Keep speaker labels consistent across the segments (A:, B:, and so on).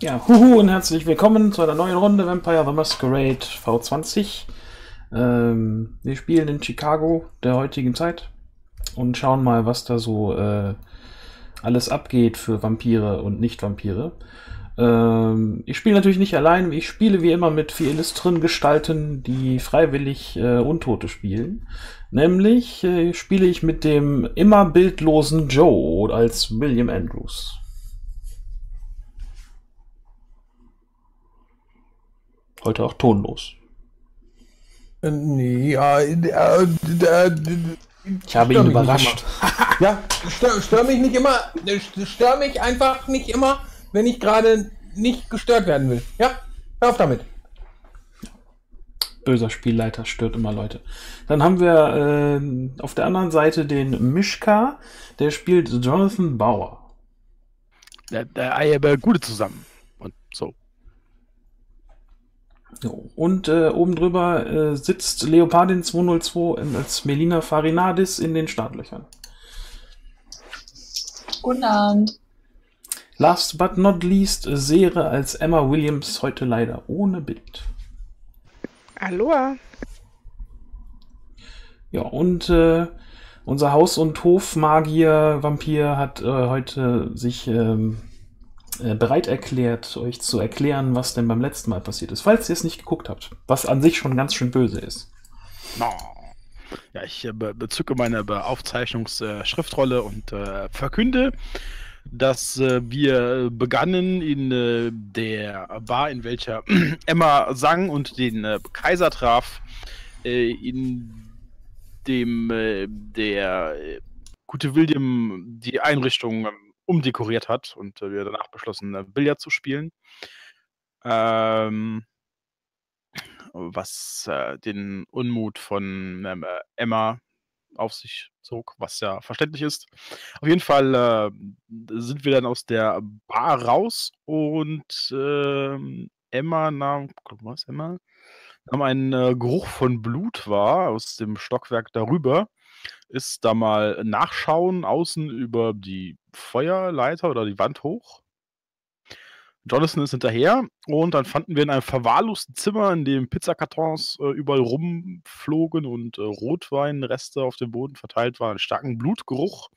A: Ja, huhu und herzlich willkommen zu einer neuen Runde Vampire the Masquerade V20. Ähm, wir spielen in Chicago der heutigen Zeit und schauen mal, was da so äh, alles abgeht für Vampire und Nicht-Vampire. Ähm, ich spiele natürlich nicht allein, ich spiele wie immer mit vier illustren Gestalten, die freiwillig äh, Untote spielen. Nämlich äh, spiele ich mit dem immer bildlosen Joe als William Andrews. Heute auch tonlos.
B: Äh, Nee, ja, äh, äh, äh,
A: Ich habe
B: stör
A: ihn
B: mich nicht
A: überrascht.
B: immer. Ja, stör, stör mich nicht immer. Stör mich einfach nicht immer, wenn ich gerade nicht gestört werden will. Ja, hör auf damit.
A: Böser Spielleiter stört immer Leute. Dann haben wir äh, auf der anderen Seite den Mischka, der spielt Jonathan Bauer.
C: Der, der Ei aber gute zusammen. Und so.
A: Jo. Und äh, oben drüber äh, sitzt Leopardin 202 als Melina Farinadis in den Startlöchern.
D: Guten Abend.
A: Last but not least äh, Sere als Emma Williams, heute leider ohne Bild.
E: Aloha.
A: Ja, und äh, unser Haus- und Hofmagier Vampir hat äh, heute sich ähm, äh, bereit erklärt, euch zu erklären, was denn beim letzten Mal passiert ist, falls ihr es nicht geguckt habt. Was an sich schon ganz schön böse ist.
C: Ja, ich äh, be bezücke meine Aufzeichnungsschriftrolle und äh, verkünde, dass äh, wir begannen in äh, der Bar, in welcher Emma sang und den äh, Kaiser traf, äh, in dem äh, der äh, gute William die Einrichtung ähm, umdekoriert hat und äh, wir danach beschlossen, äh, Billard zu spielen. Ähm, was äh, den Unmut von ähm, äh, Emma auf sich zog, was ja verständlich ist. Auf jeden Fall äh, sind wir dann aus der Bar raus und ähm, Emma nahm, was Emma? Nahm einen äh, Geruch von Blut wahr aus dem Stockwerk darüber, ist da mal nachschauen außen über die Feuerleiter oder die Wand hoch. Jonathan ist hinterher und dann fanden wir in einem verwahrlosten Zimmer, in dem Pizzakartons äh, überall rumflogen und äh, Rotweinreste auf dem Boden verteilt waren, einen starken Blutgeruch.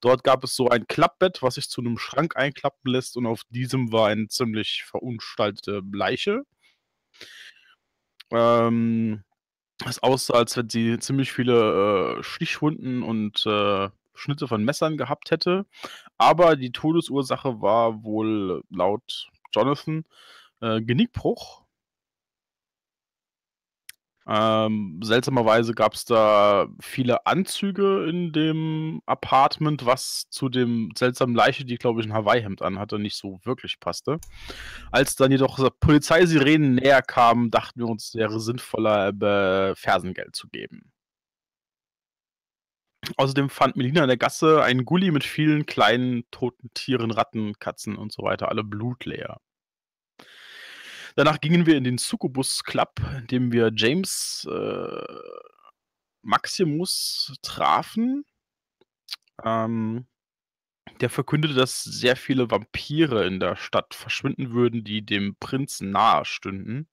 C: Dort gab es so ein Klappbett, was sich zu einem Schrank einklappen lässt und auf diesem war eine ziemlich verunstaltete Leiche. Ähm, es aussah, als wenn sie ziemlich viele äh, Stichwunden und äh, Schnitte von Messern gehabt hätte. Aber die Todesursache war wohl laut Jonathan äh, Genickbruch. Ähm, seltsamerweise gab es da viele Anzüge in dem Apartment, was zu dem seltsamen Leiche, die, glaube ich, ein Hawaii-Hemd anhatte, nicht so wirklich passte. Als dann jedoch Polizeisirenen näher kamen, dachten wir uns, es wäre sinnvoller, äh, Fersengeld zu geben. Außerdem fand Melina in der Gasse einen Gully mit vielen kleinen toten Tieren, Ratten, Katzen und so weiter, alle blutleer. Danach gingen wir in den Succubus Club, in dem wir James äh, Maximus trafen. Ähm, der verkündete, dass sehr viele Vampire in der Stadt verschwinden würden, die dem Prinzen nahe stünden.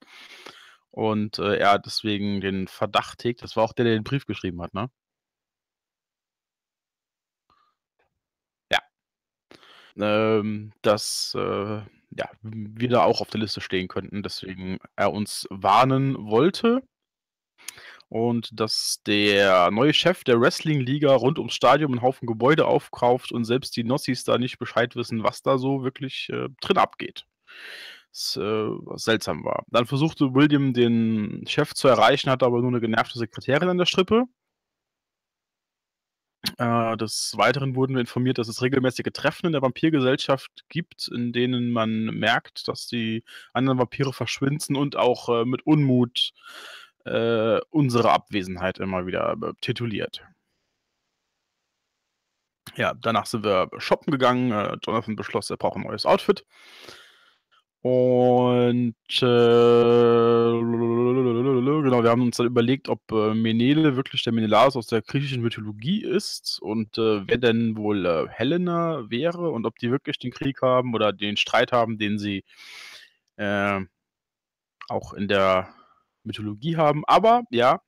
C: Und äh, er deswegen den Verdacht hegt. Das war auch der, der den Brief geschrieben hat, ne? ähm, dass äh, ja, wir da auch auf der Liste stehen könnten, deswegen er uns warnen wollte. Und dass der neue Chef der Wrestling-Liga rund ums Stadion einen Haufen Gebäude aufkauft und selbst die Nossis da nicht Bescheid wissen, was da so wirklich äh, drin abgeht. Das, äh, was seltsam war. Dann versuchte William den Chef zu erreichen, hatte aber nur eine genervte Sekretärin an der Strippe. Äh, des Weiteren wurden wir informiert, dass es regelmäßige Treffen in der Vampirgesellschaft gibt, in denen man merkt, dass die anderen Vampire verschwinden und auch äh, mit Unmut äh, unsere Abwesenheit immer wieder äh, tituliert. Ja, danach sind wir shoppen gegangen. Äh, Jonathan beschloss, er braucht ein neues Outfit. Und äh, Genau, wir haben uns dann überlegt, ob äh, Menele wirklich der Menelaos aus der griechischen Mythologie ist und äh, wer denn wohl äh, Helena wäre und ob die wirklich den Krieg haben oder den Streit haben, den sie äh, auch in der Mythologie haben. Aber ja,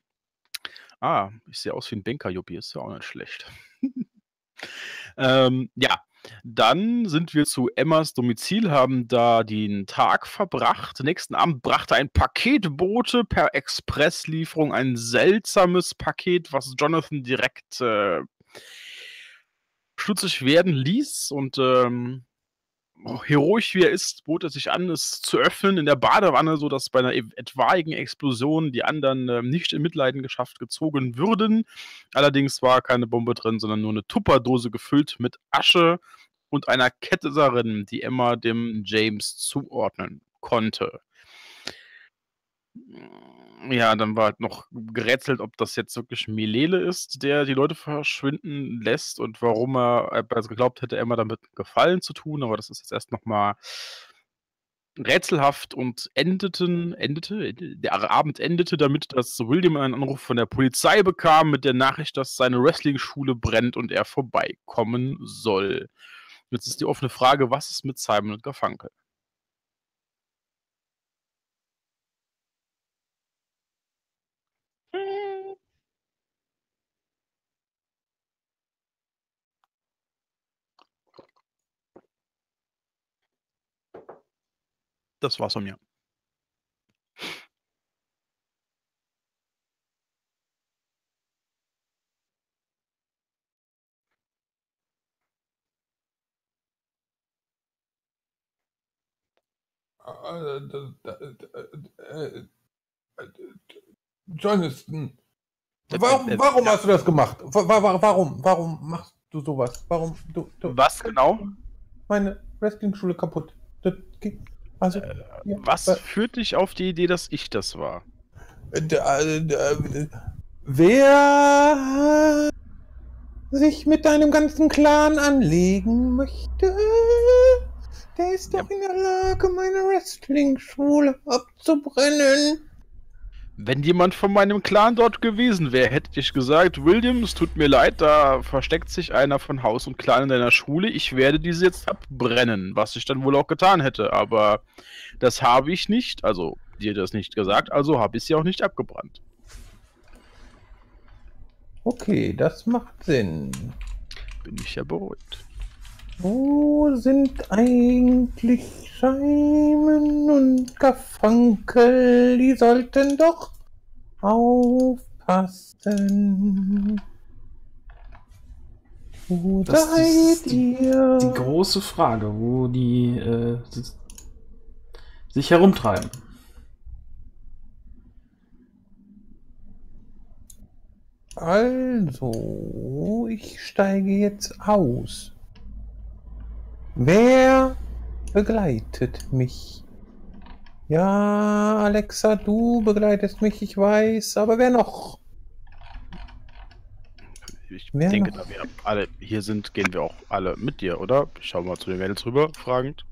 C: ah, ich sehe aus wie ein Banker, Juppie, ist ja auch nicht schlecht. ähm, ja, dann sind wir zu Emmas Domizil, haben da den Tag verbracht. Nächsten Abend brachte ein Paketbote per Expresslieferung ein seltsames Paket, was Jonathan direkt äh, stutzig werden ließ. Und ähm, heroisch wie er ist, bot er sich an, es zu öffnen in der Badewanne, sodass bei einer e-, etwaigen Explosion die anderen äh, nicht in Mitleidenschaft gezogen würden. Allerdings war keine Bombe drin, sondern nur eine Tupperdose gefüllt mit Asche und einer Kette darin, die Emma dem James zuordnen konnte ja, dann war halt noch gerätselt, ob das jetzt wirklich Melele ist, der die Leute verschwinden lässt und warum er also geglaubt hätte, Emma damit Gefallen zu tun, aber das ist jetzt erst nochmal rätselhaft und endeten, endete, der Abend endete damit, dass William einen Anruf von der Polizei bekam mit der Nachricht, dass seine Wrestling-Schule brennt und er vorbeikommen soll. Jetzt ist die offene Frage, was ist mit Simon und Garfunkel? Das war's von mir.
B: Jonathan, warum, warum hast du das gemacht? Warum, warum machst du sowas? Warum du,
C: du Was genau?
B: Meine Wrestling-Schule kaputt. Das geht.
C: Also, äh, ja, was äh, führt dich auf die Idee, dass ich das war?
B: wer sich mit deinem ganzen Clan anlegen möchte, der ist doch ja. in der Lage, meine Wrestling-Schule abzubrennen.
C: Wenn jemand von meinem Clan dort gewesen wäre, hätte ich gesagt, William, es tut mir leid, da versteckt sich einer von Haus und Clan in deiner Schule, ich werde diese jetzt abbrennen, was ich dann wohl auch getan hätte, aber das habe ich nicht, also dir das nicht gesagt, also habe ich sie auch nicht abgebrannt.
B: Okay, das macht Sinn.
C: Bin ich ja beruhigt.
B: Wo sind eigentlich Scheimen und Gafankel? Die sollten doch aufpassen.
A: Wo das seid die, ihr? Die große Frage, wo die äh, sich herumtreiben.
B: Also, ich steige jetzt aus. Wer begleitet mich? Ja, Alexa, du begleitest mich, ich weiß, aber wer noch?
C: Ich wer denke, noch? da wir alle hier sind, gehen wir auch alle mit dir, oder? Ich schau mal zu den Mädels rüber, fragend.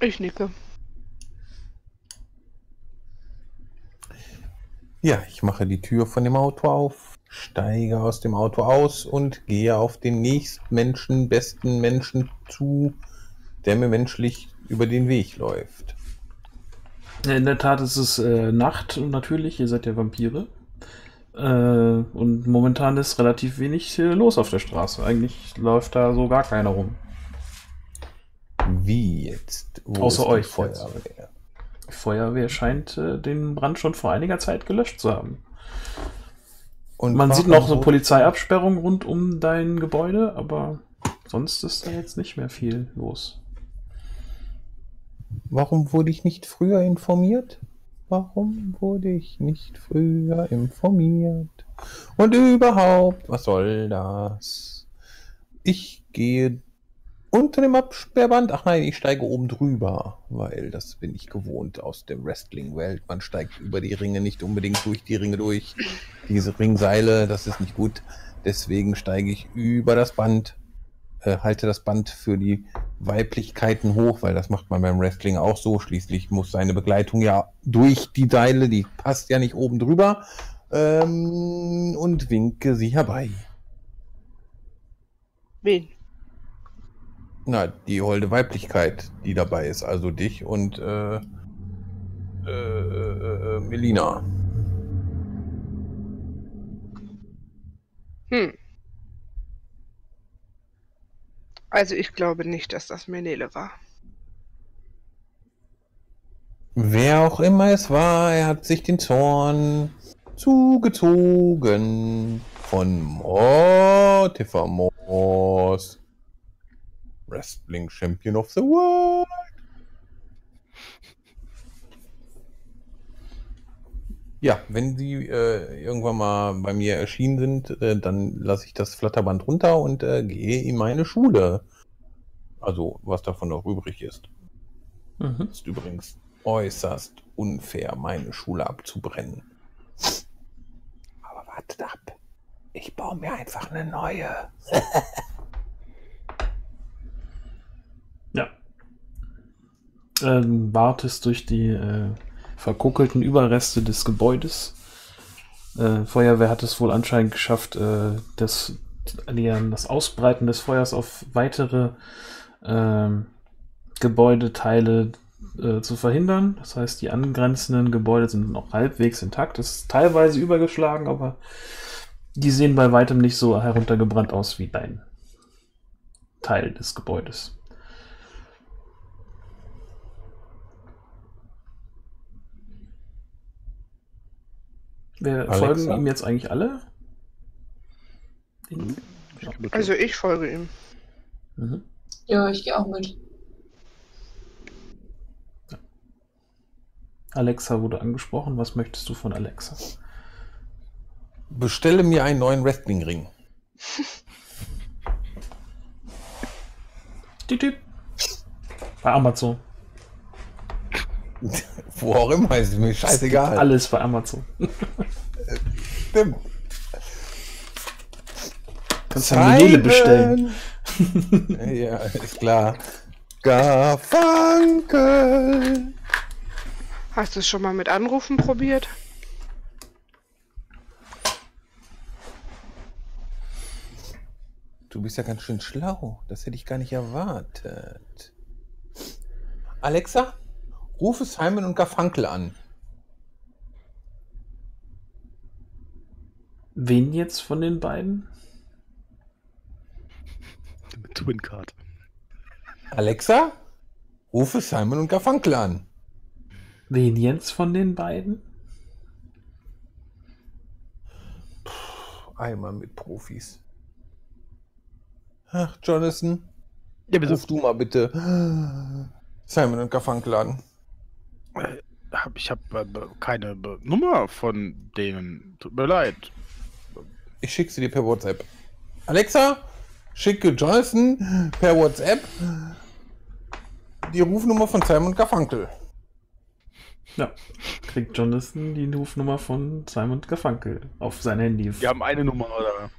E: Ich nicke.
B: Ja, ich mache die Tür von dem Auto auf, steige aus dem Auto aus und gehe auf den nächstmenschen, besten Menschen zu, der mir menschlich über den Weg läuft.
A: In der Tat ist es äh, Nacht natürlich, ihr seid ja Vampire. Äh, und momentan ist relativ wenig äh, los auf der Straße. Eigentlich läuft da so gar keiner rum.
B: Wie jetzt?
A: Wo Außer euch. Feuerwehr? Feuerwehr scheint äh, den Brand schon vor einiger Zeit gelöscht zu haben. Und Man sieht noch so Polizeiabsperrung rund um dein Gebäude, aber sonst ist da jetzt nicht mehr viel los.
B: Warum wurde ich nicht früher informiert? Warum wurde ich nicht früher informiert? Und überhaupt, was soll das? Ich gehe unter dem Absperrband. Ach nein, ich steige oben drüber, weil das bin ich gewohnt aus der Wrestling-Welt. Man steigt über die Ringe nicht unbedingt durch die Ringe durch. Diese Ringseile, das ist nicht gut. Deswegen steige ich über das Band, äh, halte das Band für die Weiblichkeiten hoch, weil das macht man beim Wrestling auch so. Schließlich muss seine Begleitung ja durch die Seile, die passt ja nicht oben drüber. Ähm, und winke sie herbei.
E: Wen?
B: Na, die holde Weiblichkeit, die dabei ist, also dich und äh, äh, äh, äh, Melina.
E: Hm. Also ich glaube nicht, dass das Menele war.
B: Wer auch immer es war, er hat sich den Zorn zugezogen von Mortimer Moss. Wrestling Champion of the World. Ja, wenn Sie äh, irgendwann mal bei mir erschienen sind, äh, dann lasse ich das Flatterband runter und äh, gehe in meine Schule. Also, was davon noch übrig ist.
A: Mhm.
B: Ist übrigens äußerst unfair, meine Schule abzubrennen. Aber wartet ab. Ich baue mir einfach eine neue.
A: Ähm, wartest durch die äh, verkuckelten Überreste des Gebäudes. Äh, Feuerwehr hat es wohl anscheinend geschafft, äh, das, die, das Ausbreiten des Feuers auf weitere ähm, Gebäudeteile äh, zu verhindern. Das heißt, die angrenzenden Gebäude sind noch halbwegs intakt. Es ist teilweise übergeschlagen, aber die sehen bei weitem nicht so heruntergebrannt aus wie dein Teil des Gebäudes. Wir
B: Alexa?
A: folgen ihm jetzt eigentlich alle?
E: Also ich folge ihm.
A: Mhm.
D: Ja, ich gehe auch mit.
A: Alexa wurde angesprochen. Was möchtest du von Alexa?
B: Bestelle mir einen neuen Wrestling-Ring.
A: Die Typ. Bei Amazon.
B: Wo auch immer, ist mir scheißegal.
A: Alles bei Amazon.
B: Stimmt.
A: Kannst du Menele bestellen.
B: ja, ist klar. Garfunkel.
E: Hast du es schon mal mit Anrufen probiert?
B: Du bist ja ganz schön schlau. Das hätte ich gar nicht erwartet. Alexa, rufe Simon und Garfunkel an.
A: Wen jetzt von den beiden?
C: Mit Twin Card.
B: Alexa, rufe Simon und Garfunkel an.
A: Wen jetzt von den beiden?
B: Einmal mit Profis. Ach, Jonathan,
C: Ja, bitte.
B: ruf du mal bitte Simon und Garfunkel an.
C: Hab, ich habe äh, keine äh, Nummer von denen. Tut mir leid.
B: Ich schicke sie dir per WhatsApp. Alexa, schicke Jonathan per WhatsApp die Rufnummer von Simon Garfunkel.
A: Ja. Kriegt Jonathan die Rufnummer von Simon Garfunkel auf sein Handy.
C: Wir haben eine Nummer, oder?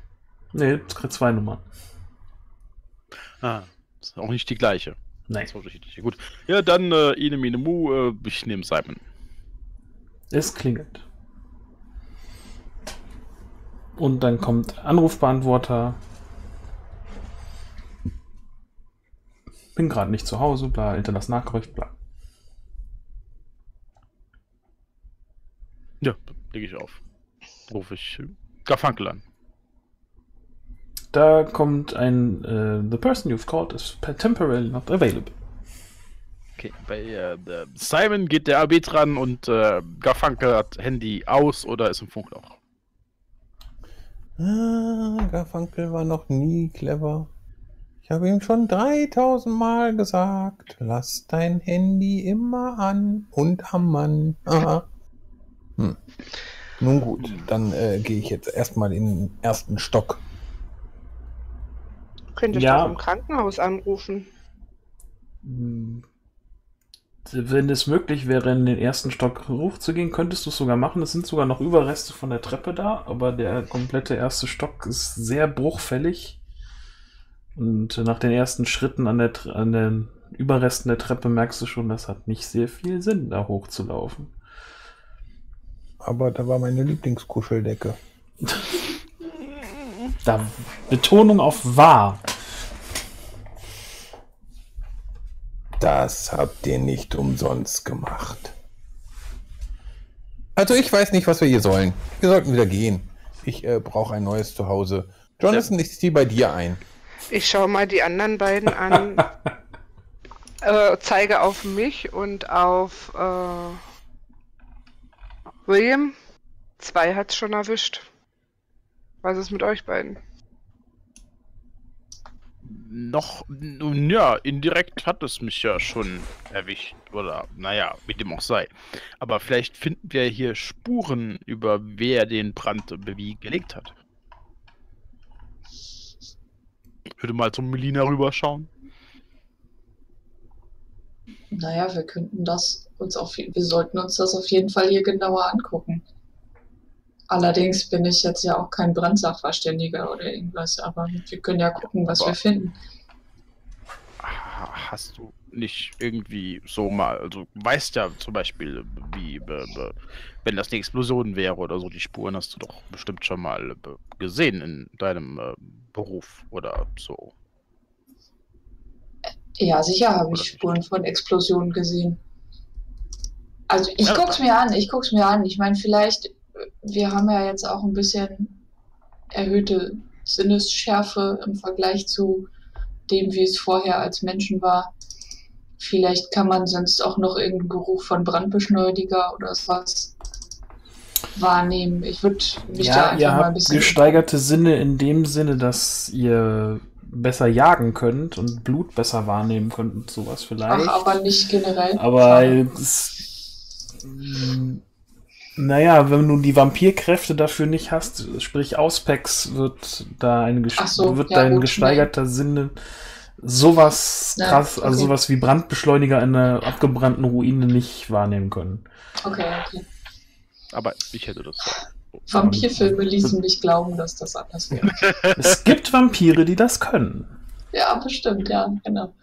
A: Nee, zwei Nummern.
C: Ah, ist auch nicht die gleiche.
A: Nein.
C: Das richtig. Gut. Ja, dann äh, Ine Mine Mu, äh, ich nehme Simon.
A: Es klingelt. Und dann kommt Anrufbeantworter. Bin gerade nicht zu Hause, bla, hinterlass Nachricht, bla.
C: Ja, lege ich auf. Rufe ich Garfunkel an.
A: Da kommt ein äh, The person you've called is temporarily not available.
C: Okay, bei äh, Simon geht der AB dran und äh, Garfunkel hat Handy aus oder ist im Funkloch.
B: Ah, Garfunkel war noch nie clever. Ich habe ihm schon 3000 Mal gesagt, lass dein Handy immer an und am Mann. Aha. Hm. Nun gut, dann äh, gehe ich jetzt erstmal in den ersten Stock.
E: Könnte ich
A: Ja.
E: doch im Krankenhaus anrufen.
A: Hm. Wenn es möglich wäre, in den ersten Stock hochzugehen, könntest du es sogar machen. Es sind sogar noch Überreste von der Treppe da, aber der komplette erste Stock ist sehr bruchfällig. Und nach den ersten Schritten an, der, an den Überresten der Treppe merkst du schon, das hat nicht sehr viel Sinn, da hochzulaufen.
B: Aber da war meine Lieblingskuscheldecke.
A: Da Betonung auf wahr.
B: Das habt ihr nicht umsonst gemacht. Also ich weiß nicht, was wir hier sollen. Wir sollten wieder gehen. Ich äh, brauche ein neues Zuhause. Jonathan, ich ziehe bei dir ein.
E: Ich schaue mal die anderen beiden an, äh, zeige auf mich und auf äh, William. Zwei hat's schon erwischt. Was ist mit euch beiden?
C: Noch, nun ja, indirekt hat es mich ja schon erwischt. Oder, naja, wie dem auch sei. Aber vielleicht finden wir hier Spuren über wer den Brand wie gelegt hat. Ich würde mal zum Melina rüberschauen.
D: Naja, wir könnten das uns auf, wir sollten uns das auf jeden Fall hier genauer angucken. Allerdings bin ich jetzt ja auch kein Brandsachverständiger oder irgendwas, aber wir können ja gucken, was
C: Aber-
D: wir finden.
C: Ha- Hast du nicht irgendwie so mal, also weißt ja zum Beispiel, wie, wenn das eine Explosion wäre oder so, die Spuren hast du doch bestimmt schon mal gesehen in deinem äh, Beruf oder so.
D: Ja, sicher habe ich? Spuren von Explosionen gesehen. Also ich
C: Ja.
D: guck's mir an, ich guck's mir an. Ich meine, vielleicht, wir haben ja jetzt auch ein bisschen erhöhte Sinnesschärfe im Vergleich zu dem, wie es vorher als Menschen war. Vielleicht kann man sonst auch noch irgendeinen Geruch von Brandbeschleuniger oder sowas wahrnehmen. Ich würde mich da
A: Ja,
D: einfach
A: ihr
D: mal ein
A: habt
D: bisschen.
A: gesteigerte Sinne in dem Sinne, dass ihr besser jagen könnt und Blut besser wahrnehmen könnt und sowas vielleicht.
D: Ach, aber nicht generell.
A: Aber es, naja, wenn du die Vampirkräfte dafür nicht hast, sprich Auspex, wird da ein
D: so,
A: wird
D: ja,
A: dein
D: gut,
A: gesteigerter Sinne sowas
D: Ja,
A: krass, also
D: okay.
A: sowas wie Brandbeschleuniger in einer abgebrannten Ruine nicht wahrnehmen können.
D: Okay, okay.
C: Aber ich hätte das.
D: Vampirfilme ließen mich glauben, dass das anders wäre.
A: Es gibt Vampire, die das können.
D: Ja, bestimmt, ja, genau.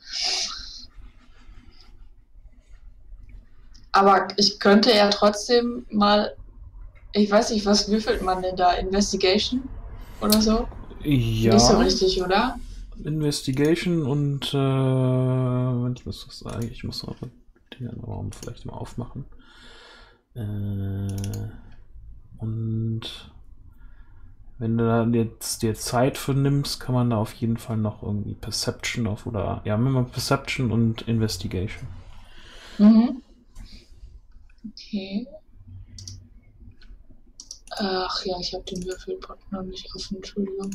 D: Aber ich könnte ja trotzdem mal, ich weiß nicht, was würfelt man denn da? Investigation oder so?
A: Ja.
D: Nicht so richtig, oder?
A: Investigation und äh, ich muss das sagen, ich muss eure Dinger noch vielleicht mal aufmachen. Äh, und wenn du da jetzt dir Zeit für nimmst, kann man da auf jeden Fall noch irgendwie Perception auf oder ja, mal Perception und Investigation.
D: Mhm. Okay. Ach ja, ich habe den Würfelbot noch nicht offen, Entschuldigung.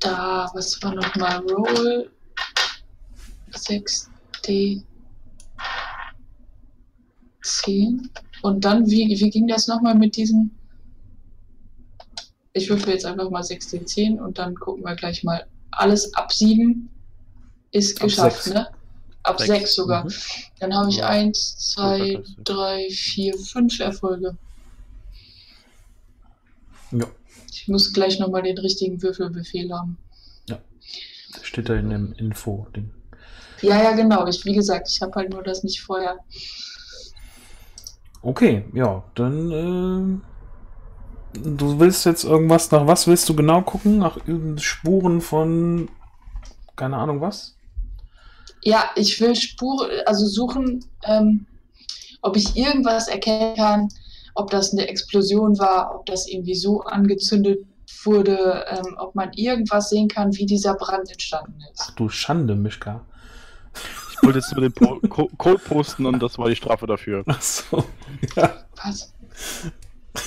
D: Da, was war nochmal? Roll 6D 10. Und dann, wie, wie ging das nochmal mit diesen? Ich würfel jetzt einfach mal 6D10 und dann gucken wir gleich mal. Alles ab 7 ist
A: Ab
D: geschafft,
A: sechs.
D: ne? Ab
C: Sechs.
D: 6 sogar.
A: Mhm.
D: Dann habe ich
C: Ja.
D: 1, 2,
C: Würfelklasse.
D: 3, 4, 5 Erfolge.
A: Ja,
D: Ich muss gleich nochmal den richtigen Würfelbefehl haben.
A: steht da in dem Info-Ding.
D: Ja, ja, genau. Ich, wie gesagt, ich habe halt nur das nicht vorher.
A: Okay, ja, dann äh, du willst jetzt irgendwas nach was willst du genau gucken? Nach irgendeinen Spuren von keine Ahnung was?
D: Ja, ich will Spur, also suchen, ähm, ob ich irgendwas erkennen kann, ob das eine Explosion war, ob das irgendwie so angezündet wurde, ähm, ob man irgendwas sehen kann, wie dieser Brand entstanden ist.
A: Ach du Schande, Mischka.
C: Ich wollte jetzt nur den po Co Code posten und das war die Strafe dafür.
A: Ach so. Ja,
D: Was?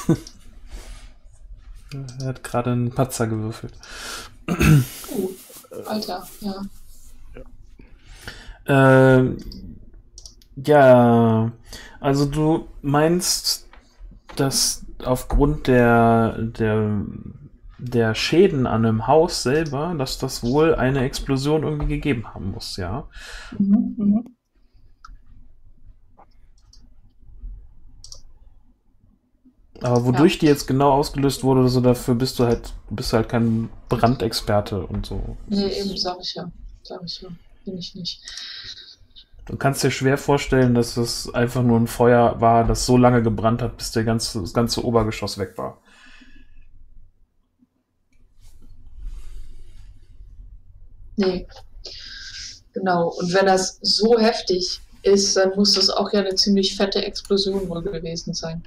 A: er hat gerade einen Patzer gewürfelt.
D: Uh, Alter, ja.
A: Ähm, ja, also du meinst, dass aufgrund der, der, der Schäden an einem Haus selber, dass das wohl eine Explosion irgendwie gegeben haben muss, ja?
D: Mhm,
A: Aber wodurch die jetzt genau ausgelöst wurde, so dafür bist du halt, bist halt kein Brandexperte und so.
D: Nee, eben, sag ich ja. Sag ich ja. Bin ich nicht.
A: Du kannst dir schwer vorstellen, dass es einfach nur ein Feuer war, das so lange gebrannt hat, bis der ganze, das ganze Obergeschoss weg war.
D: Nee. Genau. Und wenn das so heftig ist, dann muss das auch ja eine ziemlich fette Explosion wohl gewesen sein.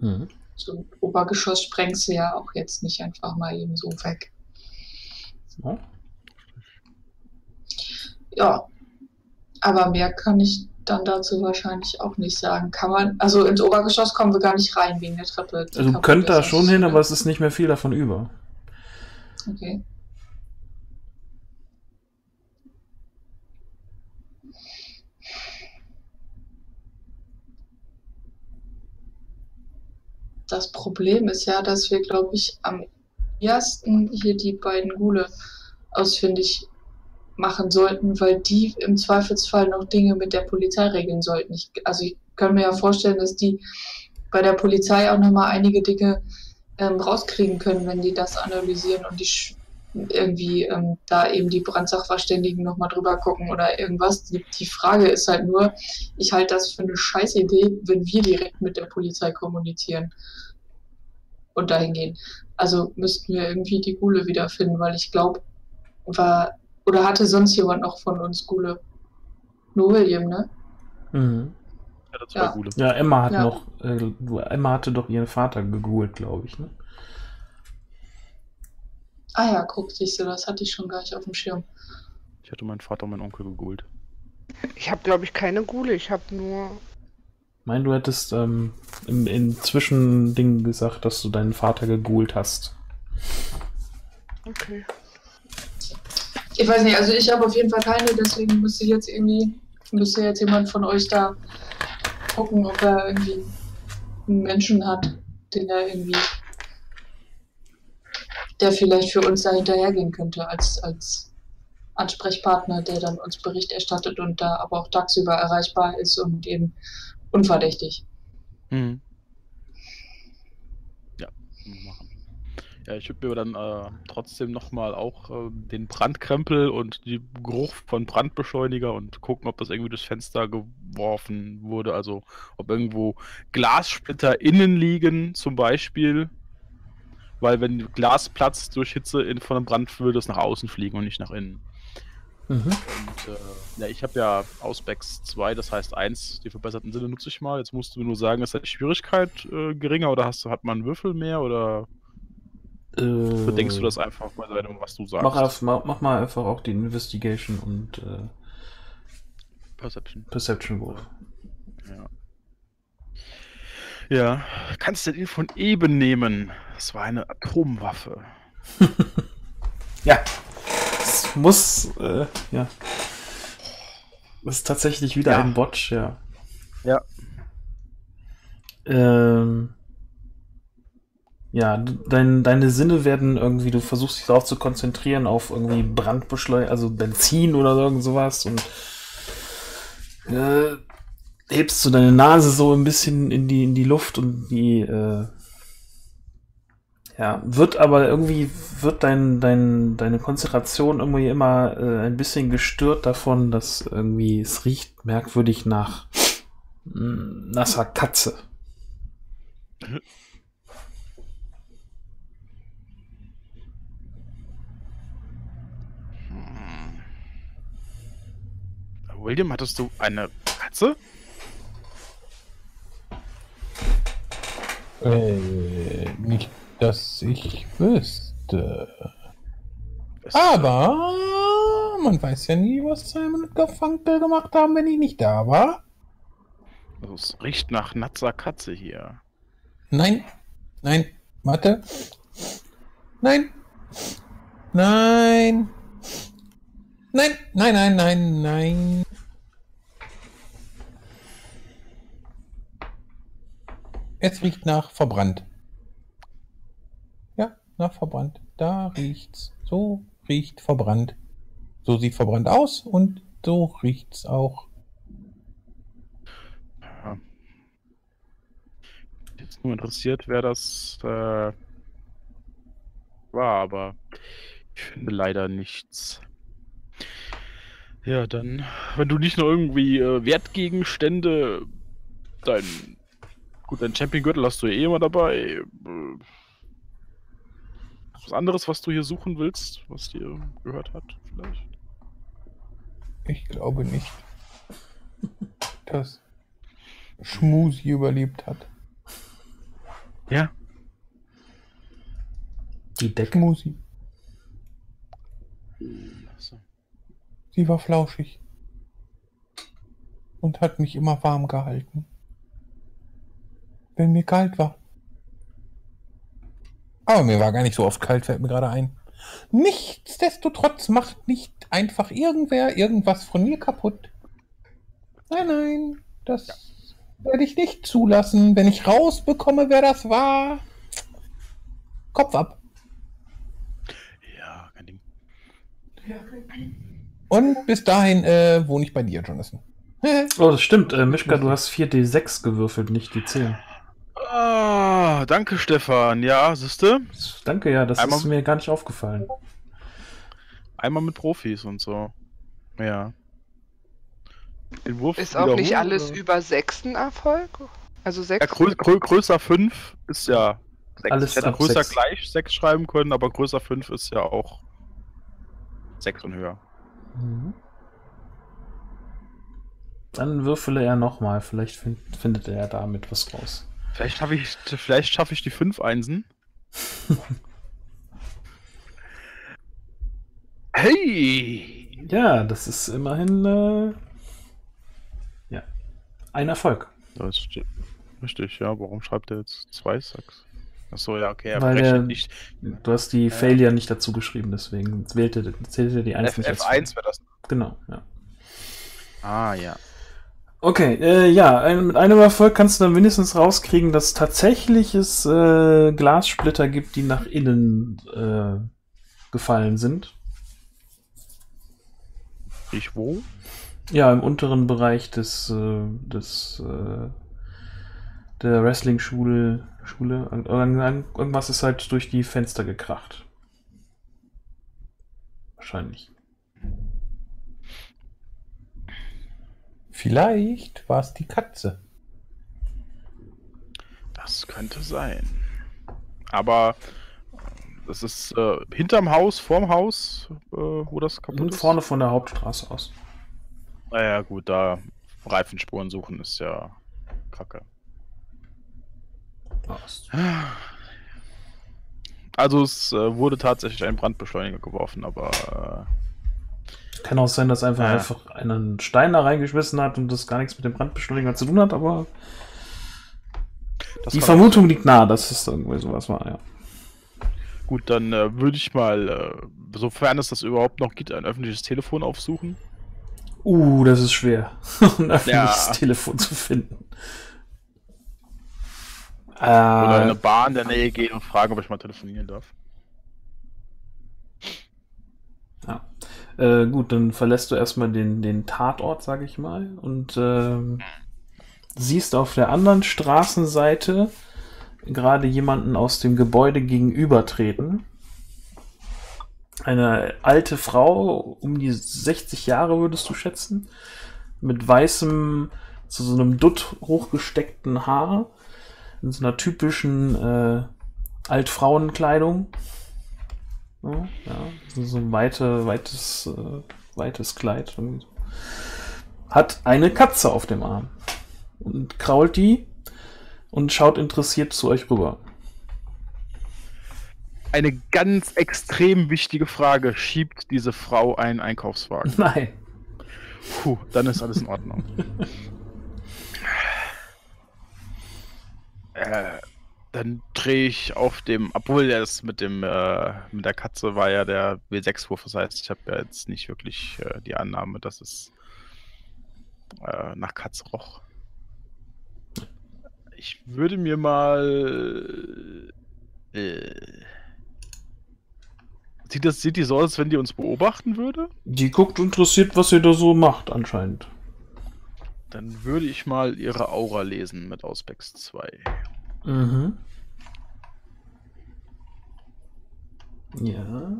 A: Mhm.
D: So ein Obergeschoss sprengst du ja auch jetzt nicht einfach mal eben so weg.
A: Ja.
D: Ja. Aber mehr kann ich dann dazu wahrscheinlich auch nicht sagen. Kann man, also ins Obergeschoss kommen wir gar nicht rein wegen der Treppe. Die
A: Also könnt da schon hin, aber es ist nicht mehr viel davon über.
D: Okay. Das Problem ist ja, dass wir, glaube ich, am ersten hier die beiden Gule ausfindig machen sollten, weil die im Zweifelsfall noch Dinge mit der Polizei regeln sollten. Ich, also ich kann mir ja vorstellen, dass die bei der Polizei auch nochmal einige Dinge ähm, rauskriegen können, wenn die das analysieren und die irgendwie ähm, da eben die Brandsachverständigen nochmal drüber gucken oder irgendwas. Die, die Frage ist halt nur, ich halte das für eine scheiß Idee, wenn wir direkt mit der Polizei kommunizieren und dahin gehen. Also müssten wir irgendwie die Gule wiederfinden, weil ich glaube, war, oder hatte sonst jemand noch von uns Gule? Nur William, ne?
A: Mhm.
C: Ja, das war
D: Ja.
C: Gule.
A: Ja, Emma hat
D: Ja.
A: noch, äh, Emma hatte doch ihren Vater gegoogelt, glaube ich. Ne?
D: Ah ja, guck, siehst du, das hatte ich schon gar nicht auf dem Schirm.
C: Ich hatte meinen Vater und meinen Onkel gegoogelt.
E: Ich habe, glaube ich, keine Gule. Ich habe nur.
A: Ich meine, du hättest ähm, im, im Zwischending gesagt, dass du deinen Vater gegoogelt hast.
E: Okay.
D: Ich weiß nicht, also ich habe auf jeden Fall keine, deswegen müsste jetzt irgendwie, müsste jetzt jemand von euch da gucken, ob er irgendwie einen Menschen hat, den er irgendwie, der vielleicht für uns da hinterhergehen könnte als, als Ansprechpartner, der dann uns Bericht erstattet und da aber auch tagsüber erreichbar ist und eben unverdächtig.
C: Mhm. Ja, machen. Ja, ich würde mir dann äh, trotzdem nochmal auch äh, den Brandkrempel und die Geruch von Brandbeschleuniger und gucken, ob das irgendwie durchs Fenster geworfen wurde. Also ob irgendwo Glassplitter innen liegen, zum Beispiel. Weil wenn Glas platzt durch Hitze in, von einem Brand, würde es nach außen fliegen und nicht nach innen.
A: Mhm.
C: Und äh, ja, ich habe ja Auspex 2, das heißt 1, die verbesserten Sinne nutze ich mal. Jetzt musst du mir nur sagen, ist die Schwierigkeit äh, geringer oder hast, hat man einen Würfel mehr oder
A: Äh,
C: bedenkst du das einfach bei deinem, was du sagst?
A: Mach, auf, mach, mach mal einfach auch die Investigation und äh,
C: Perception.
A: Perception Wurf.
C: Ja. Ja, kannst du den von eben nehmen? Das war eine Atomwaffe.
A: Ja. Es muss, äh, ja. Das ist tatsächlich wieder
C: Ja.
A: ein Botch, ja.
C: Ja.
A: Ähm. Ja, dein, deine Sinne werden irgendwie, du versuchst dich darauf zu konzentrieren, auf irgendwie Brandbeschleunigung, also Benzin oder irgend sowas und äh, hebst du deine Nase so ein bisschen in die, in die Luft und die, äh, ja, wird aber irgendwie, wird dein, dein, deine Konzentration irgendwie immer äh, ein bisschen gestört davon, dass irgendwie es riecht merkwürdig nach mm, nasser Katze.
C: William, hattest du eine Katze?
B: Äh, nicht, dass ich wüsste.
C: Es-
B: Aber man weiß ja nie, was Simon und Garfunkel gemacht haben, wenn ich nicht da war.
C: Es riecht nach Natzer Katze hier.
B: Nein, nein, warte. Nein, nein, nein, nein, nein, nein, nein. Es riecht nach verbrannt. Ja, nach verbrannt. Da riecht's. So riecht verbrannt. So sieht verbrannt aus und so riecht's auch.
C: Jetzt nur interessiert, wer das äh, war, aber ich finde leider nichts. Ja, dann, wenn du nicht nur irgendwie äh, Wertgegenstände, dein, gut, dein Champion-Gürtel hast du ja eh immer dabei. Äh, was anderes, was du hier suchen willst, was dir gehört hat, vielleicht?
B: Ich glaube nicht, dass Schmusi überlebt hat.
C: Ja.
A: Die Decke.
B: Schmusi. Sie war flauschig. Und hat mich immer warm gehalten. Wenn mir kalt war. Aber mir war gar nicht so oft kalt, fällt mir gerade ein. Nichtsdestotrotz macht nicht einfach irgendwer irgendwas von mir kaputt. Nein, nein, das werde ich nicht zulassen. Wenn ich rausbekomme, wer das war, Kopf ab.
C: Ja, kein Ding.
B: Und bis dahin äh, wohne ich bei dir, Jonathan.
A: Oh, das stimmt. Äh, Mischka, du hast 4D6 gewürfelt, nicht die 10.
C: Ah, danke, Stefan. Ja, siehste?
A: Danke, ja, das
C: Einmal-
A: ist mir gar nicht aufgefallen.
C: Einmal mit Profis und so. Ja.
E: Ist auch nicht alles
C: oder?
E: über sechsten Erfolg? Also
C: Ja,
E: sechs.
C: grö grö größer 5 ist ja 6.
A: Alles
C: ich hätte größer
A: sechs.
C: gleich 6 schreiben können, aber größer 5 ist ja auch 6 und höher.
A: Mhm. Dann würfele er nochmal. Vielleicht find, findet er damit was raus.
C: Vielleicht schaffe ich, vielleicht schaffe ich die 5 Einsen. hey!
A: Ja, das ist immerhin äh, ja, ein Erfolg.
C: Das ist richtig, ja. Warum schreibt er jetzt 2 Sacks? Achso, ja, okay. Er
A: Weil der-
C: nicht.
A: Du hast die Failure nicht dazu geschrieben, deswegen wählte, zählte die 1
C: F,
A: nicht als
C: F1 wäre das.
A: Genau, ja.
C: Ah, ja.
A: Okay, äh, ja, mit einem Erfolg kannst du dann mindestens rauskriegen, dass tatsächlich es äh, Glassplitter gibt, die nach innen äh, gefallen sind.
C: Ich wo?
A: Ja, im unteren Bereich des, äh, des äh, der Wrestling-Schule. Schule. Irgend- irgend- Irgendwas ist halt durch die Fenster gekracht. Wahrscheinlich.
B: Vielleicht war es die Katze.
C: Das könnte sein. Aber äh, das ist äh, hinterm Haus, vorm Haus, äh, wo das kaputt
A: Und
C: ist.
A: vorne von der Hauptstraße aus.
C: Naja, gut, da Reifenspuren suchen ist ja kacke. Also es äh, wurde tatsächlich ein Brandbeschleuniger geworfen, aber
A: Kann auch sein, dass einfach,
C: Ja.
A: einfach einen Stein da reingeschmissen hat und das gar nichts mit dem Brandbeschleuniger zu tun hat, aber
C: das
A: die Vermutung liegt nahe, dass es irgendwie sowas war, ja.
C: Gut, dann äh, würde ich mal, äh, sofern es das überhaupt noch gibt, ein öffentliches Telefon aufsuchen.
A: Uh, das ist schwer, ein öffentliches
C: Ja.
A: Telefon zu finden.
C: Oder in eine
A: Äh,
C: Bar in der Nähe gehen und fragen, ob ich mal telefonieren darf.
A: ja. Äh, gut, dann verlässt du erstmal den, den Tatort, sag ich mal, und ähm, siehst auf der anderen Straßenseite gerade jemanden aus dem Gebäude gegenüber treten. Eine alte Frau, um die 60 Jahre würdest du schätzen, mit weißem, zu so einem Dutt hochgesteckten Haar, in so einer typischen äh, Altfrauenkleidung. Ja, ja so, so ein weite, weites, äh, weites Kleid. irgendwie. Hat eine Katze auf dem Arm und krault die und schaut interessiert zu euch rüber.
C: Eine ganz extrem wichtige Frage. Schiebt diese Frau einen Einkaufswagen?
A: Nein.
C: Puh, dann ist alles in Ordnung. äh, dann drehe ich auf dem, obwohl das mit dem äh, mit der Katze war ja der W6-Wurf, das heißt, ich habe ja jetzt nicht wirklich äh, die Annahme, dass es äh, nach Katze roch. Ich würde mir mal äh, sieht das sieht die so aus, als wenn die uns beobachten würde?
A: Die guckt interessiert, was ihr da so macht, anscheinend.
C: Dann würde ich mal ihre Aura lesen mit Auspex 2.
A: Mhm. Ja.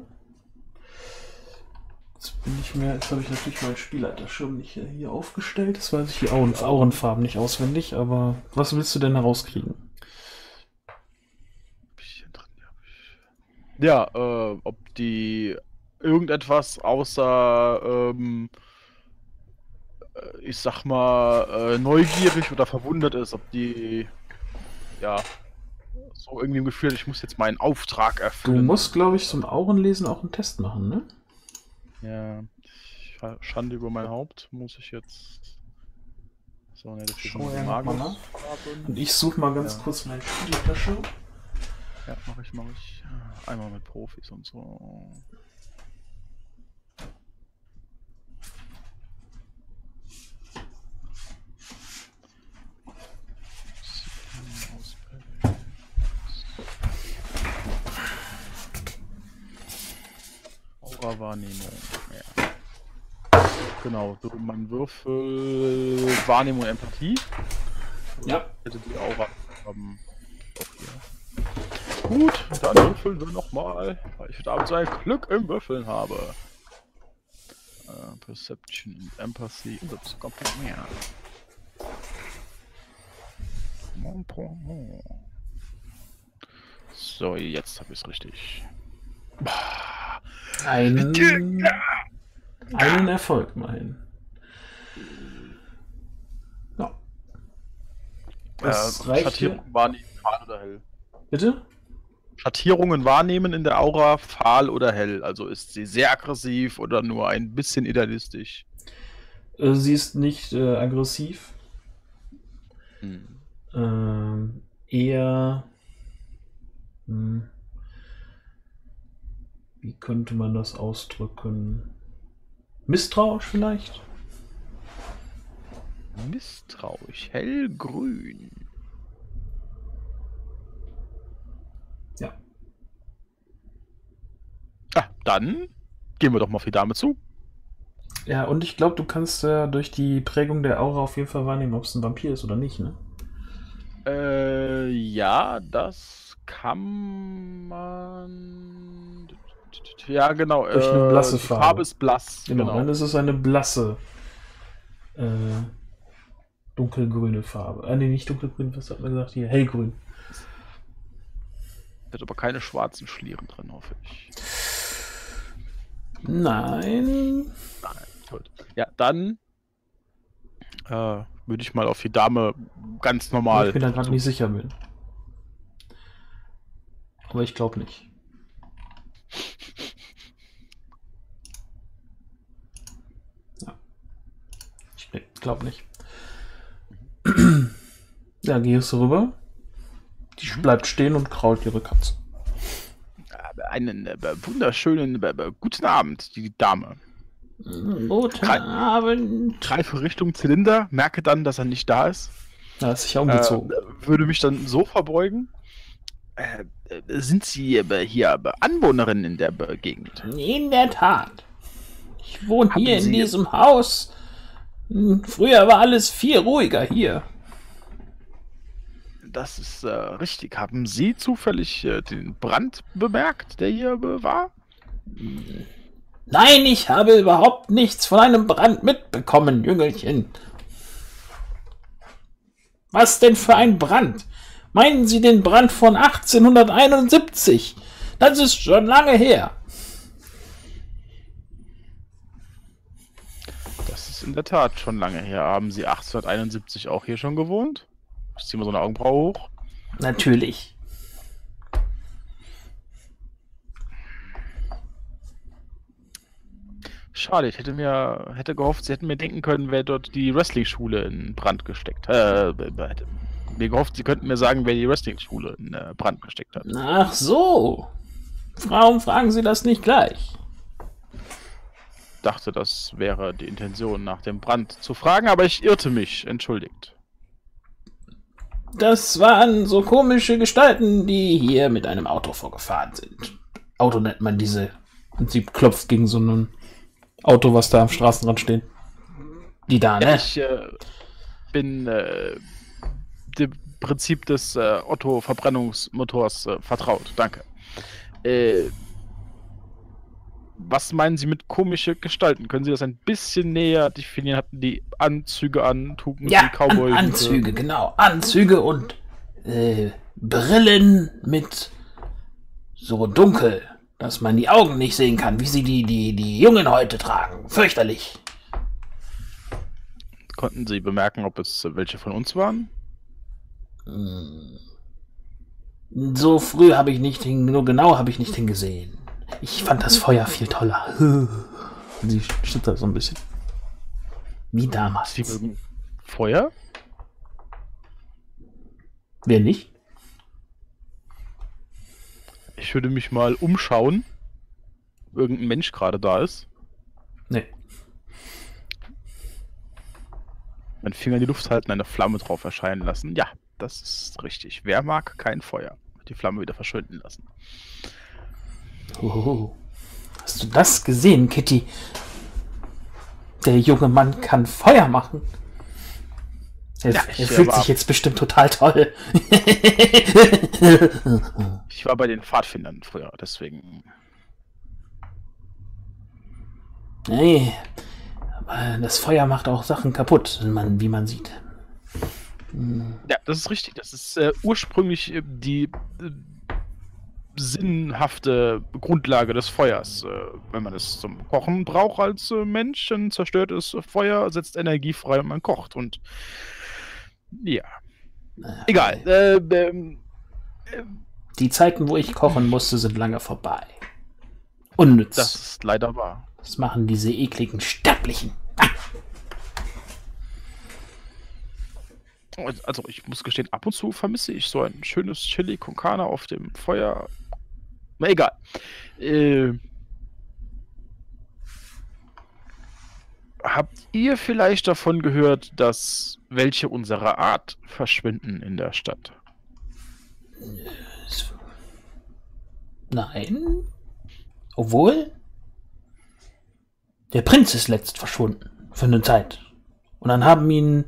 A: Jetzt bin ich mir, jetzt habe ich natürlich meinen Spielleiterschirm nicht hier, hier aufgestellt. Das weiß ich die Augen, Aurenfarben nicht auswendig, aber was willst du denn herauskriegen?
C: Ja, äh, ob die irgendetwas außer, ähm, äh, ich sag mal, äh, neugierig oder verwundert ist, ob die, ja, so irgendwie im Gefühl, ich muss jetzt meinen Auftrag
A: Du
C: erfüllen.
A: musst, glaube ich, zum Aurenlesen auch einen Test machen, ne?
C: Ja, Sch- Schande über mein Haupt, muss ich jetzt. So, ne, das haben.
A: Und ich suche mal ganz
C: Ja.
A: kurz meinen Spielleiterschirm.
C: Ja, mach ich, mach ich. Einmal mit Profis und so. Aura-Wahrnehmung. Ja. Genau, so man Würfel Wahrnehmung Empathie.
A: Ja.
C: Hätte die Aura haben. Auch hier. Gut, dann würfeln wir nochmal, weil ich heute Abend so ein Glück im Würfeln habe. Äh, Perception und Empathy, das kommt noch mehr. So, jetzt habe ich es richtig.
A: Einen, einen Erfolg immerhin. Ja. Das
C: äh,
A: reicht
C: Schattierung
A: hier.
C: wahrnehmen, fahl oder hell.
A: Bitte?
C: Schattierungen wahrnehmen in der Aura, fahl oder hell. Also ist sie sehr aggressiv oder nur ein bisschen idealistisch.
A: Äh, Sie ist nicht äh, aggressiv.
C: Hm.
A: Ähm, eher. Hm, wie könnte man das ausdrücken? Misstrauisch vielleicht?
C: Misstrauisch, hellgrün.
A: Ja.
C: Ah, dann gehen wir doch mal auf die Dame zu.
A: Ja, und ich glaube, du kannst äh, durch die Prägung der Aura auf jeden Fall wahrnehmen, ob es ein Vampir ist oder nicht, ne?
C: Äh, ja, das kann man. Ja, genau.
A: Durch eine
C: äh,
A: blasse
C: die
A: Farbe.
C: Farbe ist blass.
A: Genau, dann ist es eine blasse, äh, dunkelgrüne Farbe. Ah, nee, nicht dunkelgrün, was hat man gesagt hier? Hellgrün.
C: Hat aber keine schwarzen Schlieren drin, hoffe ich.
A: Nein.
C: Gut. Ja, dann äh, würde ich mal auf die Dame ganz normal.
A: ich bin da gerade nicht sicher bin. Aber ich glaube nicht. Ja. Ich glaube nicht. Ja, gehst du rüber. Die bleibt stehen und krault ihre Katze.
C: Einen äh, wunderschönen äh, guten Abend, die Dame.
A: Guten
C: Kein-
A: Abend.
C: Greife Richtung Zylinder, merke dann, dass er nicht da ist.
A: Da ist sich ja umgezogen.
C: Äh, würde mich dann so verbeugen. Äh, äh, sind Sie äh, hier Anwohnerin in der Gegend?
A: In der Tat. Ich wohne
C: Haben
A: hier in
C: Sie-
A: diesem Haus. Hm, Früher war alles viel ruhiger hier.
C: Das ist äh, richtig. Haben Sie zufällig äh, den Brand bemerkt, der hier äh, war?
A: Nein, ich habe überhaupt nichts von einem Brand mitbekommen, Jüngelchen. Was denn für ein Brand? Meinen Sie den Brand von 1871? Das ist schon lange her.
C: Das ist in der Tat schon lange her. Haben Sie 1871 auch hier schon gewohnt? Ich ziehe mal so eine Augenbraue hoch.
A: Natürlich.
C: Schade, ich hätte mir hätte gehofft, Sie hätten mir denken können, wer dort die Wrestling-Schule in Brand gesteckt hat. Äh, äh, hätte mir gehofft, Sie könnten mir sagen, wer die Wrestling-Schule in äh, Brand gesteckt hat.
A: Ach so. Warum fragen Sie das nicht gleich?
C: dachte, das wäre die Intention, nach dem Brand zu fragen, aber ich irrte mich. Entschuldigt.
A: Das waren so komische Gestalten, die hier mit einem Auto vorgefahren sind. Auto nennt man diese. Und sie klopft gegen so ein Auto, was da am Straßenrand steht. Die da,
C: Ja,
A: ne?
C: ich äh, bin äh, dem Prinzip des äh, Otto-Verbrennungsmotors äh, vertraut. Danke. Äh, was meinen Sie mit komische Gestalten? Können Sie das ein bisschen näher definieren? Hatten die Anzüge an, trugen
A: Ja,
C: die Cowboy?
A: An Anzüge, genau. Anzüge und äh, Brillen mit so dunkel, dass man die Augen nicht sehen kann, wie sie die, die, die Jungen heute tragen. Fürchterlich.
C: Konnten Sie bemerken, ob es äh, welche von uns waren?
A: So früh habe ich nicht hin, nur genau habe ich nicht hingesehen. Ich fand das Feuer viel toller. Sie schüttert so ein bisschen. Wie damals.
C: Sie mögen Feuer?
A: Wer nicht?
C: Ich würde mich mal umschauen. Irgendein Mensch gerade da ist.
A: Nee.
C: Mein Finger in die Luft halten, eine Flamme drauf erscheinen lassen. Ja, das ist richtig. Wer mag kein Feuer? Die Flamme wieder verschwinden lassen.
A: Oh. Hast du das gesehen, Kitty? Der junge Mann kann Feuer machen. Er,
C: Ja,
A: er fühlt sich jetzt bestimmt total toll.
C: Ich war bei den Pfadfindern früher, deswegen.
A: nee, aber das Feuer macht auch Sachen kaputt, wie man sieht.
C: Ja, das ist richtig. Das ist äh, ursprünglich äh, die äh, sinnhafte Grundlage des Feuers. Äh, wenn man es zum Kochen braucht als äh, Mensch, dann zerstört es Feuer, setzt Energie frei und man kocht. Und ja, egal. Äh, ähm,
A: Die Zeiten, wo ich kochen musste, sind lange vorbei. Unnütz.
C: das
A: Das,
C: ist leider wahr.
A: machen diese ekligen Sterblichen.
C: Also ich muss gestehen, ab und zu vermisse ich so ein schönes Chili con Carne auf dem Feuer. Na egal. Äh, habt ihr vielleicht davon gehört, dass welche unserer Art verschwinden in der Stadt?
A: Nein. Obwohl. Der Prinz ist letzt verschwunden. Für eine Zeit. Und dann haben ihn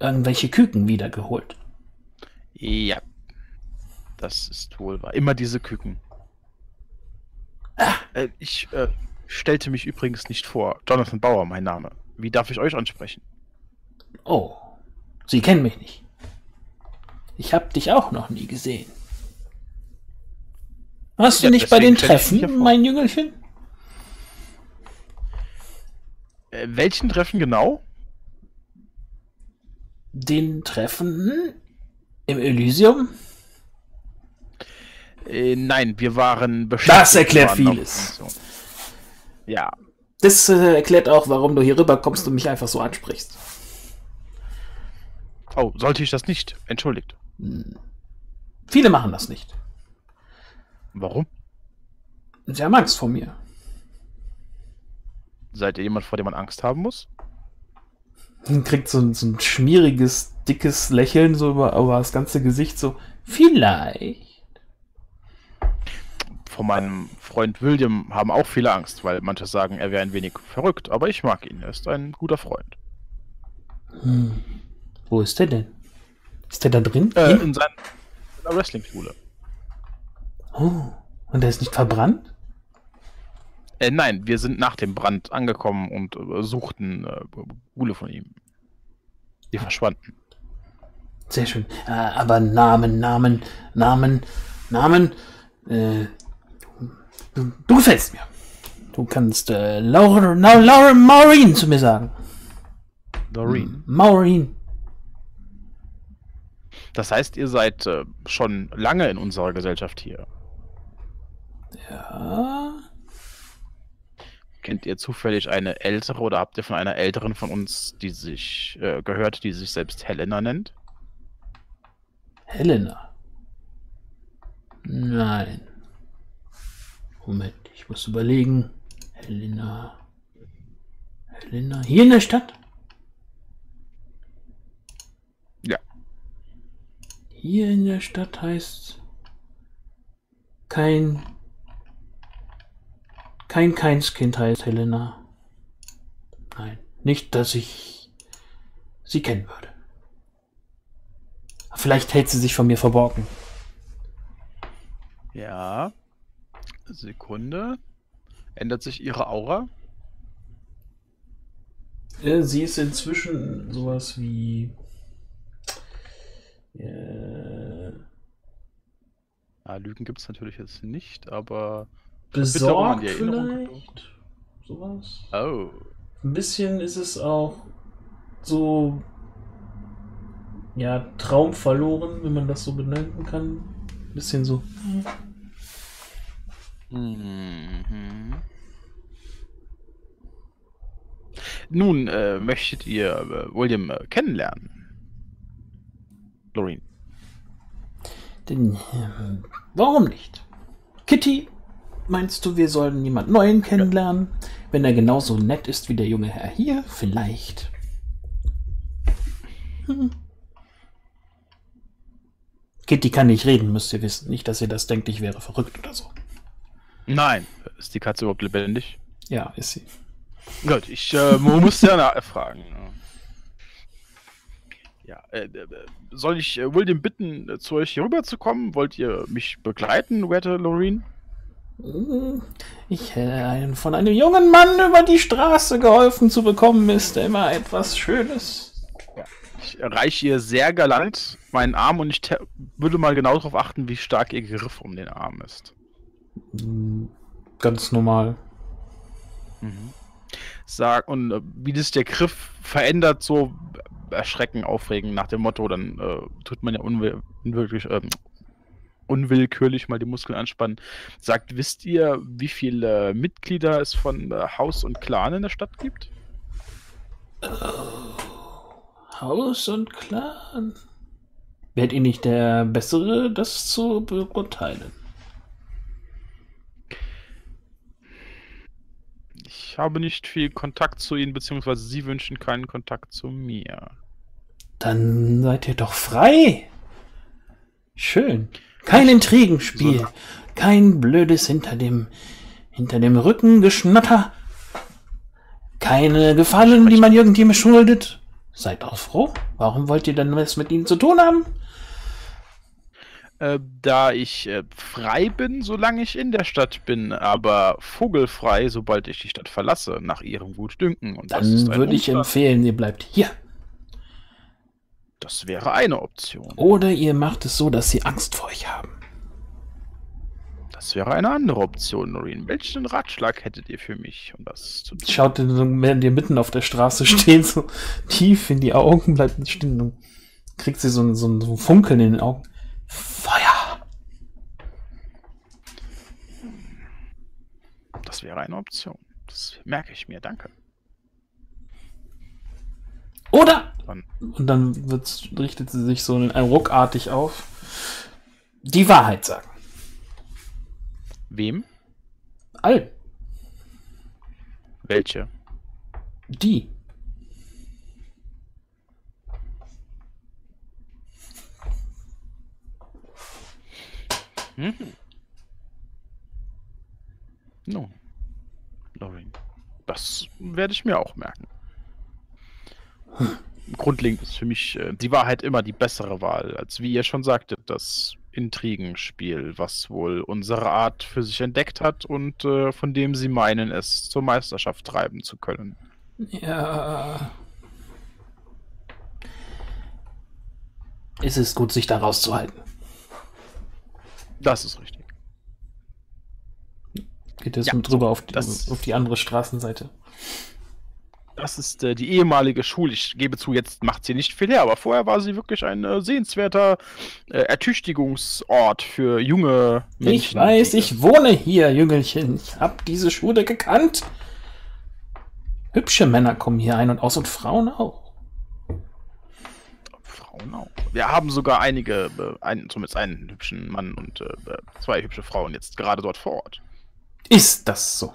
A: irgendwelche Küken wiedergeholt.
C: Ja. Das ist wohl wahr. Immer diese Küken. Äh, ich äh, stellte mich übrigens nicht vor. Jonathan Bauer, mein Name. Wie darf ich euch ansprechen?
A: Oh. Sie kennen mich nicht. Ich hab dich auch noch nie gesehen. Warst du
C: Ja,
A: nicht bei den Treffen, mein Jüngelchen?
C: Äh, welchen Treffen genau?
A: Den Treffen im Elysium?
C: Äh, nein, wir waren beschäftigt.
A: Das erklärt vieles.
C: Mission. Ja,
A: Das äh, erklärt auch, warum du hier rüberkommst und mich einfach so ansprichst.
C: oh, sollte ich das nicht? Entschuldigt.
A: Viele machen das nicht.
C: Warum?
A: Sie haben Angst vor mir.
C: Seid ihr jemand, vor dem man Angst haben muss?
A: Und kriegt so ein, so ein schmieriges, dickes Lächeln so über, über das ganze Gesicht so. Vielleicht.
C: Vor meinem Freund William haben auch viele Angst, weil manche sagen, er wäre ein wenig verrückt, aber ich mag ihn. Er ist ein guter Freund.
A: Hm. Wo ist der denn? Ist der da drin?
C: Äh, in seiner Wrestling-Schule.
A: Oh. Und der ist nicht verbrannt?
C: Äh, nein, wir sind nach dem Brand angekommen und äh, suchten äh, Gule von ihm. Die verschwanden.
A: Sehr schön. Äh, aber Namen, Namen, Namen, Namen. Äh, du, du gefällst mir. Du kannst äh, Laura, na, Laura, Maureen zu mir sagen.
C: Doreen.
A: Maureen.
C: Das heißt, ihr seid äh, schon lange in unserer Gesellschaft hier.
A: Ja.
C: Kennt ihr zufällig eine ältere oder habt ihr von einer älteren von uns, die sich äh, gehört, die sich selbst Helena nennt?
A: Helena. Nein. Moment, ich muss überlegen. Helena. Helena. Hier in der Stadt?
C: Ja.
A: Hier in der Stadt heißt kein kein Keinskind heißt Helena. Nein, nicht, dass ich sie kennen würde. Vielleicht hält sie sich von mir verborgen.
C: Ja. Sekunde. Ändert sich ihre Aura?
A: Äh, Sie ist inzwischen sowas wie. Äh,
C: Ja, Lügen gibt es natürlich jetzt nicht, aber.
A: Besorgt vielleicht. Sowas.
C: Oh.
A: Ein bisschen ist es auch so. Ja, Traum verloren, wenn man das so benennen kann. Ein bisschen so.
C: Mhm. Nun, äh, möchtet ihr äh, William äh, kennenlernen? Loreen.
A: Denn, ähm, warum nicht? Kitty, meinst du, wir sollen jemand Neuen kennenlernen? Wenn er genauso nett ist wie der junge Herr hier, vielleicht. Hm. Kitty kann nicht reden, müsst ihr wissen. Nicht, dass ihr das denkt, ich wäre verrückt oder so.
C: Nein. Ist die Katze überhaupt lebendig?
A: Ja, ist sie.
C: Gut, ich äh, muss ja nachfragen. Ja, äh, äh, soll ich äh, William bitten, äh, zu euch hier rüber zu kommen? Wollt ihr mich begleiten, werte Loreen?
A: Ich hätte einen von einem jungen Mann über die Straße geholfen zu bekommen, ist immer etwas Schönes.
C: Ich reiche ihr sehr galant meinen Arm und ich würde mal genau darauf achten, wie stark ihr Griff um den Arm ist.
A: Hm, Ganz normal.
C: Sag, und äh, wie das der Griff verändert, so erschrecken, aufregen, nach dem Motto, dann äh, tut man ja unwirklich, ähm, unwillkürlich mal die Muskeln anspannen. Sagt, wisst ihr, wie viele Mitglieder es von äh, Haus und Clan in der Stadt gibt?
A: Haus und Clan. Wärt ihr nicht der Bessere, das zu beurteilen?
C: Ich habe nicht viel Kontakt zu ihnen, beziehungsweise sie wünschen keinen Kontakt zu mir.
A: Dann seid ihr doch frei. Schön. Kein Intrigenspiel. Kein blödes hinter dem, hinter dem Rücken geschnatter. Keine Gefallen, die man irgendjemandem schuldet. Seid doch froh. Warum wollt ihr denn was mit ihnen zu tun haben?
C: Äh, da ich äh, frei bin, solange ich in der Stadt bin, aber vogelfrei, sobald ich die Stadt verlasse, nach ihrem Gutdünken. Und
A: Dann würde ich empfehlen, ihr bleibt hier.
C: Das wäre eine Option.
A: Oder ihr macht es so, dass sie Angst vor euch haben.
C: Das wäre eine andere Option, Noreen. Welchen Ratschlag hättet ihr für mich, um das zu tun?
A: Schaut so, während ihr mitten auf der Straße steht, so tief in die Augen, bleibt stehen und kriegt sie so, ein- so, ein- so ein Funkeln in den Augen. Feuer!
C: Das wäre eine Option. Das merke ich mir, danke.
A: Oder?
C: Dann,
A: Und dann wird's, richtet sie sich so in einem ruckartig auf. Die Wahrheit sagen.
C: wem?
A: All.
C: Welche?
A: Die.
C: Mhm. Nun, Lorraine, das werde ich mir auch merken. Grundlegend ist für mich äh, die Wahrheit immer die bessere Wahl, als wie ihr schon sagtet, das Intrigenspiel, was wohl unsere Art für sich entdeckt hat und äh, von dem sie meinen, es zur Meisterschaft treiben zu können.
A: Ja. Es ist gut, sich da rauszuhalten.
C: Das ist richtig.
A: Geht jetzt
C: Ja,
A: drüber auf die,
C: das-
A: auf die andere Straßenseite.
C: Das ist äh, die ehemalige Schule. Ich gebe zu, jetzt macht sie nicht viel her, aber vorher war sie wirklich ein äh, sehenswerter äh, Ertüchtigungsort für junge Menschen.
A: Ich weiß, ich wohne hier, Jüngelchen. Ich hab diese Schule gekannt. Hübsche Männer kommen hier ein und aus und Frauen auch.
C: Frauen auch. Wir haben sogar einige, äh, einen, zumindest einen hübschen Mann und äh, zwei hübsche Frauen jetzt gerade dort vor Ort.
A: Ist das so?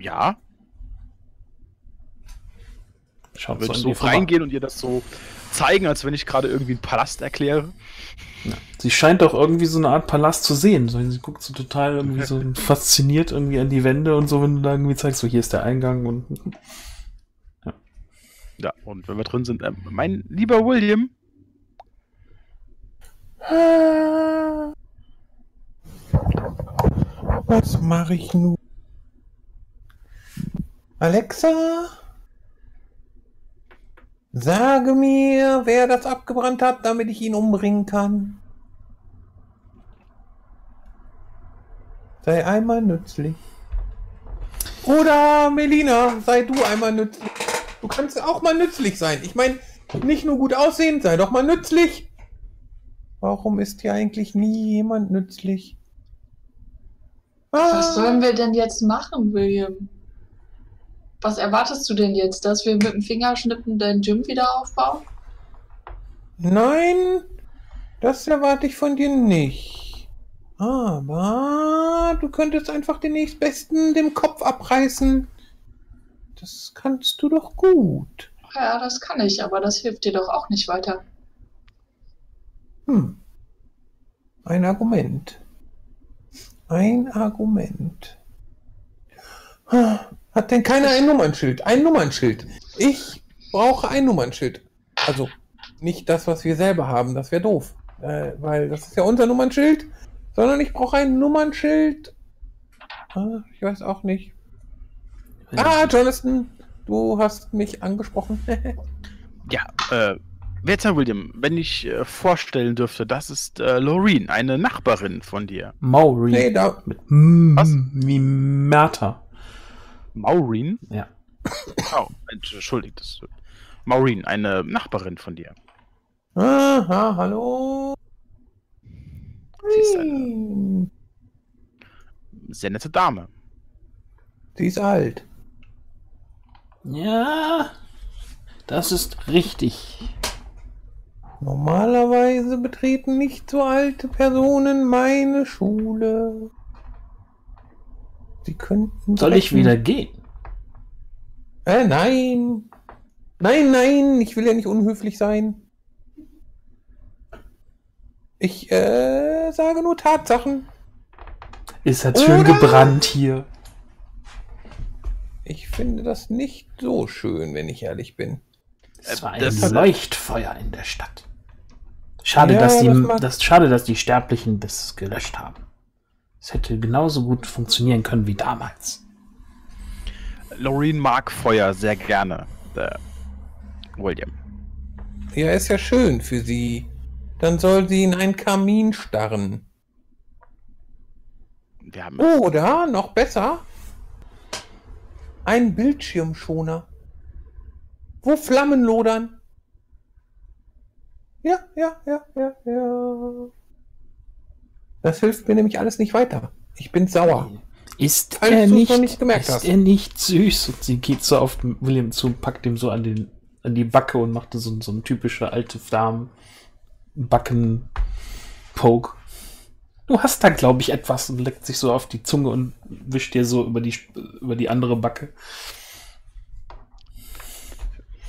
C: Ja,
A: Schaut
C: würde ich so reingehen und ihr das so zeigen, als wenn ich gerade irgendwie einen Palast erkläre.
A: Sie scheint auch irgendwie so eine Art Palast zu sehen. So, sie guckt so total irgendwie so fasziniert irgendwie an die Wände und so, wenn du da irgendwie zeigst, so hier ist der Eingang und
C: Ja, und wenn wir drin sind, ähm, mein lieber William,
B: Was mache ich nun? Alexa? Sage mir, wer das abgebrannt hat, damit ich ihn umbringen kann. Sei einmal nützlich. Oder Melina, sei du einmal nützlich. Du kannst auch mal nützlich sein. Ich meine, nicht nur gut aussehen, sei doch mal nützlich. Warum ist hier eigentlich nie jemand nützlich?
D: Was
B: Ah,
D: sollen wir denn jetzt machen, William? Was erwartest du denn jetzt, dass wir mit dem Fingerschnippen dein Gym wieder aufbauen?
B: Nein, das erwarte ich von dir nicht. Aber du könntest einfach den nächstbesten dem Kopf abreißen. Das kannst du doch gut.
D: Ja, das kann ich, aber das hilft dir doch auch nicht weiter.
B: Hm. Ein Argument. Ein Argument. Hat denn keiner ein Nummernschild? Ein Nummernschild. Ich brauche ein Nummernschild. Also nicht das, was wir selber haben, das wäre doof. Äh, weil das ist ja unser Nummernschild. Sondern ich brauche ein Nummernschild. Ah, ich weiß auch nicht. Ah, Jonathan, du hast mich angesprochen.
C: Ja, äh, werter William, wenn ich äh, vorstellen dürfte, das ist äh, Loreen, eine Nachbarin von dir.
A: Maureen.
B: nee, da.
A: Mit M
C: Was?
A: wie Martha.
C: Maureen?
A: Ja.
C: Oh, entschuldigt. Das, Maureen, eine Nachbarin von dir.
B: Aha, hallo.
C: Sie ist eine sehr nette Dame.
B: Sie ist alt.
A: Ja, das ist richtig.
B: Normalerweise betreten nicht so alte Personen meine Schule. Sie könnten.
A: Soll ich wieder gehen?
B: Äh, nein. Nein, nein, ich will ja nicht unhöflich sein. Ich äh, sage nur Tatsachen.
A: Es hat schön gebrannt hier.
B: Ich finde das nicht so schön, wenn ich ehrlich bin.
A: Es war ein
C: das-
A: Leuchtfeuer in der Stadt. Schade,
B: Ja,
A: dass die,
B: das
A: das, schade, dass die Sterblichen das gelöscht haben. Es hätte genauso gut funktionieren können wie damals.
C: Loreen mag Feuer sehr gerne. Äh, William.
B: Ja, ist ja schön für sie. Dann soll sie in einen Kamin starren.
C: Wir haben
B: Oder, noch besser, ein Bildschirmschoner. Wo Flammen lodern. Ja, ja, ja, ja, ja. Das hilft mir nämlich alles nicht weiter. Ich bin sauer.
A: Ist
B: Falls
A: er nicht,
B: noch nicht gemerkt
A: ist
B: hast.
A: er nicht süß? Und sie geht so auf William zu und packt ihm so an, den, an die Backe und macht so, so eine typische alte Damen Backen Poke. Du hast da, glaube ich, etwas und leckt sich so auf die Zunge und wischt dir so über die, über die andere Backe.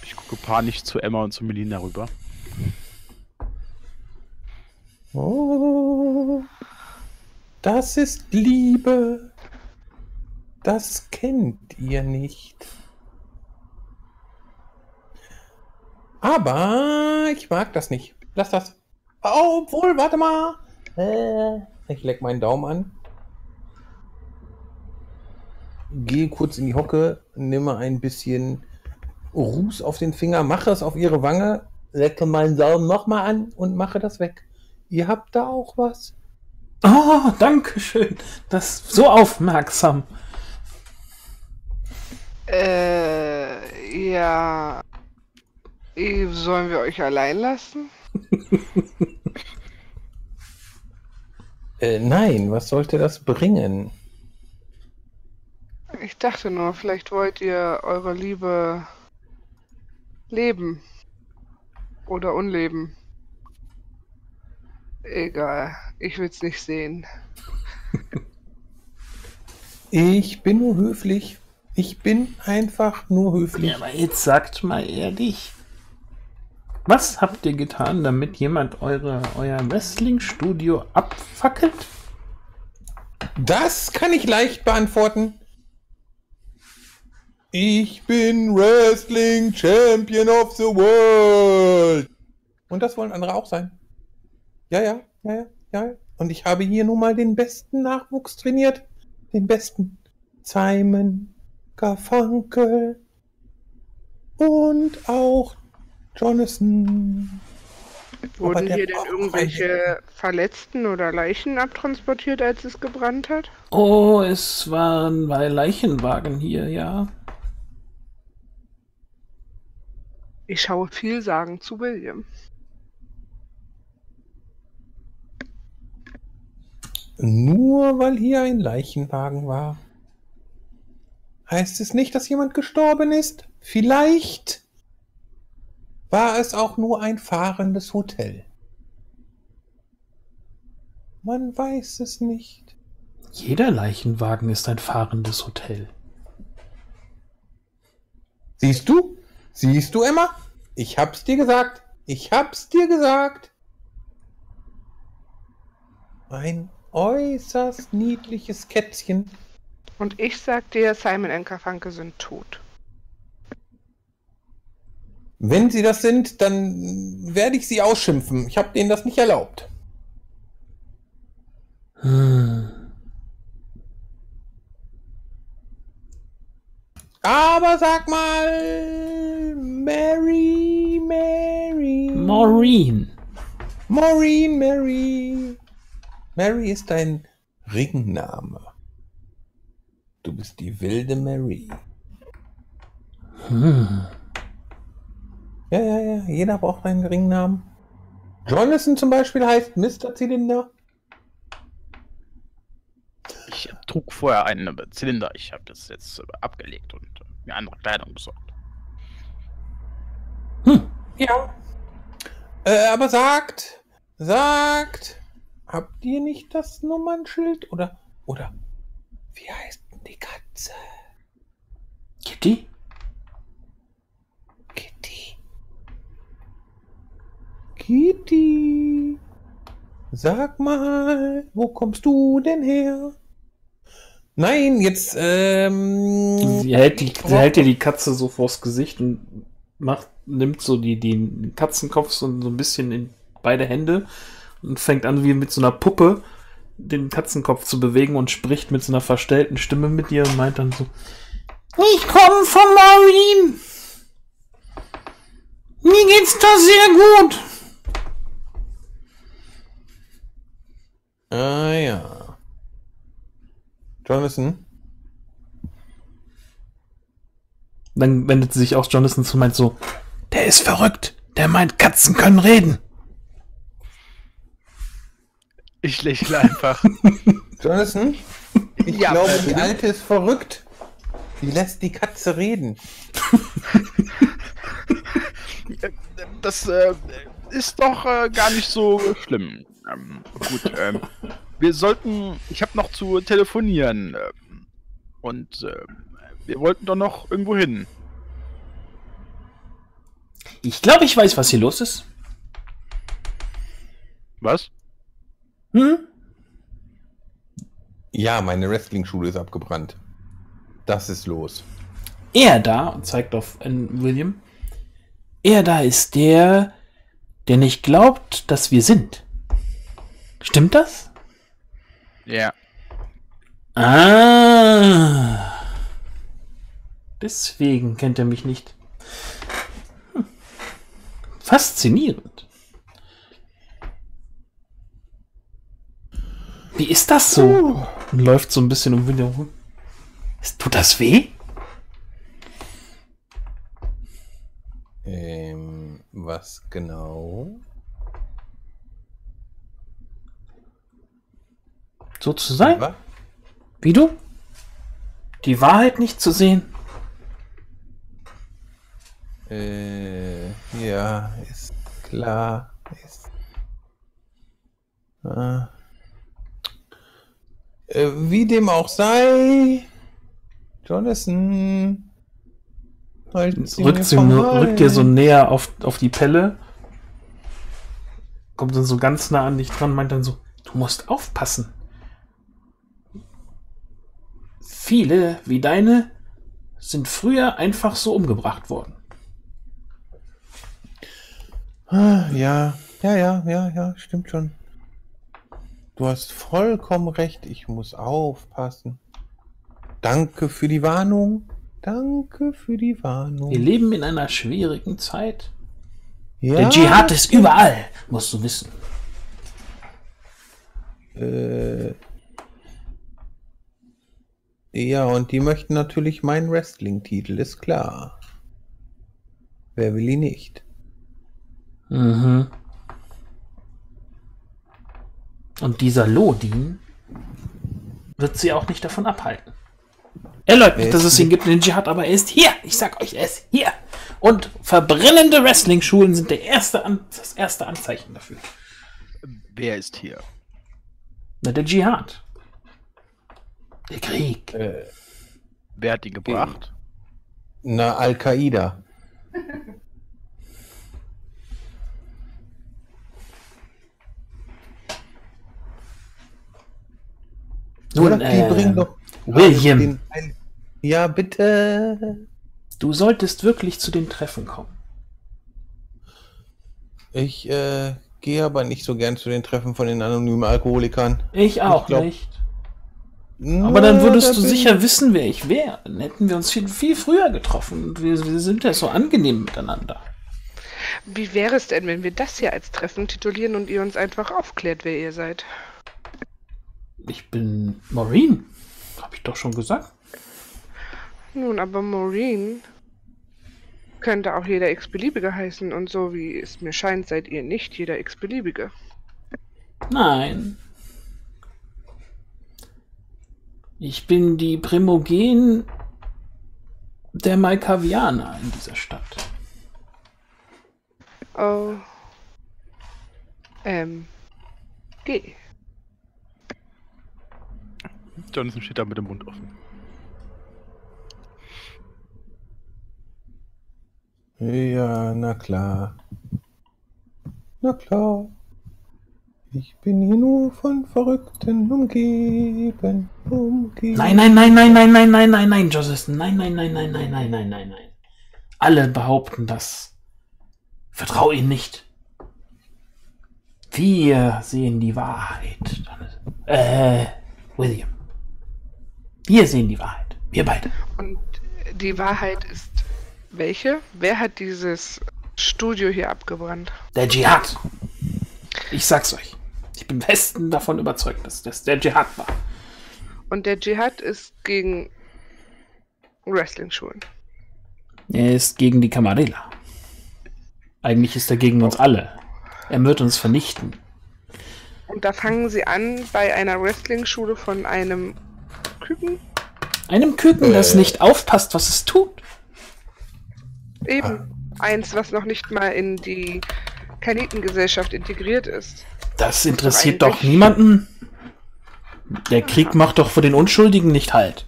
C: ich gucke panisch zu Emma und zu Melina rüber.
B: Oh, das ist Liebe. Das kennt ihr nicht. Aber ich mag das nicht. Lass das. Obwohl, warte mal. Äh, Ich leck meinen Daumen an. Gehe kurz in die Hocke, nehme ein bisschen Ruß auf den Finger, mache es auf ihre Wange, lecke meinen Daumen nochmal an und mache das weg. Ihr habt da auch was?
A: Oh, danke schön. Das ist so aufmerksam.
E: Äh, ja. Eh, Sollen wir euch allein lassen?
B: Äh, nein, was sollte das bringen?
E: Ich dachte nur, vielleicht wollt ihr eure Liebe leben. Oder unleben. Egal, ich will's nicht sehen.
B: Ich bin nur höflich. Ich bin einfach nur höflich.
A: Ja, aber jetzt sagt mal ehrlich, was habt ihr getan, damit jemand eure, euer Wrestling-Studio abfackelt?
B: Das kann ich leicht beantworten. Ich bin Wrestling Champion of the World. Und das wollen andere auch sein. Ja, ja, ja, ja, ja. Und ich habe hier nun mal den besten Nachwuchs trainiert. Den besten. Simon Garfunkel. Und auch Jonathan.
E: Wurden hier denn irgendwelche Verletzten oder Leichen abtransportiert, als es gebrannt hat?
A: Oh, es waren bei Leichenwagen hier, ja.
E: Ich schaue vielsagend zu William.
B: Nur weil hier ein Leichenwagen war. Heißt es nicht, dass jemand gestorben ist? Vielleicht war es auch nur ein fahrendes Hotel. Man weiß es nicht.
A: Jeder Leichenwagen ist ein fahrendes Hotel.
B: Siehst du? Siehst du, Emma? Ich hab's dir gesagt. Ich hab's dir gesagt. Ein äußerst niedliches Kätzchen.
E: Und ich sag dir, Simon und Garfunkel sind tot.
B: Wenn sie das sind, dann werde ich sie ausschimpfen. Ich habe denen das nicht erlaubt.
A: Hm.
B: Aber sag mal, Mary, Mary.
A: Maureen.
B: Maureen, Mary. Mary ist dein Ringname. Du bist die wilde Mary.
A: Hm.
B: Ja, ja, ja. Jeder braucht einen Ringnamen. Jonathan zum Beispiel heißt Mr. Zylinder.
C: Ich trug vorher einen Zylinder. Ich habe das jetzt abgelegt und mir andere Kleidung besorgt.
A: Hm.
B: Ja. Äh, aber sagt, sagt, habt ihr nicht das Nummernschild? Oder, oder, wie heißt denn die Katze?
A: Kitty?
B: Kitty. Kitty. Sag mal, wo kommst du denn her? Nein, jetzt, ähm.
A: Sie hält, die, sie hält dir die Katze so vors Gesicht und macht, nimmt so die, den Katzenkopf so, so ein bisschen in beide Hände und fängt an, wie mit so einer Puppe den Katzenkopf zu bewegen und spricht mit so einer verstellten Stimme mit dir und meint dann so: Ich komme von Maureen. Mir geht's da sehr gut.
B: Ah ja. Jonathan?
A: Dann wendet sie sich auch Jonathan zu und meint so: Der ist verrückt. Der meint, Katzen können reden.
C: Ich lächle einfach.
B: Jonathan? Ich
C: Ja,
B: glaube, die Alte ist verrückt. Die lässt die Katze reden.
C: Das äh, ist doch äh, gar nicht so schlimm. Ähm, gut, ähm, wir sollten. Ich habe noch zu telefonieren. Ähm, und äh, wir wollten doch noch irgendwo hin.
A: Ich glaube, ich weiß, was hier los ist.
C: Was?
A: Hm?
B: Ja, meine Wrestling-Schule ist abgebrannt. Das ist los.
A: Er da, und zeigt auf N. William, er da ist der, der nicht glaubt, dass wir sind. Stimmt das?
C: Ja.
A: Ah. Deswegen kennt er mich nicht. Hm. Faszinierend. Wie ist das so? Und läuft so ein bisschen um William rum. Ist- Tut das weh?
B: Ähm, was genau?
A: So zu sein?
B: Was?
A: Wie du? Die Wahrheit nicht zu sehen?
B: Äh, ja, ist klar. Ist, ah. Äh, wie dem auch sei, Jonathan.
A: Rückt, sie,
B: vom
A: rückt dir so näher auf, auf die Pelle. Kommt dann so ganz nah an dich dran, meint dann so, du musst aufpassen. Viele wie deine sind früher einfach so umgebracht worden.
B: Ah, Ja, Ja, ja, ja, ja, stimmt schon. Du hast vollkommen recht, ich muss aufpassen. Danke für die Warnung. Danke für die Warnung.
A: Wir leben in einer schwierigen Zeit.
B: ja,
A: Der Dschihad ist überall, musst du wissen.
B: Äh, ja, und die möchten natürlich meinen Wrestling-Titel, ist klar. Wer will ihn nicht?
A: Mhm. Und dieser Lodin wird sie auch nicht davon abhalten. Er leugnet, dass es ihn gibt in den Dschihad, aber er ist hier. Ich sag euch, er ist hier. Und verbrennende Wrestling-Schulen sind der erste An das erste Anzeichen dafür.
C: Wer ist hier?
A: Na, der Dschihad. Der Krieg.
B: Äh,
C: Wer hat ihn gebracht?
B: na, Al-Qaida.
A: Nun,
B: ja, die
A: äh,
B: bringen doch
A: William,
B: den Teil- Ja, bitte.
A: du solltest wirklich zu den Treffen kommen.
B: Ich äh, gehe aber nicht so gern zu den Treffen von den anonymen Alkoholikern.
A: Ich auch
B: glaub-
A: nicht. Aber dann
B: Na,
A: würdest
B: da
A: du sicher wissen, wer ich wäre. Dann hätten wir uns viel, viel früher getroffen. Und wir, wir sind ja so angenehm miteinander.
E: Wie wäre es denn, wenn wir das hier als Treffen titulieren und ihr uns einfach aufklärt, wer ihr seid?
A: Ich bin Maureen. Hab ich doch schon gesagt.
E: Nun, aber Maureen könnte auch jeder x-beliebige heißen und so wie es mir scheint, seid ihr nicht jeder x-beliebige.
A: Nein. Ich bin die Primogen der Malkavianer in dieser Stadt.
E: Oh. Ähm. G.
C: Jonathan steht da mit dem Mund offen.
B: Ja, na klar. Na klar. Ich bin hier nur von Verrückten umgeben. umgeben.
A: Nein, nein, nein, nein, nein, nein, nein, nein, nein, Joseph. Nein, nein, nein, nein, nein, nein, nein, nein, nein. Alle behaupten das. Vertrau ihnen nicht. Wir sehen die Wahrheit. Äh, William. Wir sehen die Wahrheit. Wir beide.
E: Und die Wahrheit ist welche? Wer hat dieses Studio hier abgebrannt?
A: Der Dschihad. Ich sag's euch. Ich bin festen davon überzeugt, dass das der Dschihad war.
E: Und der Dschihad ist gegen Wrestling-Schulen.
A: Er ist gegen die Kamarilla. Eigentlich ist er gegen uns alle. Er wird uns vernichten.
E: Und da fangen sie an bei einer Wrestling-Schule von einem Küken.
A: Einem Küken, das
B: Äh.
A: nicht aufpasst, was es tut.
E: Eben. Eins, was noch nicht mal in die Kanitengesellschaft integriert ist.
A: Das interessiert doch niemanden. Der Krieg macht doch vor den Unschuldigen nicht halt.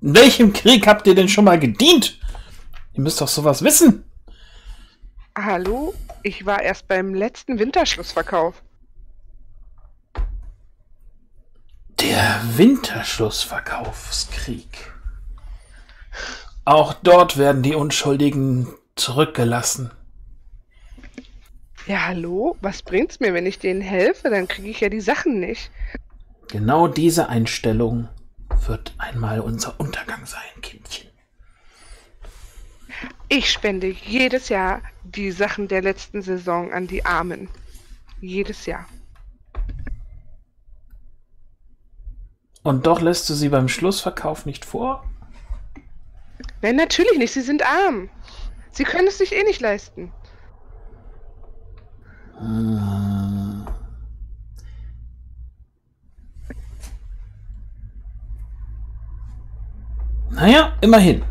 A: In welchem Krieg habt ihr denn schon mal gedient? Ihr müsst doch sowas wissen.
E: Hallo? Ich war erst beim letzten Winterschlussverkauf.
A: Der Winterschlussverkaufskrieg. Auch dort werden die Unschuldigen zurückgelassen.
E: Ja, hallo? Was bringt's mir, wenn ich denen helfe? Dann kriege ich ja die Sachen nicht.
A: Genau diese Einstellung wird einmal unser Untergang sein, Kindchen.
E: Ich spende jedes Jahr die Sachen der letzten Saison an die Armen. Jedes Jahr.
A: Und doch lässt du sie beim Schlussverkauf nicht vor?
E: Nein, natürlich nicht. Sie sind arm. Sie können es sich eh nicht leisten.
A: Naja, immerhin.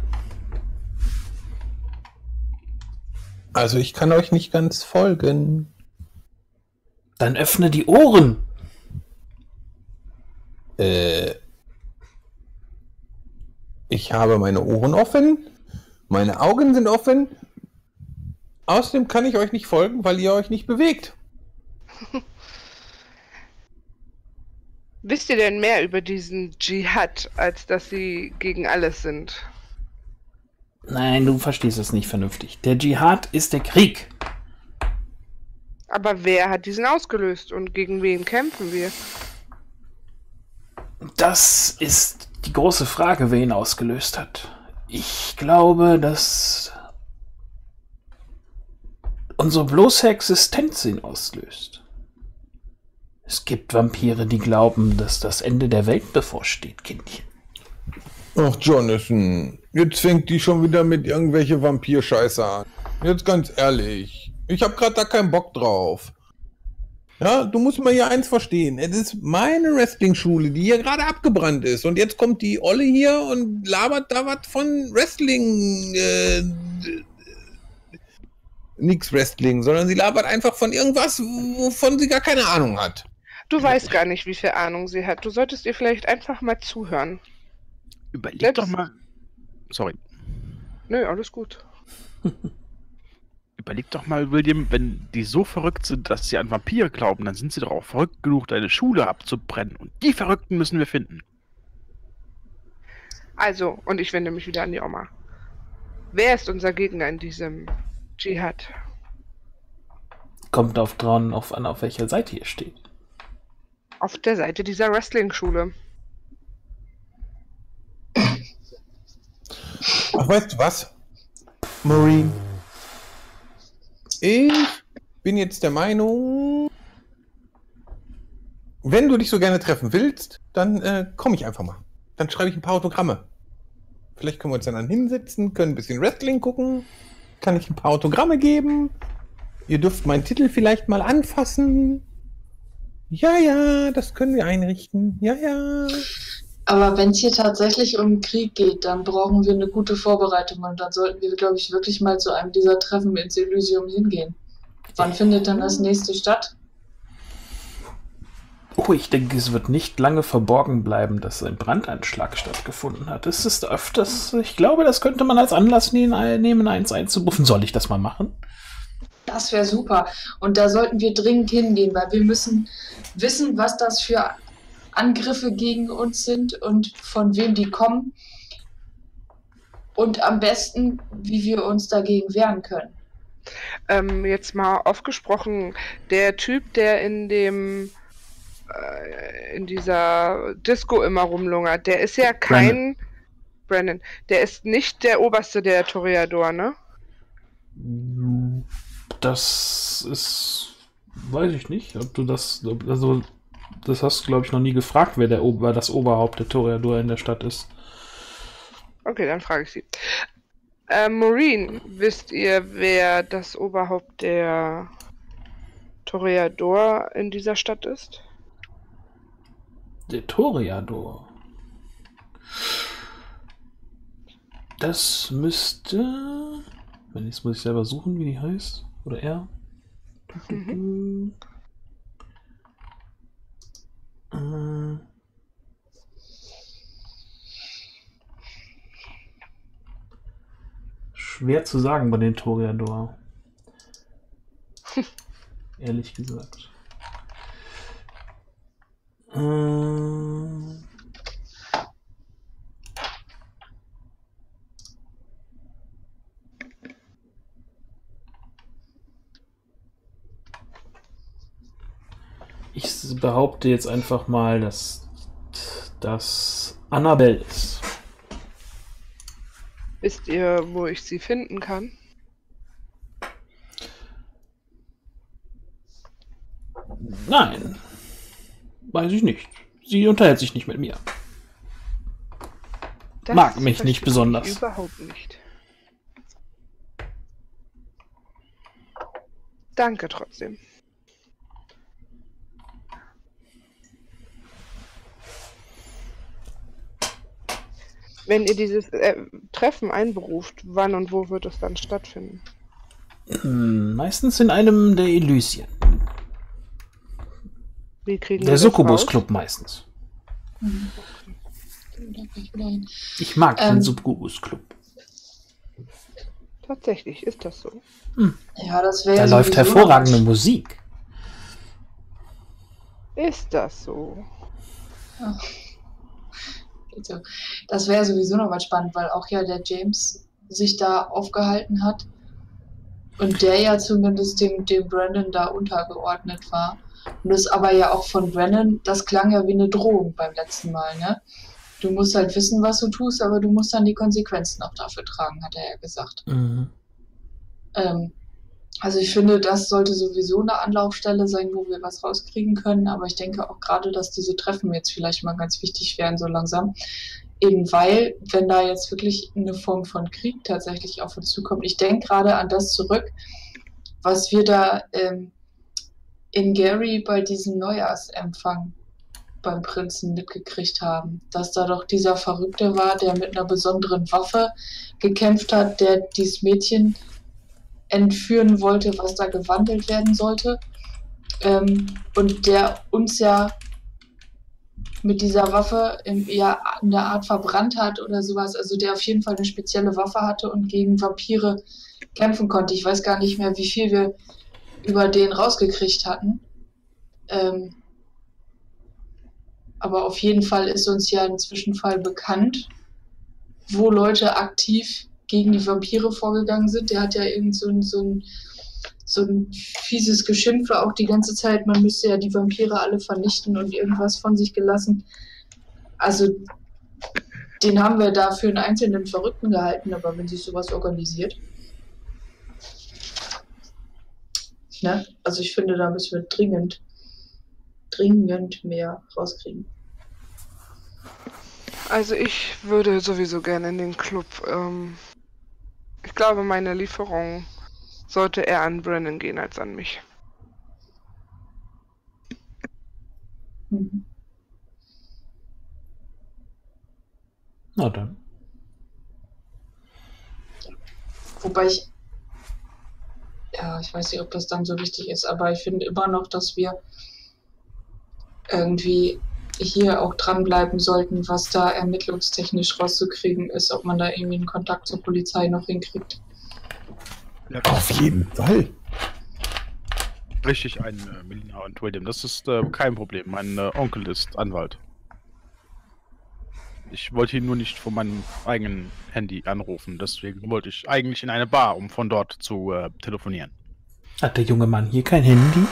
B: Also ich kann euch nicht ganz folgen.
A: Dann öffne die Ohren.
B: Äh, ich habe meine Ohren offen, meine Augen sind offen. Außerdem kann ich euch nicht folgen, weil ihr euch nicht bewegt.
E: Wisst ihr denn mehr über diesen Dschihad, als dass sie gegen alles sind?
A: Nein, du verstehst es nicht vernünftig. Der Dschihad ist der Krieg.
E: Aber wer hat diesen ausgelöst und gegen wen kämpfen wir?
A: Das ist die große Frage, wer ihn ausgelöst hat. Ich glaube, dass unsere bloße Existenz ihn auslöst. Es gibt Vampire, die glauben, dass das Ende der Welt bevorsteht, Kindchen.
B: Ach, Jonathan, jetzt fängt die schon wieder mit irgendwelche Vampirscheiße an. Jetzt ganz ehrlich, ich hab grad da keinen Bock drauf. Ja, du musst mal hier eins verstehen. Es ist meine Wrestling-Schule, die hier gerade abgebrannt ist. Und jetzt kommt die Olle hier und labert da was von Wrestling. Äh, nix Wrestling, sondern sie labert einfach von irgendwas, wovon sie gar keine Ahnung hat.
E: Du weißt gar nicht, wie viel Ahnung sie hat. Du solltest ihr vielleicht einfach mal zuhören.
C: Überleg
E: Selbst-
C: doch mal. Sorry.
E: Nö, alles gut.
C: Überleg doch mal, William, wenn die so verrückt sind, dass sie an Vampire glauben, dann sind sie doch auch verrückt genug, deine Schule abzubrennen. Und die Verrückten müssen wir finden.
E: Also, und ich wende mich wieder an die Oma. Wer ist unser Gegner in diesem Dschihad?
A: Kommt auf dran, auf, an, auf welcher Seite ihr steht.
E: Auf der Seite dieser Wrestling-Schule.
B: Ach, weißt du was? Marine. Ich bin jetzt der Meinung, wenn du dich so gerne treffen willst, dann äh, komme ich einfach mal. Dann schreibe ich ein paar Autogramme. Vielleicht können wir uns dann, dann hinsetzen, können ein bisschen Wrestling gucken. Kann ich ein paar Autogramme geben? Ihr dürft meinen Titel vielleicht mal anfassen. Ja, ja, das können wir einrichten. Ja, ja.
D: Aber wenn es hier tatsächlich um Krieg geht, dann brauchen wir eine gute Vorbereitung und dann sollten wir, glaube ich, wirklich mal zu einem dieser Treffen ins Elysium hingehen. Wann findet dann das nächste statt?
A: Oh, ich denke, es wird nicht lange verborgen bleiben, dass ein Brandanschlag stattgefunden hat. Es ist öfters, ich glaube, das könnte man als Anlass nehmen, nehmen eins einzubuffen. Soll ich das mal machen?
D: Das wäre super. Und da sollten wir dringend hingehen, weil wir müssen wissen, was das für Angriffe gegen uns sind und von wem die kommen. Und am besten, wie wir uns dagegen wehren können.
E: Ähm, jetzt mal aufgesprochen, der Typ, der in dem äh, in dieser Disco immer rumlungert, der ist ja kein Brandon. Der ist nicht der oberste der Toreador, ne?
A: Das ist, weiß ich nicht, ob du das, also, das hast du, glaube ich, noch nie gefragt, wer, der, Ober- das Oberhaupt der Toreador in der Stadt ist.
E: Okay, dann frage ich sie. Äh, Maureen, wisst ihr, wer das Oberhaupt der Toreador in dieser Stadt ist?
A: Der Toreador. Das müsste. Wenn jetzt muss ich selber suchen, wie die heißt. Oder er.
E: Mhm.
A: Äh. Schwer zu sagen bei den Toreador. Ehrlich gesagt. Ähm. Ich behaupte jetzt einfach mal, dass das Annabelle ist.
E: Wisst ihr, wo ich sie finden kann?
A: Nein. Weiß ich nicht. Sie unterhält sich nicht mit mir.
E: Das
A: Mag mich nicht
E: verstehe ich
A: besonders.
E: Überhaupt nicht. Danke trotzdem. Wenn ihr dieses äh, Treffen einberuft, wann und wo wird es dann stattfinden?
A: Hm, Meistens in einem der Elysien.
E: Wie kriegen
A: Der Succubus? Club meistens.
D: Ich
A: mag den
D: Ähm.
A: Succubus Club.
E: Tatsächlich, ist das so.
D: Ja, das wäre
A: Da
D: ja
A: läuft hervorragende Musik.
E: Ist das so?
D: Also, das wäre sowieso noch mal spannend, weil auch ja der James sich da aufgehalten hat. Und der ja zumindest dem, dem Brandon da untergeordnet war. Und das aber ja auch von Brennan, das klang ja wie eine Drohung beim letzten Mal, ne? Du musst halt wissen, was du tust, aber du musst dann die Konsequenzen auch dafür tragen, hat er ja gesagt.
A: Mhm.
D: Ähm, also ich finde, das sollte sowieso eine Anlaufstelle sein, wo wir was rauskriegen können. Aber ich denke auch gerade, dass diese Treffen jetzt vielleicht mal ganz wichtig wären, so langsam. Eben weil, wenn da jetzt wirklich eine Form von Krieg tatsächlich auf uns zukommt, ich denke gerade an das zurück, was wir da ähm, in Gary bei diesem Neujahrsempfang beim Prinzen mitgekriegt haben, dass da doch dieser Verrückte war, der mit einer besonderen Waffe gekämpft hat, der dieses Mädchen entführen wollte, was da gewandelt werden sollte. Ähm, und der uns ja mit dieser Waffe in, ja, in der Art verbrannt hat oder sowas. Also der auf jeden Fall eine spezielle Waffe hatte und gegen Vampire kämpfen konnte. Ich weiß gar nicht mehr, wie viel wir über den rausgekriegt hatten. Ähm, aber auf jeden Fall ist uns ja ein Zwischenfall bekannt, wo Leute aktiv gegen die Vampire vorgegangen sind. Der hat ja irgend so ein, so ein, so ein fieses Geschimpfe auch die ganze Zeit, man müsste ja die Vampire alle vernichten und irgendwas von sich gelassen. Also den haben wir da für einen einzelnen Verrückten gehalten, aber wenn sich sowas organisiert. Ne? Also ich finde, da müssen wir dringend, dringend mehr rauskriegen.
E: Also ich würde sowieso gerne in den Club. Ähm, ich glaube, meine Lieferung sollte eher an Brennan gehen als an mich.
D: Mhm.
A: Na dann.
D: Wobei ich, ja, ich weiß nicht, ob das dann so wichtig ist, aber ich finde immer noch, dass wir irgendwie hier auch dranbleiben sollten, was da ermittlungstechnisch rauszukriegen ist, ob man da irgendwie einen Kontakt zur Polizei noch hinkriegt.
C: Ja,
B: Auf jeden Fall.
C: richtig ein, äh, Melina und William. Das ist äh, kein Problem. Mein äh, Onkel ist Anwalt. Ich wollte ihn nur nicht von meinem eigenen Handy anrufen. Deswegen wollte ich eigentlich in eine Bar, um von dort zu äh, telefonieren.
A: Hat der junge Mann hier kein Handy?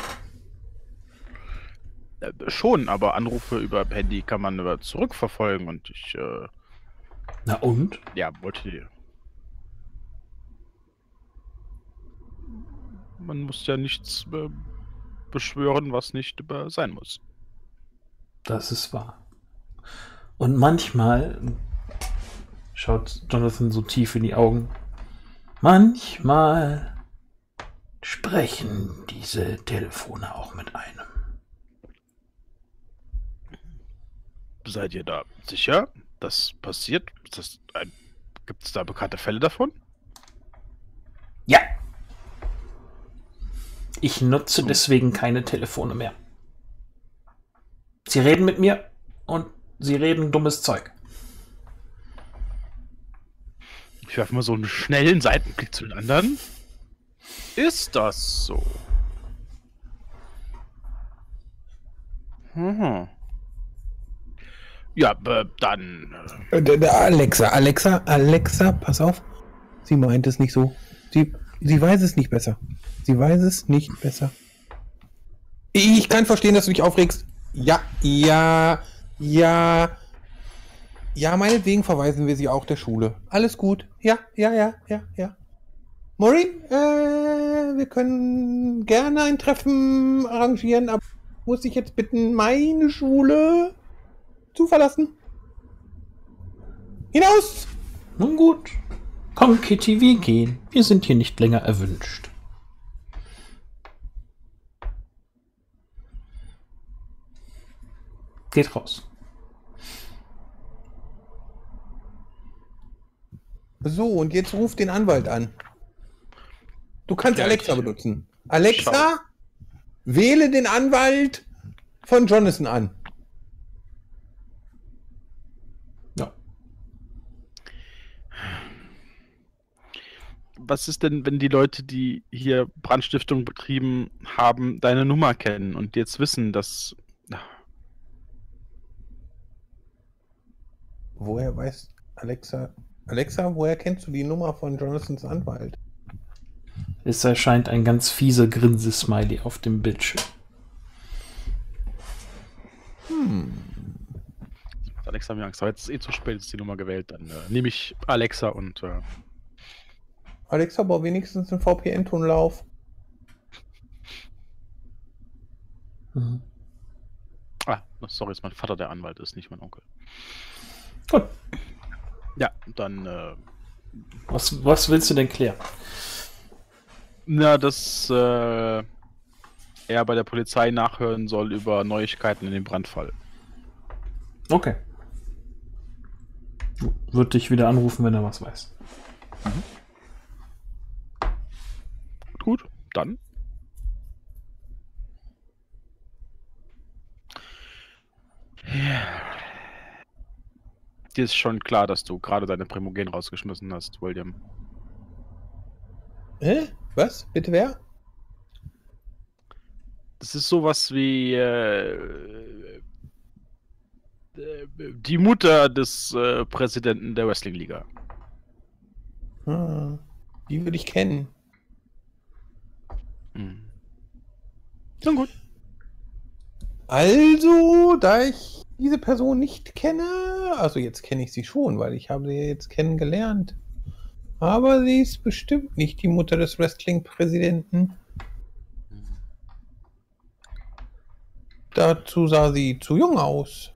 C: Äh, schon, aber Anrufe über Handy kann man äh, zurückverfolgen und ich äh,
A: Na und?
C: ja, wollte. Man muss ja nichts äh, beschwören, was nicht äh, sein muss.
A: Das ist wahr. Und manchmal schaut Jonathan so tief in die Augen. Manchmal sprechen diese Telefone auch mit einem.
C: Seid ihr da sicher? Das passiert? Das ein, Gibt es da bekannte Fälle davon?
A: Ja. Ich nutze
C: So.
A: deswegen keine Telefone mehr. Sie reden mit mir und sie reden dummes Zeug.
C: Ich werfe mal so einen schnellen Seitenblick zu den anderen. Ist das so? Mhm. Ja, äh, dann. Äh,
B: Alexa, Alexa, Alexa, pass auf. Sie meint es nicht so. Sie, sie weiß es nicht besser. Sie weiß es nicht besser. Ich kann verstehen, dass du dich aufregst. Ja, ja, ja. Ja, meinetwegen verweisen wir sie auch der Schule. Alles gut. Ja, ja, ja, ja, ja. Maureen, äh, wir können gerne ein Treffen arrangieren, aber muss ich jetzt bitten, meine Schule zu verlassen? Hinaus!
A: Nun gut. Komm, Kitty, wir gehen. Wir sind hier nicht länger erwünscht. Geht raus.
B: So, und jetzt ruf den Anwalt an. Du kannst
C: Ja,
B: Alexa benutzen. Alexa, wähle den Anwalt von Jonathan an.
C: Was ist denn, wenn die Leute, die hier Brandstiftung betrieben haben, deine Nummer kennen und jetzt wissen, dass.
B: Woher weiß Alexa? Alexa, woher kennst du die Nummer von Jonathans Anwalt?
A: Es erscheint ein ganz fieser Grinsesmiley auf dem Bildschirm.
B: Hm.
C: Alexa mir Angst. Aber jetzt ist eh zu spät, ist die Nummer gewählt. Dann äh, nehme ich Alexa und äh,
B: Alexa, bau wenigstens einen VPN-Tunnel auf.
A: Mhm.
C: Ah, sorry, ist mein Vater der Anwalt, ist nicht mein Onkel.
A: Gut.
C: Ja, dann, äh,
A: Was, was willst du denn klären?
C: na, dass äh, er bei der Polizei nachhören soll über Neuigkeiten in dem Brandfall.
A: Okay. Wird dich wieder anrufen, wenn er was weiß.
C: Gut, dann. Dir ist schon klar, dass du gerade deine Primogen rausgeschmissen hast, William.
B: Hä? Was? Bitte wer?
C: Das ist sowas wie äh, äh, die Mutter des äh, Präsidenten der Wrestling-Liga.
B: Hm. Die würde ich kennen.
C: Hm. Na gut.
B: Also, da ich diese Person nicht kenne, also jetzt kenne ich sie schon, weil ich habe sie jetzt kennengelernt. Aber sie ist bestimmt nicht die Mutter des Wrestling-Präsidenten. Dazu sah sie zu jung aus.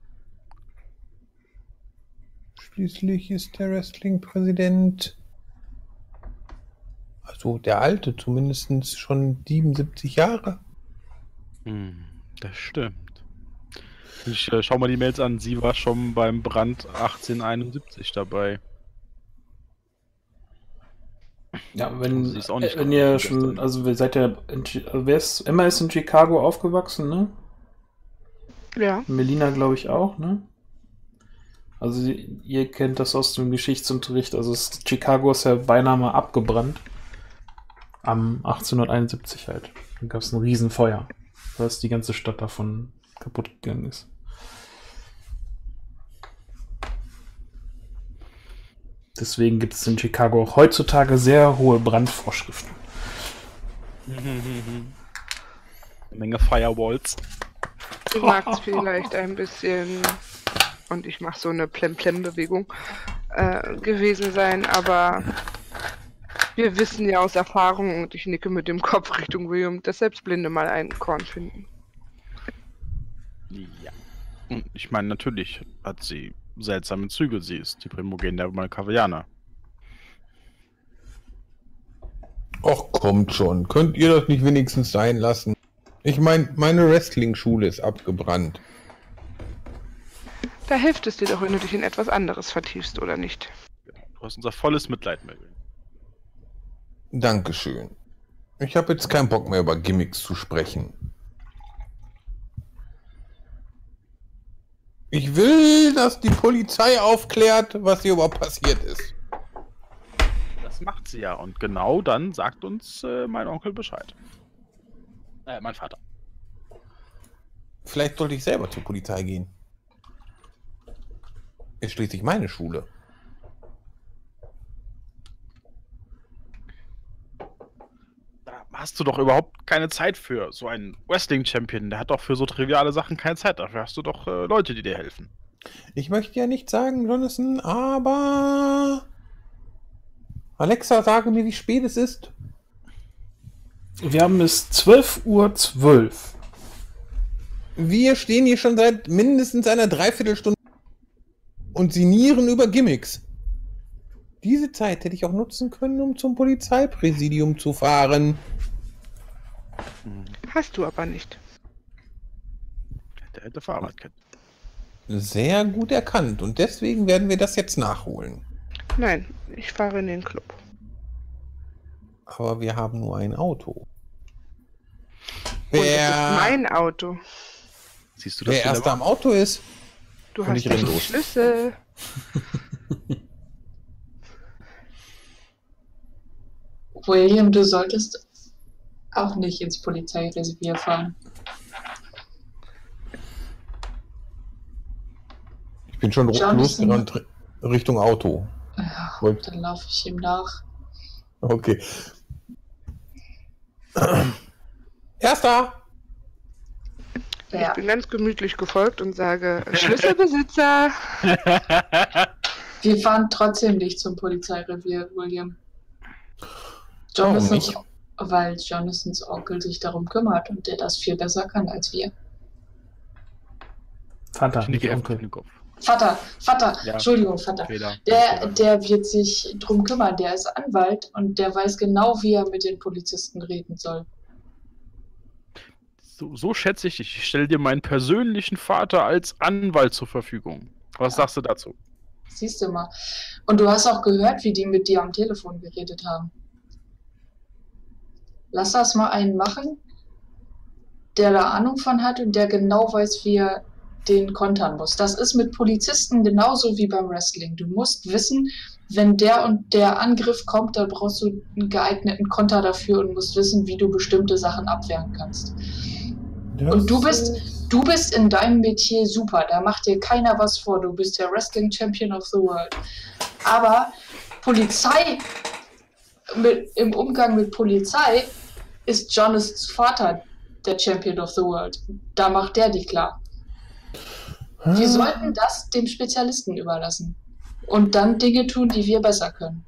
B: Schließlich ist der Wrestling-Präsident, also der alte, zumindest schon 77 Jahre.
C: Hm, das stimmt. Ich äh, schau mal die Mails an. Sie war schon beim Brand 1871 dabei.
A: Ja, wenn,
C: Sie ist auch nicht
A: äh, wenn ihr
C: gestern.
A: schon, also wir seid ja, in, also wer ist, Emma ist in Chicago aufgewachsen, ne?
E: Ja.
A: Melina, glaube ich, auch, ne? Also ihr kennt das aus dem Geschichtsunterricht. Also es, Chicago ist ja beinahe mal abgebrannt. Am 1871 halt. Da gab es ein Riesenfeuer. Da ist die ganze Stadt davon kaputt gegangen ist. Deswegen gibt es in Chicago auch heutzutage sehr hohe Brandvorschriften.
C: Eine Menge Firewalls.
E: Du magst vielleicht ein bisschen, und ich mache so eine Plem-Plem-Bewegung, äh, gewesen sein, aber wir wissen ja aus Erfahrung, und ich nicke mit dem Kopf Richtung William, dass selbst Blinde mal einen Korn finden.
C: Ja. Und ich meine, natürlich hat sie seltsame Züge. Sie ist die Primogen der Malkavianer.
B: Ach, kommt schon. Könnt ihr das nicht wenigstens sein lassen? Ich meine, meine Wrestling-Schule ist abgebrannt.
E: Da hilft es dir doch, wenn du dich in etwas anderes vertiefst, oder nicht?
C: Du hast unser volles Mitleid, Melvin.
B: Dankeschön. Ich habe jetzt keinen Bock mehr über Gimmicks zu sprechen. Ich will, dass die Polizei aufklärt, was hier überhaupt passiert ist.
C: Das macht sie ja. Und genau dann sagt uns äh, mein Onkel Bescheid. Äh, mein Vater.
B: Vielleicht sollte ich selber zur Polizei gehen. Ist schließlich meine Schule.
C: Da hast du doch überhaupt keine Zeit für. So ein Wrestling-Champion, der hat doch für so triviale Sachen keine Zeit. Dafür hast du doch äh, Leute, die dir helfen.
B: Ich möchte ja nicht sagen, Jonathan, aber... Alexa, sage mir, wie spät es ist.
A: Wir haben es 12.12 Uhr. 12.
B: Wir stehen hier schon seit mindestens einer Dreiviertelstunde und sinnieren über Gimmicks. Diese Zeit hätte ich auch nutzen können, um zum Polizeipräsidium zu fahren.
E: Hast du aber nicht.
C: Der hätte Fahrradkette.
B: Sehr gut erkannt und deswegen werden wir das jetzt nachholen.
E: Nein, ich fahre in den Club.
B: Aber wir haben nur ein Auto.
E: Und es ist
B: Wer,
E: mein Auto.
C: Siehst du das?
B: wer erst am Auto ist,
E: Du hast
B: ich
E: die
B: los.
E: Schlüssel.
D: William, du solltest auch nicht ins Polizeireservier fahren.
B: ich bin schon losgerannt ri- Richtung Auto.
D: Ja,
B: Wollt-
D: dann laufe ich ihm nach.
B: Okay. Erster!
D: Ja.
E: Ich bin ganz gemütlich gefolgt und sage, Schlüsselbesitzer.
D: Wir fahren trotzdem nicht zum Polizeirevier, William.
B: Warum
D: Jonathan's,
B: nicht?
D: Weil Jonathan's Onkel sich darum kümmert und der das viel besser kann als wir.
A: Vater,
C: Ich
A: nicht Onkel.
C: den Kopf.
D: Vater, Vater,
C: Ja.
D: Entschuldigung, Vater.
C: Fehler.
D: Der, der wird sich drum kümmern. Der ist Anwalt und der weiß genau, wie er mit den Polizisten reden soll.
C: So, so schätze ich dich. Ich stelle dir meinen persönlichen Vater als Anwalt zur Verfügung. Was sagst du dazu?
D: Siehst du mal. Und du hast auch gehört, wie die mit dir am Telefon geredet haben. Lass das mal einen machen, der da Ahnung von hat und der genau weiß, wie er den kontern muss. Das ist mit Polizisten genauso wie beim Wrestling. Du musst wissen, wenn der und der Angriff kommt, dann brauchst du einen geeigneten Konter dafür und musst wissen, wie du bestimmte Sachen abwehren kannst. Und du bist- Du bist in deinem Metier super, da macht dir keiner was vor. Du bist der Wrestling Champion of the World. Aber Polizei, mit, im Umgang mit Polizei, ist Jonas Vater der Champion of the World. Da macht der dich klar. Wir sollten das dem Spezialisten überlassen. Und dann Dinge tun, die wir besser können.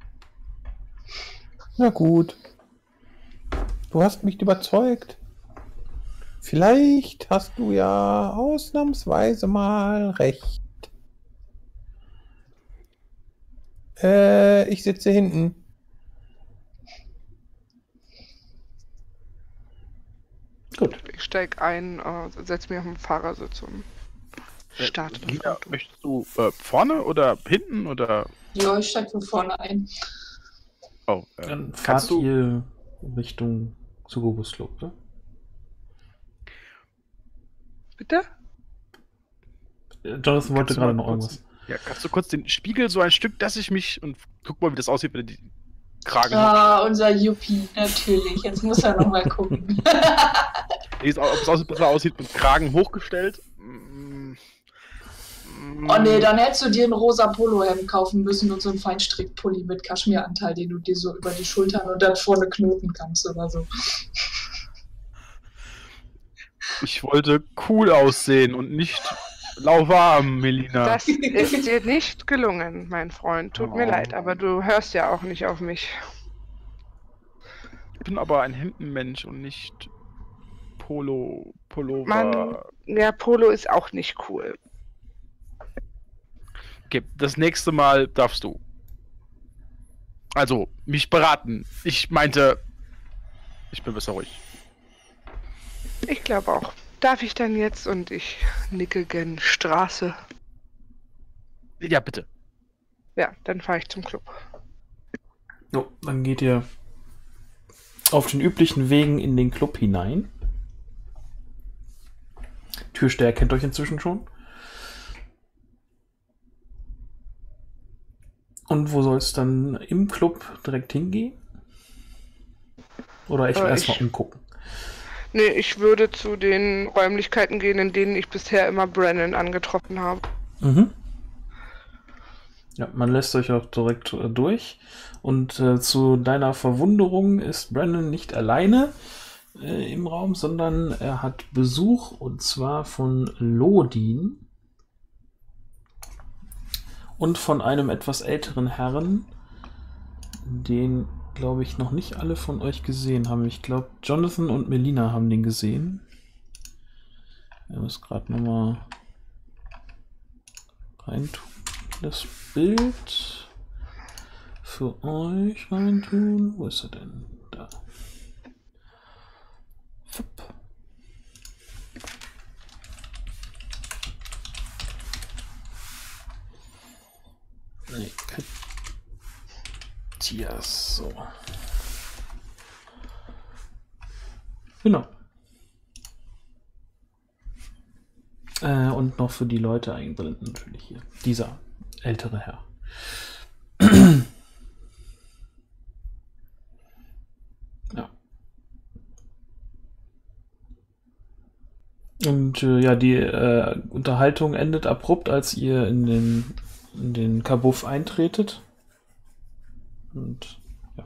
B: Na gut. Du hast mich überzeugt. Vielleicht hast du ja ausnahmsweise mal recht. Äh, ich sitze hinten.
A: Gut.
E: Ich steig ein, äh, setz mich auf den Fahrersitz und
C: Äh,
E: starte das
C: Lina, möchtest du äh, vorne oder hinten oder?
D: Ja, ich steig von vorne ein.
C: Oh, äh,
A: Dann fahrt
C: kannst du?
A: ihr Richtung Sugobus Club, ne?
E: Bitte?
A: Äh, Jonathan wollte gerade noch
C: kurz-
A: irgendwas.
C: Ja, kannst du kurz den Spiegel so ein Stück, dass ich mich und guck mal, wie das aussieht, wenn du die Kragen.
D: Ah, unser Yuppie, natürlich. Jetzt muss er noch mal gucken.
C: Wie es au- ob es aussieht, besser aussieht mit Kragen hochgestellt. Mm, mm,
D: Oh nee, dann hättest du dir ein rosa Polohemd kaufen müssen und so einen Feinstrickpulli mit Kaschmiranteil, den du dir so über die Schultern und dann vorne knoten kannst oder so.
C: Ich wollte cool aussehen und nicht lauwarm, Melina.
E: Das ist dir nicht gelungen, mein Freund. Tut mir
C: Oh.
E: leid, aber du hörst ja auch nicht auf mich.
C: Ich bin aber ein Hemdenmensch und nicht Polo, Pullover.
E: Mann. Ja, Polo ist auch nicht cool.
C: Okay, das nächste Mal darfst du. Also, mich beraten. Ich meinte, ich bin besser ruhig.
E: Ich glaube auch. Darf ich dann jetzt und ich nicke gen Straße.
C: Ja, bitte.
E: Ja, dann fahre ich zum Club.
A: Jo, dann geht ihr auf den üblichen Wegen in den Club hinein. Türsteher kennt euch inzwischen schon. Und wo soll es dann im Club direkt hingehen? Oder ich will
E: Äh,
A: erstmal umgucken.
E: Nee, ich würde zu den Räumlichkeiten gehen, in denen ich bisher immer Brennan angetroffen habe.
A: Mhm. Ja, man lässt euch auch direkt äh, durch. Und äh, zu deiner Verwunderung ist Brandon nicht alleine äh, im Raum, sondern er hat Besuch und zwar von Lodin und von einem etwas älteren Herrn, den, glaube ich, noch nicht alle von euch gesehen haben. Ich glaube, Jonathan und Melina haben den gesehen. Er muss gerade nochmal reintun. Das Bild für euch reintun. Wo ist er denn? Da. Fupp. Nee, Matthias, so. Genau. Äh, und noch für die Leute eingeblendet natürlich hier. Dieser ältere Herr. ja. Und äh, ja, die äh, Unterhaltung endet abrupt, als ihr in den, in den Kabuff eintretet. Und ja,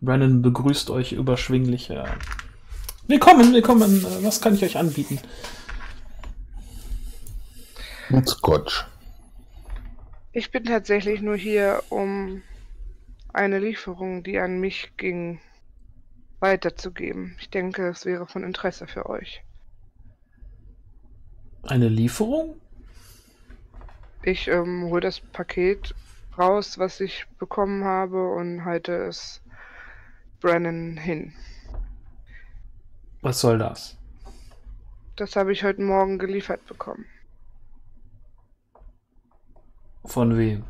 A: Brennan begrüßt euch überschwinglich. Er Willkommen, willkommen. Äh, Was kann ich euch anbieten?
B: Ein Scotch.
E: Ich bin tatsächlich nur hier, um eine Lieferung, die an mich ging, weiterzugeben. Ich denke, es wäre von Interesse für euch.
A: Eine Lieferung?
E: Ich ähm, hole das Paket raus, was ich bekommen habe, und halte es Brennan hin.
A: Was soll das?
E: Das habe ich heute Morgen geliefert bekommen.
A: Von wem?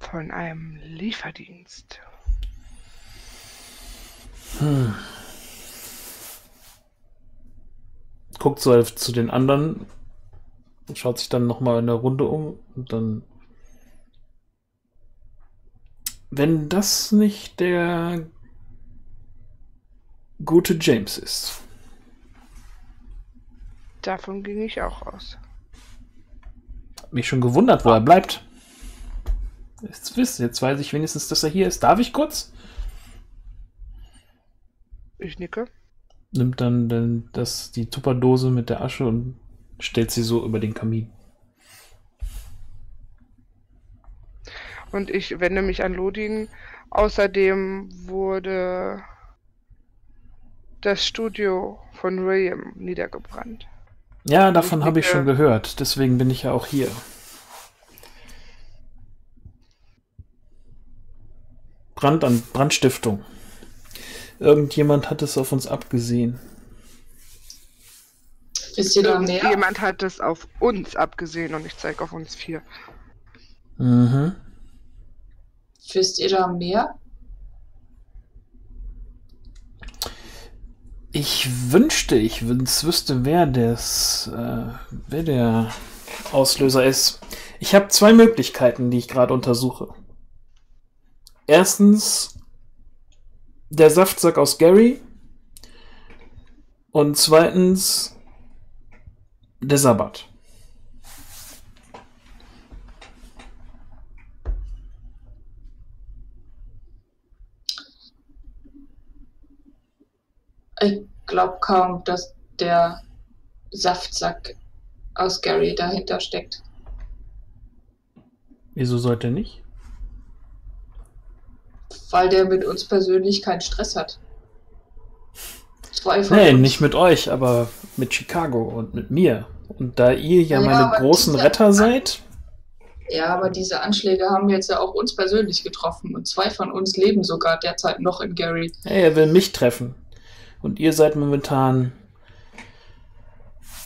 E: Von einem Lieferdienst.
A: Hm. Guckt so zu den anderen und schaut sich dann nochmal in der Runde um und dann. Wenn das nicht der gute James ist.
E: Davon ging ich auch aus.
A: Hab mich schon gewundert, wo er bleibt. Jetzt wisst, jetzt weiß ich wenigstens, dass er hier ist. Darf ich kurz?
E: Ich nicke.
A: Nimmt dann, dann das, die Tupperdose mit der Asche und stellt sie so über den Kamin.
E: Und ich wende mich an Lodin. Außerdem wurde das Studio von William niedergebrannt.
A: Ja, davon
E: Ich
A: habe ich schon gehört. Deswegen bin ich ja auch hier. Brand an Brandstiftung. Irgendjemand hat es auf uns abgesehen.
D: Wisst ihr da mehr?
E: Jemand hat es auf uns abgesehen und ich zeige auf uns vier.
A: Mhm.
D: Wisst ihr da mehr?
A: Ich wünschte, ich wüsste, wer das, äh, wer der Auslöser ist. Ich habe zwei Möglichkeiten, die ich gerade untersuche. Erstens der Saftsack aus Gary und zweitens der Sabbat.
D: Ich glaube kaum, dass der Saftsack aus Gary dahinter steckt.
A: Wieso sollte er nicht?
D: Weil der mit uns persönlich keinen Stress hat. Zwei von
A: Nee,
D: uns.
A: nicht mit euch, aber mit Chicago und mit mir. Und da ihr ja
D: Ja,
A: meine großen
D: diese-
A: Retter seid,
D: Ja, aber diese Anschläge haben jetzt ja auch uns persönlich getroffen und zwei von uns leben sogar derzeit noch in Gary.
A: Hey, er will mich treffen. Und ihr seid momentan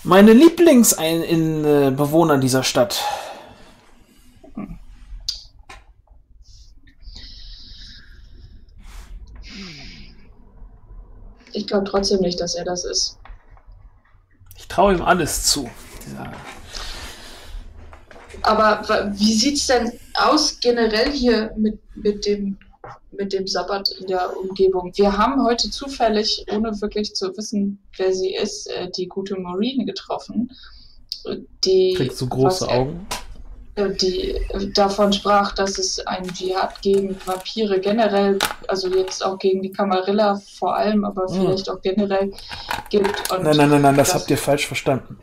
A: meine Lieblingsbewohner dieser Stadt.
D: Ich glaube trotzdem nicht, dass er das ist.
A: Ich traue ihm alles zu.
D: Aber wie sieht's denn aus generell hier mit, mit, dem, mit dem Sabbat in der Umgebung? Wir haben heute zufällig, ohne wirklich zu wissen, wer sie ist, äh, die gute Maureen getroffen. Die,
A: kriegt so große Augen.
D: äh, die äh, davon sprach, dass es einen Dschihad gegen Vampire generell, also jetzt auch gegen die Camarilla vor allem, aber
A: Hm.
D: vielleicht auch generell gibt. Und
A: Nein, nein, nein, nein, das, habt ihr falsch verstanden.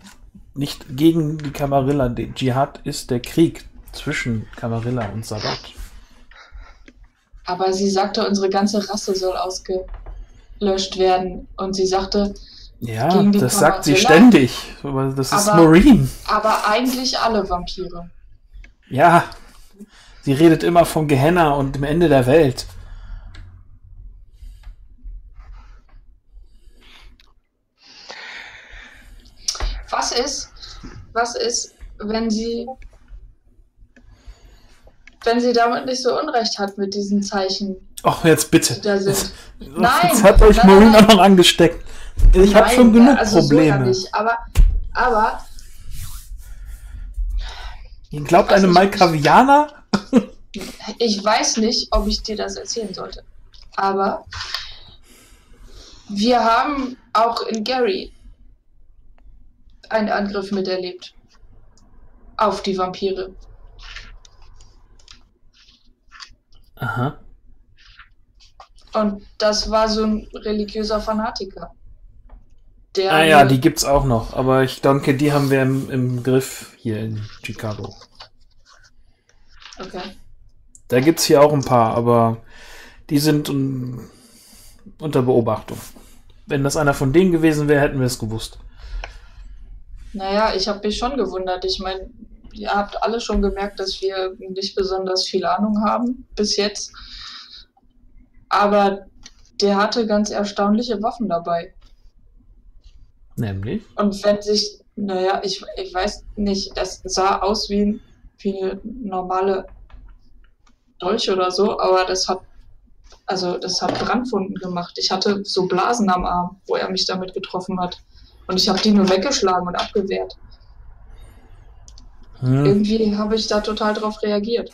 A: Nicht gegen die Camarilla. Der Dschihad ist der Krieg zwischen Camarilla und Sabbat.
D: Aber sie sagte, unsere ganze Rasse soll ausgelöscht werden. Und sie sagte,
A: Ja, das sagt sie ständig. Aber das ist
D: Aber-
A: Maureen.
D: aber eigentlich alle Vampire.
A: Ja, sie redet immer vom Gehenna und dem Ende der Welt.
D: Was ist, was ist, wenn sie, wenn sie damit nicht so Unrecht hat mit diesen Zeichen,
A: Ach, jetzt bitte.
D: sind? Nein,
A: Jetzt hat euch Maureen auch noch angesteckt. Ich habe schon genug
D: also So
A: Probleme.
D: nicht. Aber, aber
A: Ihr glaubt
D: weiß
A: eine
D: nicht,
A: Malkavianer?
D: ich weiß nicht, ob ich dir das erzählen sollte. Aber wir haben auch in Gary einen Angriff miterlebt. Auf die Vampire.
A: Aha.
D: Und das war so ein religiöser Fanatiker. Der
A: Ah ja, die gibt's auch noch, aber ich denke, die haben wir im, im Griff hier in Chicago.
D: Okay.
A: Da gibt's hier auch ein paar, aber die sind um, unter Beobachtung. Wenn das einer von denen gewesen wäre, hätten wir es gewusst.
D: Naja, ich habe mich schon gewundert. Ich meine, ihr habt alle schon gemerkt, dass wir nicht besonders viel Ahnung haben bis jetzt. Aber der hatte ganz erstaunliche Waffen dabei.
A: Nämlich?
D: Und wenn sich, naja, ich, ich weiß nicht, das sah aus wie, ein- wie eine normale Dolch oder so, aber das hat, also das hat Brandwunden gemacht. Ich hatte so Blasen am Arm, wo er mich damit getroffen hat. Und ich habe die nur weggeschlagen und abgewehrt.
A: Hm.
D: Irgendwie habe ich da total drauf reagiert.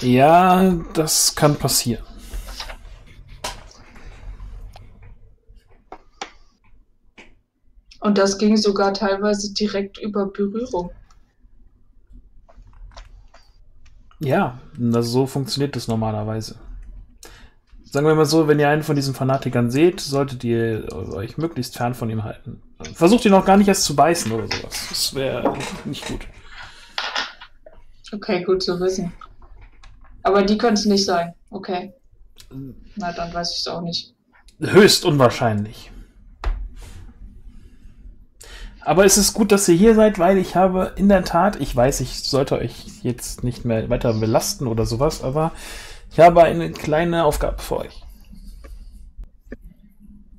A: Ja, das kann passieren.
D: Und das ging sogar teilweise direkt über Berührung.
A: Ja, das, so funktioniert das normalerweise. Sagen wir mal so, wenn ihr einen von diesen Fanatikern seht, solltet ihr euch möglichst fern von ihm halten. Versucht ihn auch gar nicht erst zu beißen oder sowas. Das wäre nicht gut.
D: Okay, gut zu wissen. Aber die können es nicht sein. Okay. Na, dann weiß ich es auch nicht.
A: Höchst unwahrscheinlich. Aber es ist gut, dass ihr hier seid, weil ich habe in der Tat, ich weiß, ich sollte euch jetzt nicht mehr weiter belasten oder sowas, aber ich habe eine kleine Aufgabe für euch.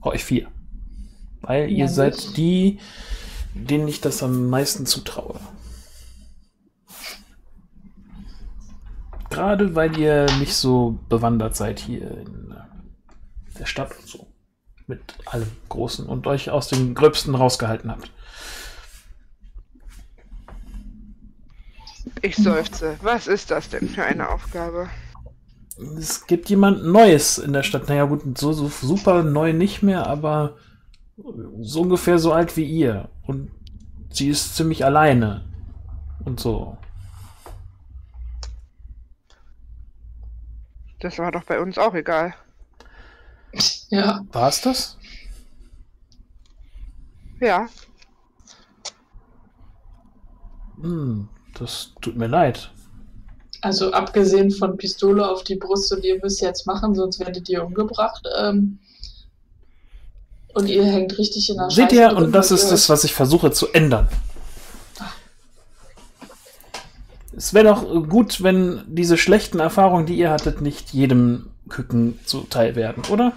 A: Euch vier. Weil ihr
D: Ja,
A: seid
D: nicht.
A: die, denen ich das am meisten zutraue. Gerade weil ihr nicht so bewandert seid hier in äh, der Stadt und so. Mit allem Großen und euch aus dem Gröbsten rausgehalten habt.
E: Ich seufze. Was ist das denn für eine Aufgabe?
A: Es gibt jemand Neues in der Stadt. Naja, gut, so, so super neu nicht mehr, aber so ungefähr so alt wie ihr. Und sie ist ziemlich alleine. Und so.
E: Das war doch bei uns auch egal.
D: Ja,
A: War es das?
E: Ja,
A: Hm, das tut mir leid.
D: also abgesehen von Pistole auf die Brust und ihr müsst jetzt machen, sonst werdet ihr umgebracht. Ähm, und ihr hängt richtig in der
A: Seht
D: Scheiße
A: ihr,
D: drin,
A: und das ist das, was ich versuche zu ändern. Es wäre doch gut, wenn diese schlechten Erfahrungen, die ihr hattet, nicht jedem Küken zuteil werden, oder?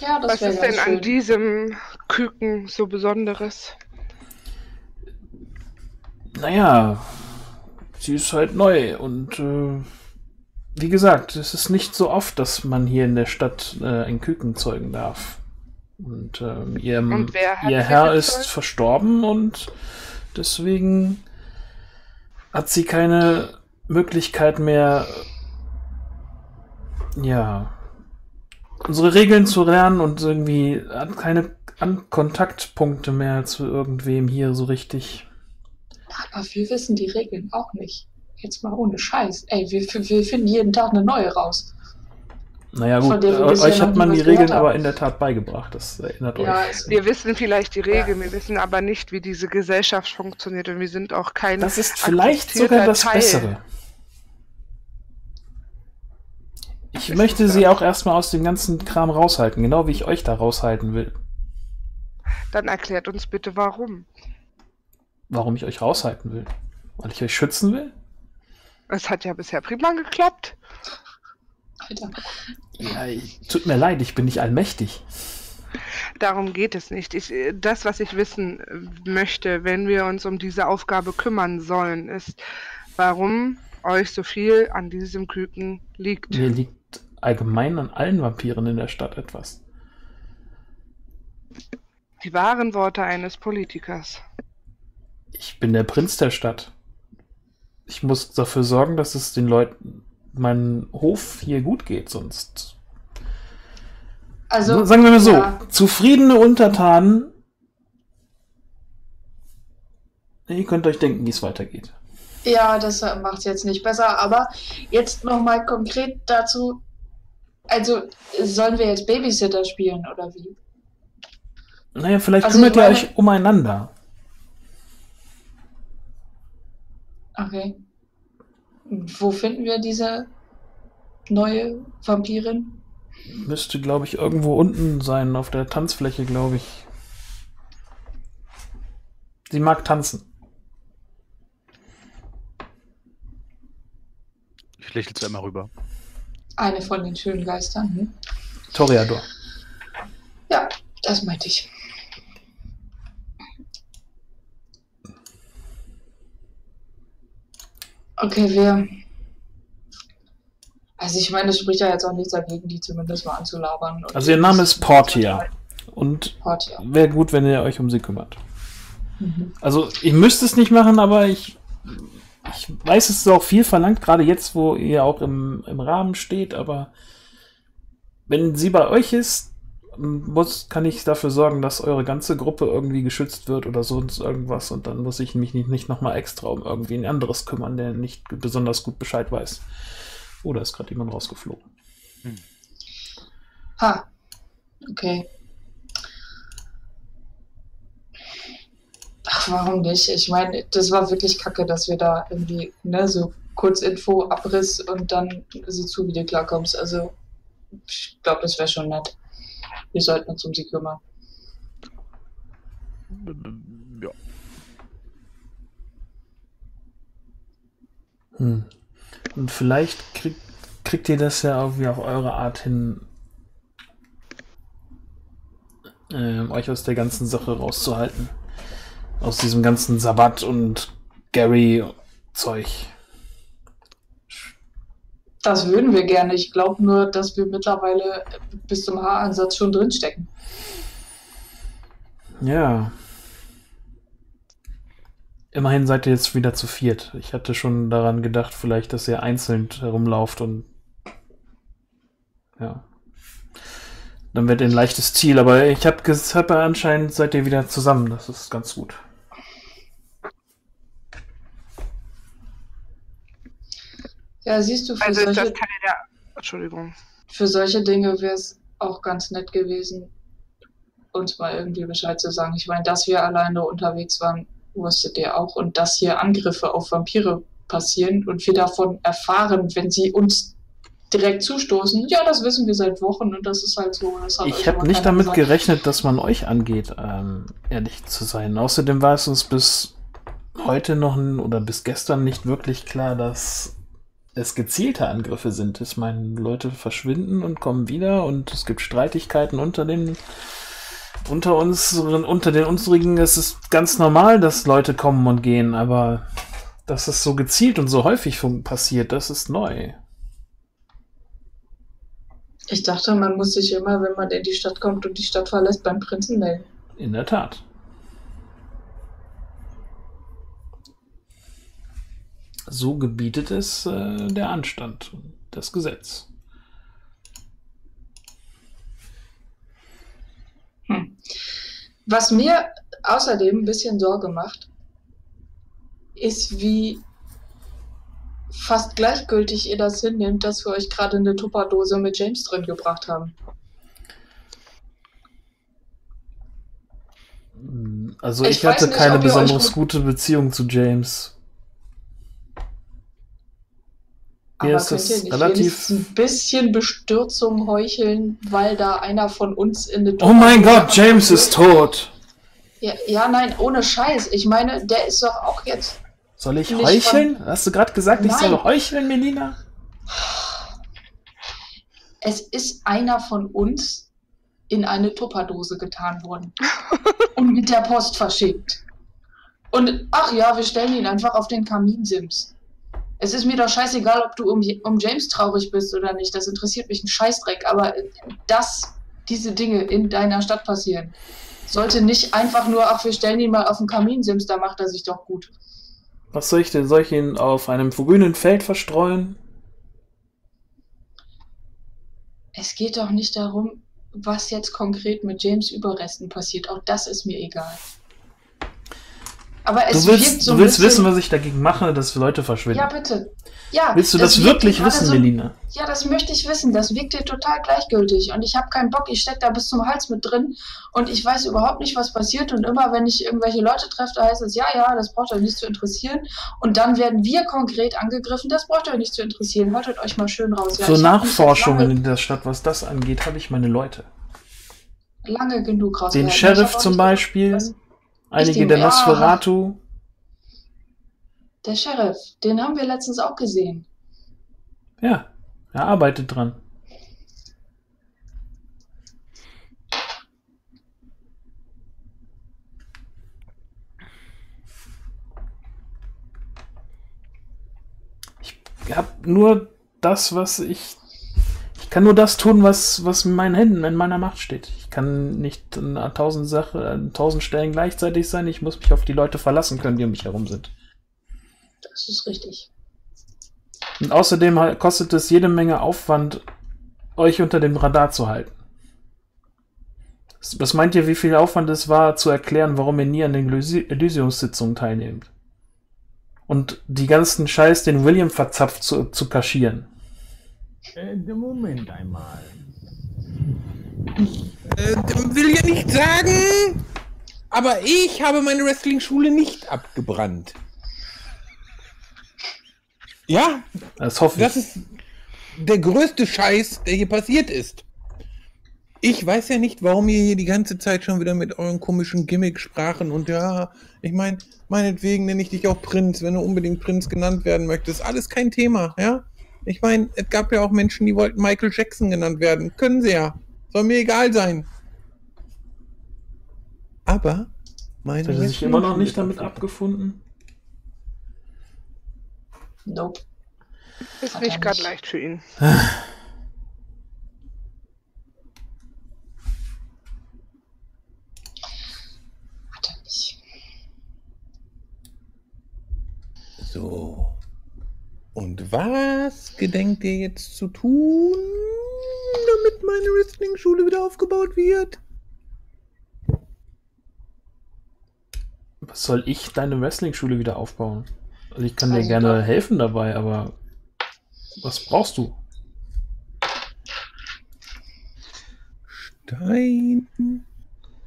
D: Ja, das
E: was ist
D: ganz
E: denn
D: schön.
E: an diesem Küken so Besonderes?
A: Naja, sie ist halt neu und äh, wie gesagt, es ist nicht so oft, dass man hier in der Stadt äh, ein Küken zeugen darf. Und ähm, ihr,
E: Und wer hat
A: ihr Herr ist
E: gezeugt?
A: verstorben und deswegen hat sie keine Möglichkeit mehr, ja, unsere Regeln zu lernen und irgendwie hat keine An Kontaktpunkte mehr zu irgendwem hier so richtig.
D: Aber wir wissen die Regeln auch nicht. Jetzt mal ohne Scheiß. Ey, wir, wir finden jeden Tag eine neue raus.
A: Naja gut, äh, euch hat man die Regeln
D: haben.
A: aber in der Tat beigebracht. Das erinnert
D: Ja,
A: euch.
E: Wir wissen vielleicht die Regeln,
D: Ja.
E: wir wissen aber nicht, wie diese Gesellschaft funktioniert und wir sind auch kein
A: Das ist vielleicht sogar das
E: Teil.
A: Bessere. Ich
E: Ist
A: möchte sie auch erstmal aus dem ganzen Kram raushalten, genau wie ich euch da raushalten will.
E: Dann erklärt uns bitte warum.
A: Warum ich euch raushalten will. Weil ich euch schützen will?
E: Es hat ja bisher prima geklappt.
D: Alter.
A: Ja, tut mir leid, ich bin nicht allmächtig.
E: Darum geht es nicht. Ich, äh, das, was ich wissen äh, möchte, wenn wir uns um diese Aufgabe kümmern sollen, ist, warum euch so viel an diesem Küken liegt.
A: Mir liegt allgemein an allen Vampiren in der Stadt etwas.
E: Die wahren Worte eines Politikers.
A: Ich bin der Prinz der Stadt. Ich muss dafür sorgen, dass es den Leuten, meinem Hof hier gut geht, sonst
D: Also,
A: Sagen wir mal so,
D: ja.
A: zufriedene Untertanen. Ihr könnt euch denken, wie es weitergeht.
D: Ja, das macht es jetzt nicht besser, aber jetzt nochmal konkret dazu. Also, sollen wir jetzt Babysitter spielen oder wie?
A: Naja, vielleicht
D: Also
A: kümmert ihr
D: meine-
A: euch umeinander.
D: Okay. Wo finden wir diese neue Vampirin?
A: Müsste, glaube ich, irgendwo unten sein, auf der Tanzfläche, glaube ich. Sie mag tanzen.
C: Ich lächle zu Emma rüber.
D: Eine von den schönen Geistern. Hm?
A: Toreador.
D: Ja, das meinte ich. Okay, wir. Also ich meine, es spricht ja jetzt auch nichts dagegen, die zumindest mal anzulabern.
A: Also ihr Name ist Portia. Und
D: Portia.
A: wäre gut, wenn ihr euch um sie kümmert.
D: Mhm.
A: Also ich müsste es nicht machen, aber ich, ich weiß, es ist auch viel verlangt, gerade jetzt, wo ihr auch im, im Rahmen steht, aber wenn sie bei euch ist, muss, kann ich dafür sorgen, dass eure ganze Gruppe irgendwie geschützt wird oder sonst irgendwas und dann muss ich mich nicht, nicht nochmal extra um irgendwie ein anderes kümmern, der nicht besonders gut Bescheid weiß. Oder ist gerade jemand rausgeflogen?
D: Ha. Okay. Ach, warum nicht? Ich meine, das war wirklich kacke, dass wir da irgendwie, ne, so kurz Info, Abriss und dann sieh zu, wie du klarkommst. Also, ich glaube, das wäre schon nett. Wir sollten uns um sie kümmern.
C: Ja.
A: Hm. Und vielleicht krieg, kriegt ihr das ja irgendwie auf eure Art hin, ähm, euch aus der ganzen Sache rauszuhalten. Aus diesem ganzen Sabbat und Gary-Zeug.
D: Das würden wir gerne. Ich glaube nur, dass wir mittlerweile bis zum Haaransatz schon drinstecken.
A: Ja. Immerhin seid ihr jetzt wieder zu viert. Ich hatte schon daran gedacht, vielleicht, dass ihr einzeln herumlauft und. Ja. Dann wird ihr ein leichtes Ziel, aber ich habe hab anscheinend seid ihr wieder zusammen. Das ist ganz gut.
D: Ja, siehst du, für,
E: Also ist das
D: solche,
E: Teil der. Entschuldigung.
D: für solche Dinge wäre es auch ganz nett gewesen, uns mal irgendwie Bescheid zu sagen. Ich meine, dass wir alleine unterwegs waren, wusstet ihr auch. Und dass hier Angriffe auf Vampire passieren und wir davon erfahren, wenn sie uns direkt zustoßen. Ja, das wissen wir seit Wochen und das ist halt so. Das hat
A: Ich habe
D: aber
A: nicht damit
D: gesagt.
A: gerechnet, dass man euch angeht, ähm, ehrlich zu sein. Außerdem war es uns bis heute noch oder bis gestern nicht wirklich klar, dass es gezielte Angriffe sind. Ich meine, Leute verschwinden und kommen wieder und es gibt Streitigkeiten unter den unter uns, unter den unsrigen. Es ist ganz normal, dass Leute kommen und gehen, aber dass es so gezielt und so häufig passiert, das ist neu.
D: Ich dachte, man muss sich immer, wenn man in die Stadt kommt und die Stadt verlässt, beim Prinzen melden.
A: In der Tat. So gebietet es äh, der Anstand, und das Gesetz.
D: Hm. Was mir außerdem ein bisschen Sorge macht, ist, wie fast gleichgültig ihr das hinnimmt, dass wir euch gerade eine Tupperdose mit James drin gebracht haben.
A: Also
D: Ich
A: ich, hatte
D: nicht,
A: keine besonders
D: gut-
A: gute Beziehung zu James. Mir
D: Aber
A: ist
D: könnt
A: das
D: ihr nicht
A: relativ-
D: ein bisschen Bestürzung heucheln, weil da einer von uns in eine
A: Oh mein Gott, James ist tot!
D: Ja, ja, nein, ohne Scheiß. Ich meine, der ist doch auch jetzt
A: Soll ich heucheln? Hast du gerade gesagt, ich
D: Nein.
A: soll heucheln, Melina?
D: Es ist einer von uns in eine Tupperdose getan worden und mit der Post verschickt. Und ach ja, wir stellen ihn einfach auf den Kaminsims. Es ist mir doch scheißegal, ob du um, um James traurig bist oder nicht. Das interessiert mich ein Scheißdreck. Aber dass diese Dinge in deiner Stadt passieren, sollte nicht einfach nur, ach, wir stellen ihn mal auf den Kaminsims, da macht er sich doch gut.
A: Was soll ich denn? Soll ich ihn auf einem grünen Feld verstreuen?
D: Es geht doch nicht darum, was jetzt konkret mit James Überresten passiert. Auch das ist mir egal. Aber es
A: Du willst,
D: wirkt so
A: du willst
D: bisschen,
A: wissen, was ich dagegen mache, dass Leute verschwinden.
D: Ja, bitte. Ja,
A: willst du das,
D: wirkt
A: wirklich wissen,
D: so,
A: Melina?
D: Ja, das möchte ich wissen. Das wirkt dir total gleichgültig. Und ich habe keinen Bock. Ich stecke da bis zum Hals mit drin. Und ich weiß überhaupt nicht, was passiert. Und immer, wenn ich irgendwelche Leute treffe, da heißt es, ja, ja, das braucht euch nicht zu interessieren. Und dann werden wir konkret angegriffen. Das braucht euch nicht zu interessieren. Haltet euch mal schön raus. Ja, jetzt
A: Nachforschungen in der Stadt, was das angeht, habe ich meine Leute.
D: lange genug raus.
A: Den Sheriff zum Beispiel, einige der
D: ja.
A: Nosferatu.
D: Der Sheriff, den haben wir letztens auch gesehen.
A: Ja, er arbeitet dran. Ich habe nur das, was ich. Ich kann nur das tun, was, was in meinen Händen, in meiner Macht steht. Ich kann nicht an tausend Sachen, an tausend Stellen gleichzeitig sein. Ich muss mich auf die Leute verlassen können, die um mich herum sind.
D: Das ist richtig.
A: Und außerdem kostet es jede Menge Aufwand, euch unter dem Radar zu halten. Was meint ihr, wie viel Aufwand es war, zu erklären, warum ihr nie an den Elysi- Elysiumssitzungen teilnehmt? Und die ganzen Scheiß, den William verzapft, zu, zu kaschieren.
B: Äh, Moment einmal. Ich äh, will ja nicht sagen, aber ich habe meine Wrestling-Schule nicht abgebrannt. Ja,
A: Das hoffe
B: das
A: ich.
B: ist der größte Scheiß, der hier passiert ist. Ich weiß ja nicht, warum ihr hier die ganze Zeit schon wieder mit euren komischen Gimmick-Sprachen und ja, ich meine, meinetwegen nenne ich dich auch Prinz, wenn du unbedingt Prinz genannt werden möchtest. Alles kein Thema, ja? Ich meine, es gab ja auch Menschen, die wollten Michael Jackson genannt werden. Können sie ja. Soll mir egal sein. Aber meine
A: Hat er sich immer noch nicht damit abgefunden?
D: Nope.
E: Ist nicht gerade leicht für ihn.
D: Hat er nicht.
B: So. Und was gedenkt ihr jetzt zu tun, damit meine Wrestling-Schule wieder aufgebaut wird?
A: Was soll ich deine Wrestling-Schule wieder aufbauen? Also ich kann dir
D: Also
A: gerne
D: doch.
A: helfen dabei, aber was brauchst du?
B: Stein,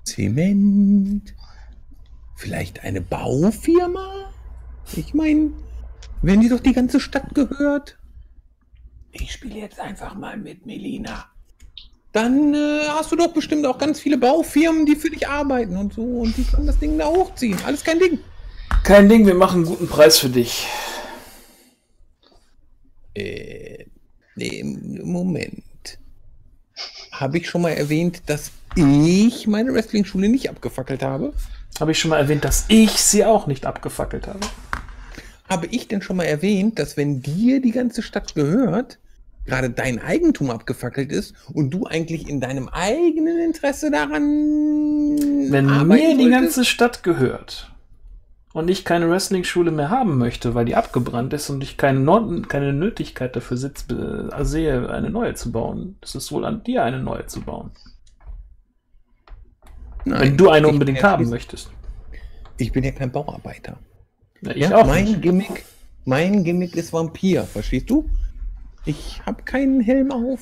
B: Zement, vielleicht eine Baufirma? Ich meine, wenn die doch die ganze Stadt gehört. Ich spiele jetzt einfach mal mit Melina. Dann äh, hast du doch bestimmt auch ganz viele Baufirmen, die für dich arbeiten und so und die können das Ding da hochziehen. Alles kein Ding.
A: Kein Ding, wir machen einen guten Preis für dich.
B: Äh, nee, Moment. Habe ich schon mal erwähnt, dass ich meine Wrestling-Schule nicht abgefackelt habe?
A: Habe ich schon mal erwähnt, dass ich sie auch nicht abgefackelt habe?
B: Habe ich denn schon mal erwähnt, dass wenn dir die ganze Stadt gehört, gerade dein Eigentum abgefackelt ist und du eigentlich in deinem eigenen Interesse daran
A: Wenn mir die ganze Stadt gehört und ich keine Wrestling-Schule mehr haben möchte, weil die abgebrannt ist und ich keine, Not keine Nötigkeit dafür sitz, äh, sehe, eine neue zu bauen, ist es wohl an dir, eine neue zu bauen.
B: Nein,
A: Wenn du eine unbedingt haben möchtest.
B: Ich bin ja kein Bauarbeiter.
A: Ja, ich auch
B: mein
A: nicht.
B: Gimmick, mein Gimmick ist Vampir, verstehst du? Ich habe keinen Helm auf.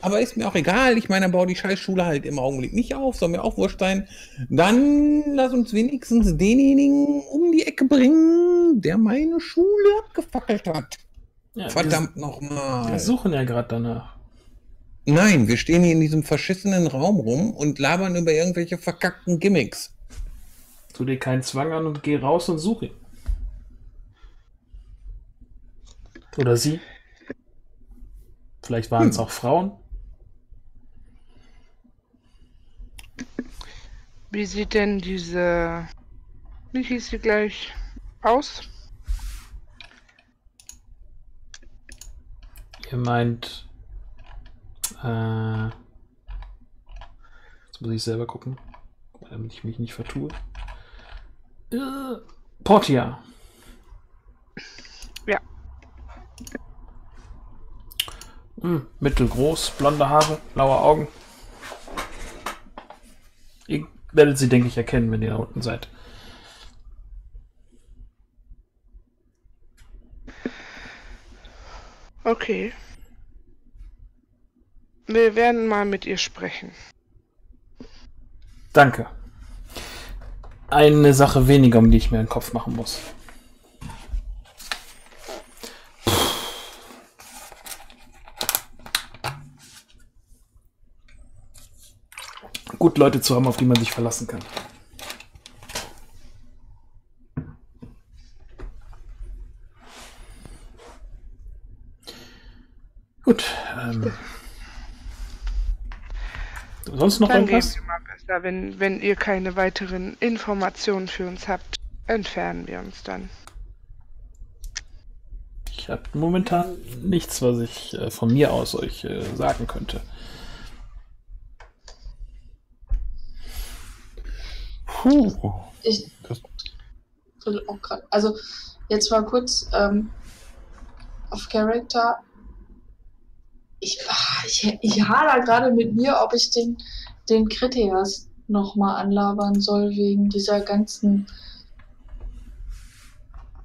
B: Aber ist mir auch egal. Ich meine, baue die Scheißschule halt im Augenblick nicht auf, soll mir auch wurscht sein. Dann lass uns wenigstens denjenigen um die Ecke bringen, der meine Schule abgefackelt hat.
A: Ja,
B: Verdammt nochmal.
A: wir suchen ja gerade danach.
B: Nein, wir stehen hier in diesem verschissenen Raum rum und labern über irgendwelche verkackten Gimmicks.
A: Tu dir keinen Zwang an und geh raus und such ihn. Oder sie. Vielleicht waren es
B: Hm.
A: auch Frauen.
E: Wie sieht denn diese. Wie hieß sie gleich aus?
A: Ihr meint. Äh, jetzt muss ich selber gucken, damit ich mich nicht vertue. Äh, Portia.
E: Ja.
A: Hm, mittelgroß, blonde Haare, blaue Augen. Ich werdet sie, denke ich, erkennen, wenn ihr da unten seid.
E: Okay. Wir werden mal mit ihr sprechen.
A: Danke. Eine Sache weniger, um die ich mir den Kopf machen muss. Gut, Leute zu haben, auf die man sich verlassen kann. Gut. Ähm, sonst noch
E: Dann gehen
A: irgendwas?
E: wir mal besser. Wenn, wenn ihr keine weiteren Informationen für uns habt, entfernen wir uns dann.
A: Ich habe momentan nichts, was ich äh, von mir aus euch äh, sagen könnte.
B: Puh.
D: Ich auch gerade. Also, jetzt mal kurz ähm, auf Character. Ich, ah, ich, ich hader gerade mit mir, ob ich den, den Kritias nochmal anlabern soll, wegen dieser ganzen.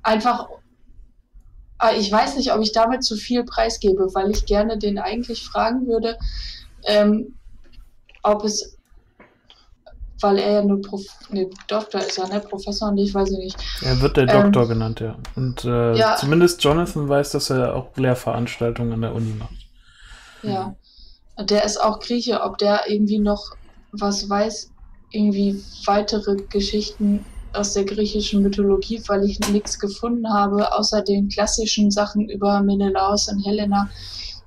D: Einfach. Ah, Ich weiß nicht, ob ich damit zu viel preisgebe, weil ich gerne den eigentlich fragen würde, ähm, ob es weil er ja nur Prof nee, Doktor ist, ja, ne? Professor weiß ich nicht.
A: Er wird der
D: Ähm,
A: Doktor genannt, ja. Und äh,
D: ja.
A: zumindest Jonathan weiß, dass er auch Lehrveranstaltungen an der Uni macht.
D: Ja. Der ist auch Grieche, ob der irgendwie noch was weiß, irgendwie weitere Geschichten aus der griechischen Mythologie, weil ich nichts gefunden habe, außer den klassischen Sachen über Menelaos und Helena,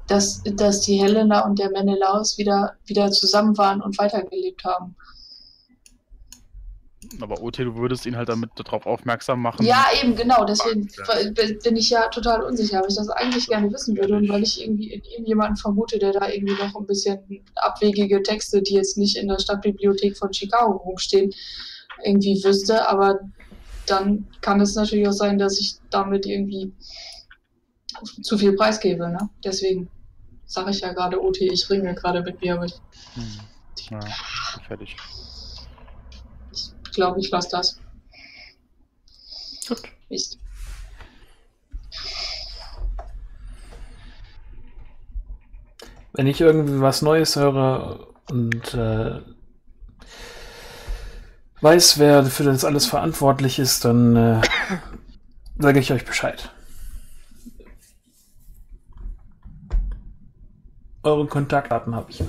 D: dass, dass die Helena und der Menelaos wieder, wieder zusammen waren und weitergelebt haben.
C: Aber OT, du würdest ihn halt damit darauf aufmerksam machen.
D: Ja, eben, genau. Deswegen
C: Ja.
D: b- bin ich ja total unsicher, weil ich das eigentlich gerne wissen würde und weil ich irgendwie in ihm jemanden vermute, der da irgendwie noch ein bisschen abwegige Texte, die jetzt nicht in der Stadtbibliothek von Chicago rumstehen, irgendwie wüsste. Aber dann kann es natürlich auch sein, dass ich damit irgendwie zu viel preisgebe. Ne? Deswegen sage ich ja gerade OT, ich ringe gerade mit mir, aber ich
C: Hm. Ja, fertig.
D: Glaube, ich lasse das.
A: Gut.
D: Mist.
A: Wenn ich irgendwie was Neues höre und äh, weiß, wer für das alles verantwortlich ist, dann äh, sage ich euch Bescheid. Eure Kontaktdaten habe ich.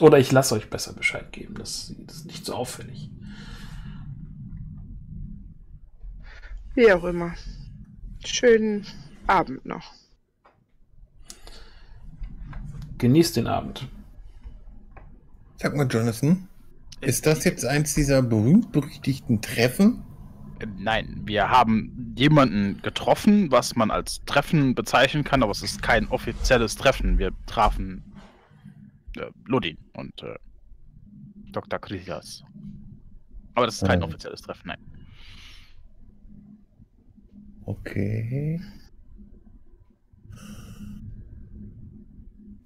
A: Oder ich lasse euch besser Bescheid geben. Das, das ist nicht so auffällig.
E: Wie auch immer. Schönen Abend noch.
A: Genießt den Abend.
B: sag mal, Jonathan, ist das jetzt eins dieser berühmt-berüchtigten Treffen?
C: Äh, Nein, wir haben jemanden getroffen, was man als Treffen bezeichnen kann, aber es ist kein offizielles Treffen. Wir trafen äh, Ludin und äh, Dr. Kritias. Aber das ist kein
B: Ah.
C: offizielles Treffen, nein.
B: Okay.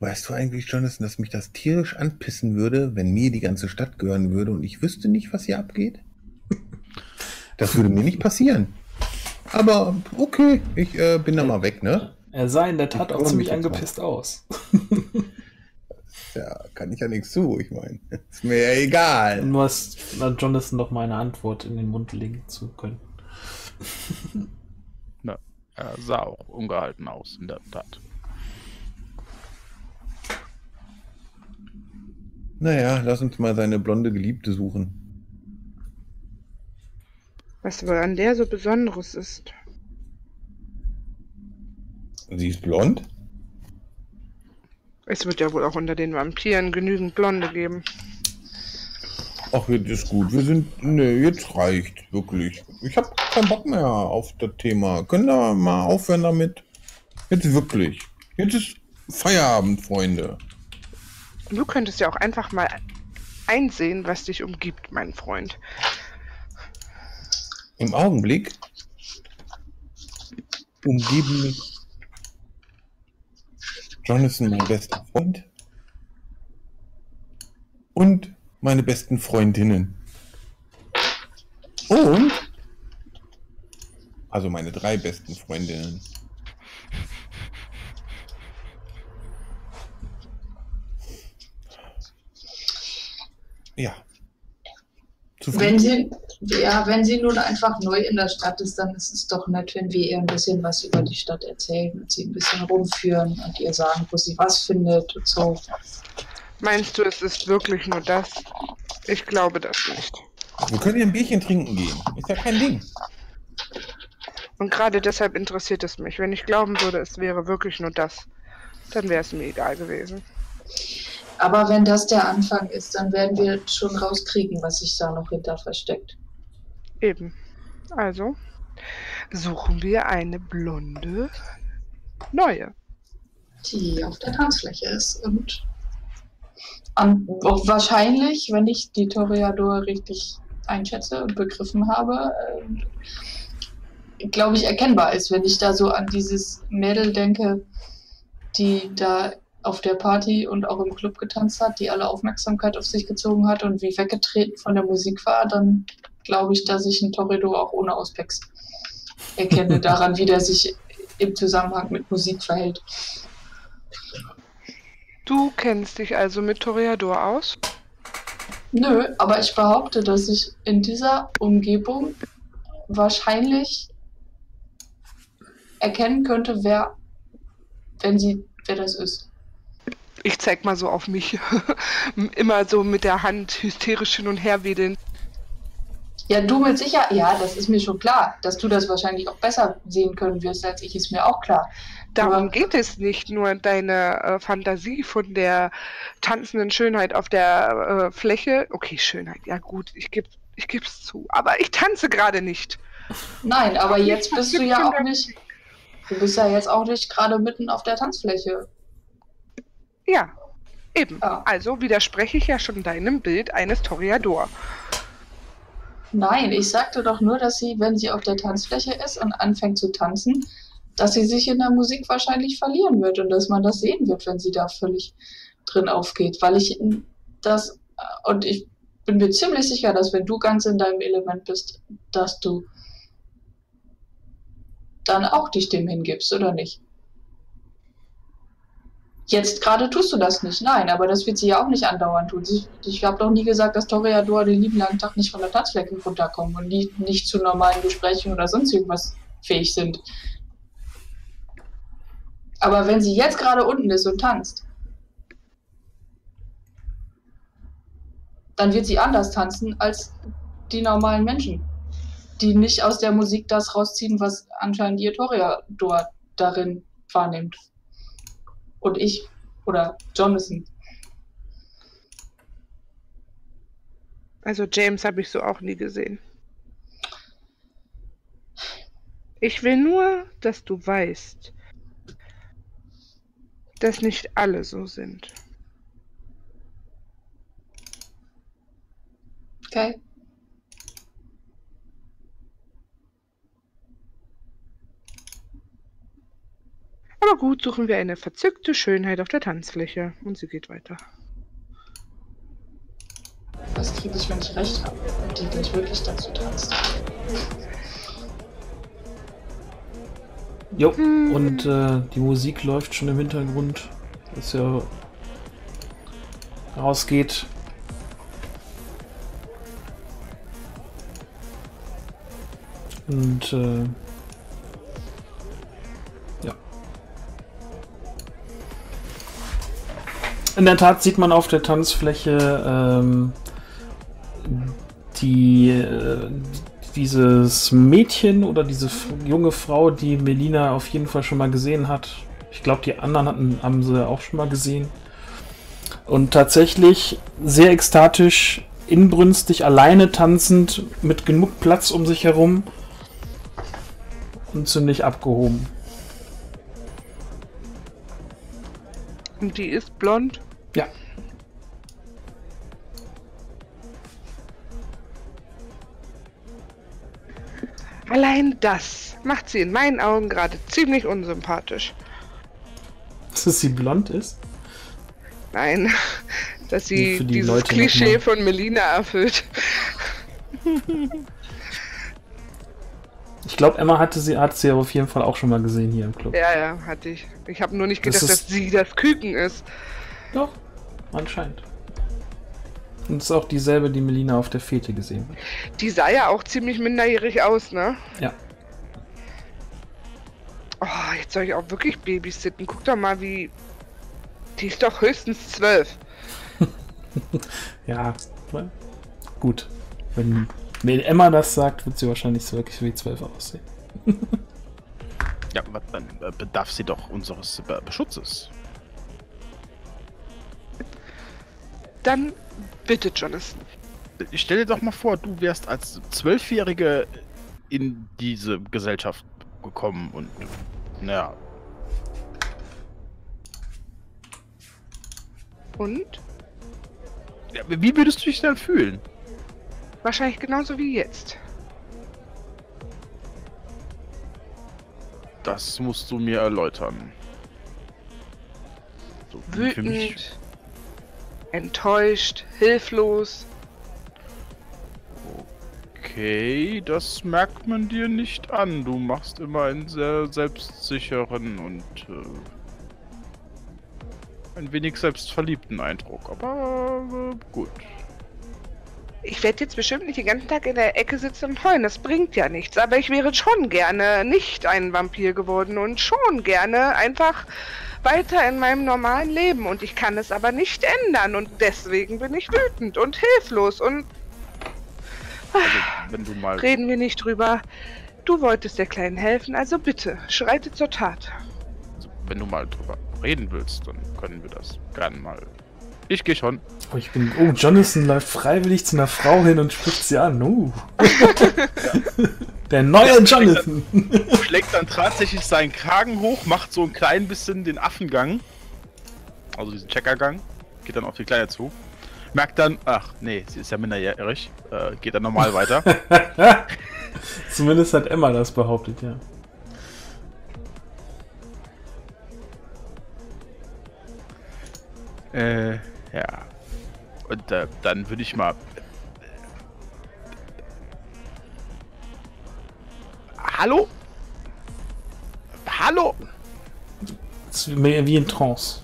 B: Weißt du eigentlich, Jonathan, dass mich das tierisch anpissen würde, wenn mir die ganze Stadt gehören würde und ich wüsste nicht, was hier abgeht? Das würde mir nicht passieren. Aber okay, ich äh, bin da mal weg, ne?
A: Er sah in der Tat
B: Ich
A: auch ziemlich angepisst aus.
B: Ja, kann ich ja nichts zu. Ich meine, ist mir ja egal.
A: Um was Jonathan noch mal eine Antwort in den Mund legen zu können.
C: Er sah auch ungehalten aus, in der Tat.
B: Naja, lass uns mal seine blonde Geliebte suchen.
E: Was wohl an der so Besonderes ist.
B: Sie ist blond?
E: Es wird ja wohl auch unter den Vampiren genügend Blonde geben.
B: Ach, jetzt ist gut. Wir sind. Nee, jetzt reicht. Wirklich. Ich habe keinen Bock mehr auf das Thema. Können wir mal aufhören damit? Jetzt wirklich. Jetzt ist Feierabend, Freunde.
E: Du könntest ja auch einfach mal einsehen, was dich umgibt, mein Freund.
B: Im Augenblick umgeben mich Jonathan, mein bester Freund, und meine besten Freundinnen. Und also meine drei besten Freundinnen. Ja.
D: Wenn sie, ja, wenn sie nun einfach neu in der Stadt ist, dann ist es doch nett, wenn wir ihr ein bisschen was über die Stadt erzählen und sie ein bisschen rumführen und ihr sagen, wo sie was findet und so.
E: Meinst du, es ist wirklich nur das? Ich glaube das nicht.
B: Wir können ja ein Bierchen trinken gehen. Ist ja kein Ding.
E: Und gerade deshalb interessiert es mich. Wenn ich glauben würde, es wäre wirklich nur das, dann wäre es mir egal gewesen.
D: Aber wenn das der Anfang ist, dann werden wir schon rauskriegen, was sich da noch hinter versteckt.
E: Eben. Also suchen wir eine blonde neue.
D: Die auf der Tanzfläche ist. Und an, wahrscheinlich, wenn ich die Toreador richtig einschätze und begriffen habe, äh, glaube ich, erkennbar ist, wenn ich da so an dieses Mädel denke, die da auf der Party und auch im Club getanzt hat, die alle Aufmerksamkeit auf sich gezogen hat und wie weggetreten von der Musik war, dann glaube ich, dass ich einen Torrido auch ohne Auspex erkenne daran, wie der sich im Zusammenhang mit Musik verhält.
E: Du kennst dich also mit Toreador aus?
D: Nö, aber ich behaupte, dass ich in dieser Umgebung wahrscheinlich erkennen könnte, wer, wenn sie, wer das ist.
E: Ich zeig mal so auf mich. Immer so mit der Hand hysterisch hin und her wedeln.
D: Ja, du mit Sicherheit, ja, das ist mir schon klar. Dass du das wahrscheinlich auch besser sehen können wirst als ich, ist mir auch klar.
E: Darum Aber geht es nicht nur deine äh, Fantasie von der tanzenden Schönheit auf der äh, Fläche. Okay, Schönheit, ja gut, ich gebe ich geb's zu. Aber ich tanze gerade nicht.
D: Nein, aber jetzt bist du ja auch nicht. Du bist ja jetzt auch nicht gerade mitten auf der Tanzfläche.
E: Ja, eben. Ja. Also widerspreche ich ja schon deinem Bild eines Toreador.
D: Nein, ich sagte doch nur, dass sie, wenn sie auf der Tanzfläche ist und anfängt zu tanzen, dass sie sich in der Musik wahrscheinlich verlieren wird und dass man das sehen wird, wenn sie da völlig drin aufgeht. Weil ich das, und ich bin mir ziemlich sicher, dass wenn du ganz in deinem Element bist, dass du dann auch dich dem hingibst, oder nicht? Jetzt gerade tust du das nicht, nein, aber das wird sie ja auch nicht andauernd tun. Ich, ich habe doch nie gesagt, dass Toreador den lieben langen Tag nicht von der Tanzfläche runterkommen und nie, nicht zu normalen Gesprächen oder sonst irgendwas fähig sind. Aber wenn sie jetzt gerade unten ist und tanzt, dann wird sie anders tanzen als die normalen Menschen, die nicht aus der Musik das rausziehen, was anscheinend ihr Toreador darin wahrnimmt und ich oder Jonathan.
E: Also James habe ich so auch nie gesehen. Ich will nur, dass du weißt, dass nicht alle so sind.
D: Okay.
E: Aber gut, suchen wir eine verzückte Schönheit auf der Tanzfläche. Und sie geht weiter.
D: Was kriege ich, wenn ich recht habe? Und die gleich wirklich dazu tanzt.
A: Jo, hm. und äh, die Musik läuft schon im Hintergrund, dass er rausgeht. Und äh, In der Tat sieht man auf der Tanzfläche ähm, die, äh, dieses Mädchen oder diese junge Frau, die Melina auf jeden Fall schon mal gesehen hat. Ich glaube, die anderen hatten, haben sie auch schon mal gesehen. Und tatsächlich sehr ekstatisch, inbrünstig, alleine tanzend, mit genug Platz um sich herum und ziemlich abgehoben.
E: Und die ist blond?
A: Ja.
E: Allein das macht sie in meinen Augen gerade ziemlich unsympathisch.
A: Dass sie blond ist?
E: Nein, Dass sie
A: die
E: dieses
A: Leute
E: Klischee von Melina erfüllt.
A: Ich glaube, Emma hatte sie, hat sie auf jeden Fall auch schon mal gesehen hier im Club.
E: Ja, ja, hatte ich. Ich habe nur nicht
A: Das
E: gedacht,
A: ist-
E: dass sie das Küken ist.
A: Doch, anscheinend. Und es ist auch dieselbe, die Melina auf der Fete gesehen hat.
E: Die sah ja auch ziemlich minderjährig aus, ne?
A: Ja.
E: Oh, jetzt soll ich auch wirklich babysitten. Guck doch mal, wie. Die ist doch höchstens zwölf.
A: Ja, gut. Wenn, wenn Emma das sagt, wird sie wahrscheinlich so wirklich wie 12 aussehen.
C: Ja, was dann äh, bedarf sie doch unseres Be Beschutzes.
E: Dann bitte, Jonathan.
C: Ich stell dir doch mal vor, du wärst als Zwölfjährige in diese Gesellschaft gekommen und naja,
E: Und?
C: ja, wie würdest du dich dann fühlen?
E: Wahrscheinlich genauso wie jetzt.
C: Das musst du mir erläutern. So,
E: Wütend, enttäuscht, hilflos.
C: okay, das merkt man dir nicht an. Du machst immer einen sehr selbstsicheren und äh, ein wenig selbstverliebten Eindruck. Aber äh, gut.
E: Ich werde jetzt bestimmt nicht den ganzen Tag in der Ecke sitzen und heulen, das bringt ja nichts. Aber ich wäre schon gerne nicht ein Vampir geworden und schon gerne einfach weiter in meinem normalen Leben. Und ich kann es aber nicht ändern und deswegen bin ich wütend und hilflos und
C: Also, wenn du mal
E: reden wir nicht drüber. Du wolltest der Kleinen helfen, also bitte, schreite zur Tat.
C: Also, wenn du mal drüber reden willst, dann können wir das gerne mal. Ich gehe schon.
A: Oh, ich bin. Oh, Jonathan läuft freiwillig zu einer Frau hin und spricht sie an. Uh. Der neue Jonathan.
C: Schlägt dann tatsächlich seinen Kragen hoch, macht so ein klein bisschen den Affengang. Also diesen Checkergang. Geht dann auf die Kleine zu. Merkt dann, ach nee, sie ist ja minderjährig. Äh, geht dann normal weiter.
A: Zumindest hat Emma das behauptet, ja.
C: äh, ja. Und äh, dann würde ich mal. Hallo? Hallo?
A: Das ist mehr wie in Trance.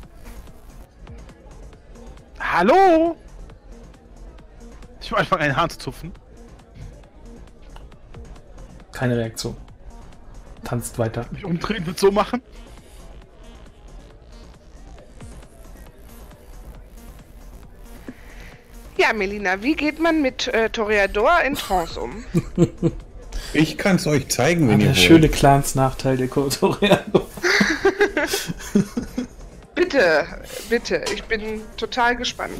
C: Hallo? Ich will einfach einen Hahn zu zupfen.
A: Keine Reaktion. Tanzt weiter.
C: Mich umdrehen wird so machen.
E: Ja, Melina, wie geht man mit äh, Toreador in Trance um?
B: Ich kann es euch zeigen, wenn ihr wollt.
A: schöne Clans-Nachteil der Kotoriano.
E: Bitte, bitte, ich bin total gespannt.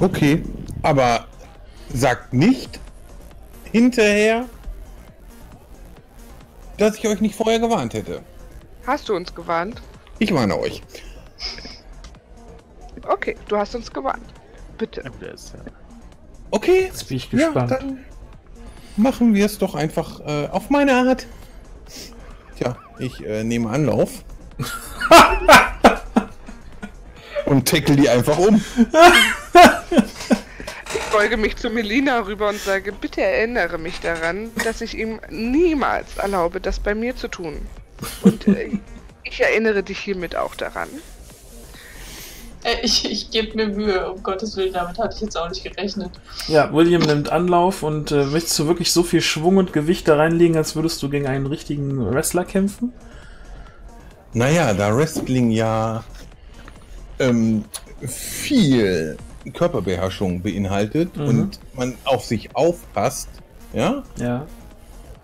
B: Okay, aber sagt nicht hinterher, dass ich euch nicht vorher gewarnt hätte.
E: Hast du uns gewarnt?
B: Ich warne euch.
E: Okay, du hast uns gewarnt. Bitte.
C: Ja,
B: Okay,
A: Jetzt bin ich
B: ja,
A: gespannt.
B: dann machen wir es doch einfach äh, auf meine Art. Tja, ich äh, nehme Anlauf. Und tackle die einfach um.
E: Ich beuge mich zu Melina rüber und sage, bitte erinnere mich daran, dass ich ihm niemals erlaube, das bei mir zu tun. Und äh, ich erinnere dich hiermit auch daran.
D: Äh, ich ich gebe mir Mühe, um Gottes Willen, damit hatte ich jetzt auch nicht gerechnet.
A: Ja, William nimmt Anlauf und äh, möchtest du wirklich so viel Schwung und Gewicht da reinlegen, als würdest du gegen einen richtigen Wrestler kämpfen?
B: Naja, da Wrestling ja ähm, viel Körperbeherrschung beinhaltet
A: Mhm.
B: und man auf sich aufpasst, ja,
A: Ja.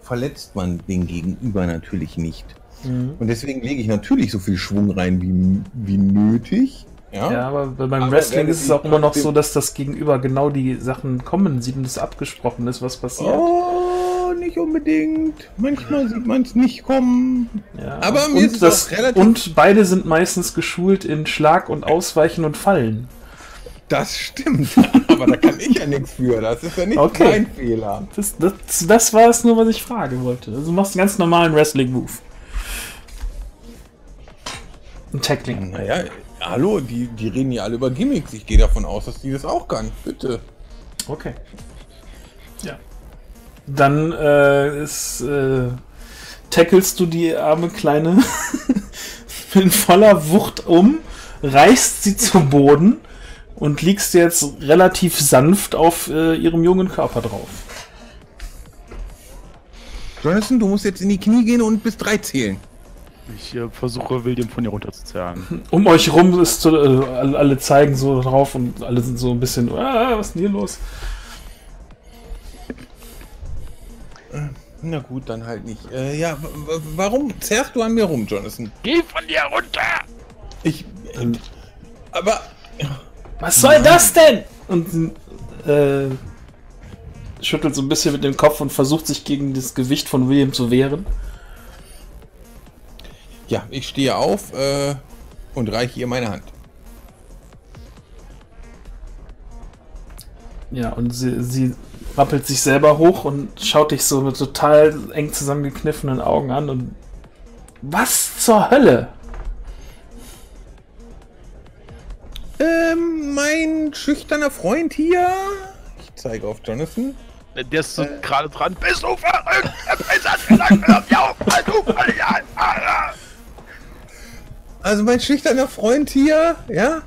B: verletzt man den Gegenüber natürlich nicht.
A: Mhm.
B: Und deswegen lege ich natürlich so viel Schwung rein wie, wie nötig. Ja.
A: Ja, aber beim
B: Aber
A: Wrestling ist es auch immer noch so, dass das Gegenüber genau die Sachen kommen sieht und es abgesprochen ist, was passiert.
B: Oh, nicht unbedingt. Manchmal sieht man es nicht kommen.
A: Ja.
B: aber mir
A: und,
B: ist
A: das,
B: relativ-
A: und beide sind meistens geschult in Schlag und Ausweichen und Fallen.
B: Das stimmt. aber da kann ich ja nichts für. Das ist ja nicht
A: Okay.
B: mein Fehler.
A: Das, das, das war es nur, was ich fragen wollte. Also du machst einen ganz normalen Wrestling-Move. Ein Tackling.
B: Naja, hallo, die, die reden ja alle über Gimmicks. Ich gehe davon aus, dass die das auch kann. Bitte.
A: Okay. Ja. Dann äh, ist, äh, tackelst du die arme Kleine in voller Wucht um, reißt sie zu Boden und liegst jetzt relativ sanft auf äh, ihrem jungen Körper drauf.
B: Jonathan, du musst jetzt in die Knie gehen und bis drei zählen.
C: Ich äh, versuche, William von ihr runterzuzerren.
A: Um euch rum ist so, äh, alle, zeigen so drauf und alle sind so ein bisschen, ah, was ist denn hier los?
B: Na gut, dann halt nicht. Äh, ja, warum zerrst du an mir rum, Jonathan?
C: Geh von dir runter!
B: Ich. aber.
A: Was soll das denn? Und äh, schüttelt so ein bisschen mit dem Kopf und versucht sich gegen das Gewicht von William zu wehren.
B: Ja, ich stehe auf äh, und reiche ihr meine Hand.
A: Ja, und sie, sie rappelt sich selber hoch und schaut dich so mit total eng zusammengekniffenen Augen an und was zur Hölle?
B: Ähm, mein schüchterner Freund hier. Ich zeige auf Jonathan.
C: Der ist so gerade dran. Bist du verrückt? Er bessert gesagt, hör auf! Halt du, halt
B: Also mein schüchterner Freund hier, ja,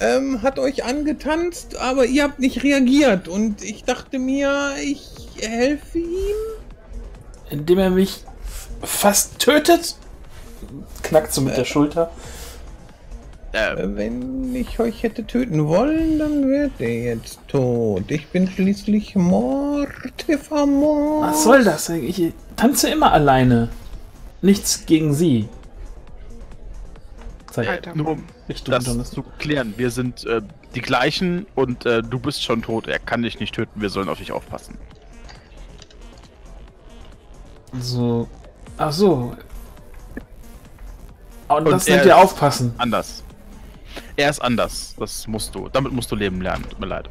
B: ähm, hat euch angetanzt, aber ihr habt nicht reagiert. Und ich dachte mir, ich helfe ihm.
A: Indem er mich fast tötet? Knackt so mit der Schulter.
C: Äh,
B: Äh, Wenn ich euch hätte töten wollen, dann wärt ihr jetzt tot. Ich bin schließlich Morte famos.
A: Was soll das? Ich tanze immer alleine. Nichts gegen sie. Zeig
E: Alter.
C: nur um
A: Richtung
C: das
A: Jonathan.
C: zu klären. Wir sind äh, die gleichen und äh, du bist schon tot. Er kann dich nicht töten. Wir sollen auf dich aufpassen.
A: So. Ach so. Und,
C: Und
A: das nennt ihr
C: ist-
A: aufpassen.
C: Anders. Er ist anders. Das musst du. Damit musst du leben lernen. Tut mir leid.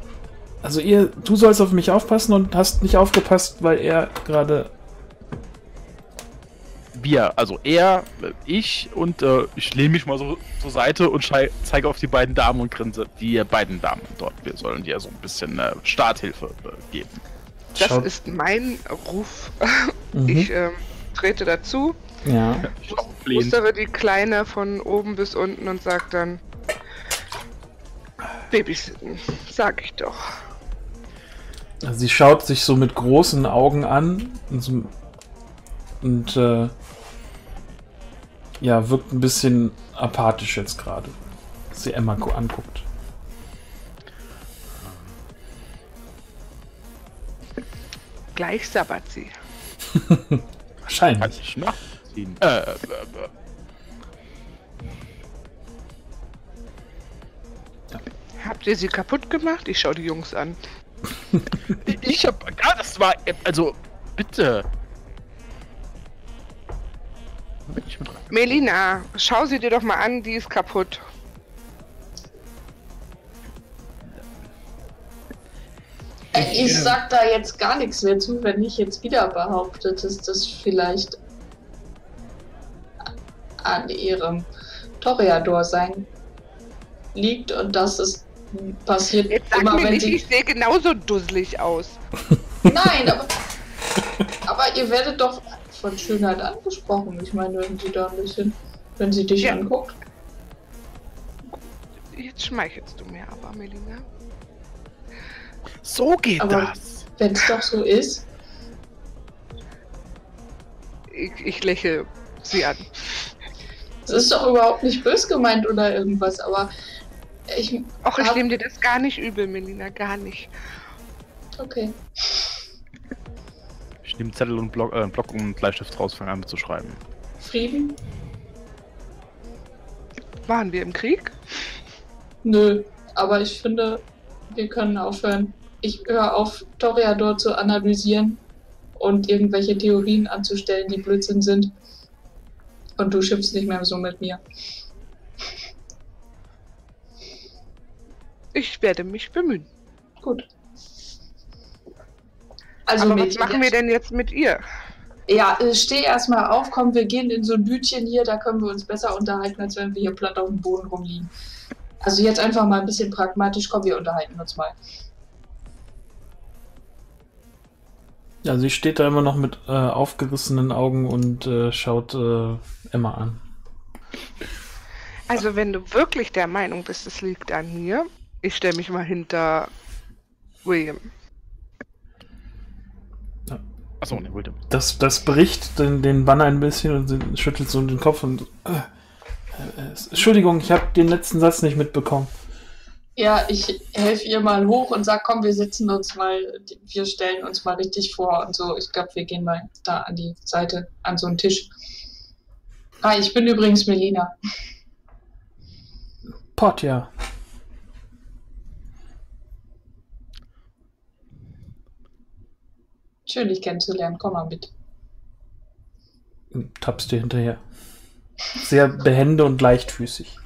A: Also ihr, du sollst auf mich aufpassen und hast nicht aufgepasst, weil er gerade.
C: Wir, also er, äh, ich und äh, ich lehne mich mal so zur Seite und zeige auf die beiden Damen und grinse. Die beiden Damen dort. Wir sollen dir so ein bisschen äh, Starthilfe äh, geben.
E: Das
A: Schaut-
E: ist mein Ruf.
A: Mhm.
E: Ich ähm, trete dazu,
A: Ja.
C: Schau
E: mustere die Kleine von oben bis unten und sag dann: Babysitten, sag ich doch.
A: Also sie schaut sich so mit großen Augen an und, so, und äh, ja, wirkt ein bisschen apathisch jetzt gerade. Sie Emma gu- anguckt.
E: Gleich sabbert sie.
C: Kann
A: Wahrscheinlich.
C: ich. Äh, äh, äh,
E: Habt ihr sie kaputt gemacht? Ich schau die Jungs an.
C: Ich hab. Ja, das war. Also, bitte. Bin ich mit rein?
E: Melina, schau sie dir doch mal an, die ist kaputt.
D: Äh, Ich sag da jetzt gar nichts mehr zu, wenn ich jetzt wieder behaupte, dass das vielleicht an ihrem Toreador sein liegt und dass es passiert
E: Jetzt sag
D: immer,
E: mir
D: wenn
E: nicht,
D: sie.
E: ich sehe genauso dusselig aus.
D: Nein, aber, aber ihr werdet doch von Schönheit angesprochen. Ich meine, wenn sie da ein bisschen, wenn sie dich
E: Ja.
D: anguckt.
E: Jetzt schmeichelst du mir aber, Melina.
C: So geht
D: Aber-
C: das.
D: Wenn es doch so ist,
E: Ich, ich lächle sie an.
D: es ist doch überhaupt nicht bös gemeint oder irgendwas, aber ich.
E: Ach, ich nehme dir das gar nicht übel, Melina, gar nicht.
D: Okay.
C: Nehme Zettel und Block, äh, Block und Bleistift raus, fange an zu schreiben.
D: Frieden?
E: Waren wir im Krieg?
D: Nö, aber ich finde, wir können aufhören. Ich höre auf, Toreador zu analysieren und irgendwelche Theorien anzustellen, die Blödsinn sind. Und du schimpfst nicht mehr so mit mir.
E: Ich werde mich bemühen.
D: Gut. Also,
E: aber was machen wir denn jetzt mit ihr?
D: Ja, äh, steh erstmal auf, komm, wir gehen in so ein Bütchen hier, da können wir uns besser unterhalten, als wenn wir hier platt auf dem Boden rumliegen. Also jetzt einfach mal ein bisschen pragmatisch, komm, wir unterhalten uns mal.
A: Ja, sie steht da immer noch mit äh, aufgerissenen Augen und äh, schaut äh, Emma an.
E: Also wenn du wirklich der Meinung bist, es liegt an mir, ich stelle mich mal hinter William.
C: Achso, ne, wollte.
A: Das, das bricht den, den Bann ein bisschen und sie schüttelt so den Kopf und. Äh, äh, Entschuldigung, ich habe den letzten Satz nicht mitbekommen.
D: Ja, ich helfe ihr mal hoch und sag, komm, wir sitzen uns mal, wir stellen uns mal richtig vor und so. Ich glaube, wir gehen mal da an die Seite, an so einen Tisch. Ah, ich bin übrigens Melina.
A: Potja.
D: Schön, dich kennenzulernen. Komm mal mit.
A: Tappst dir hinterher. Sehr behende und leichtfüßig.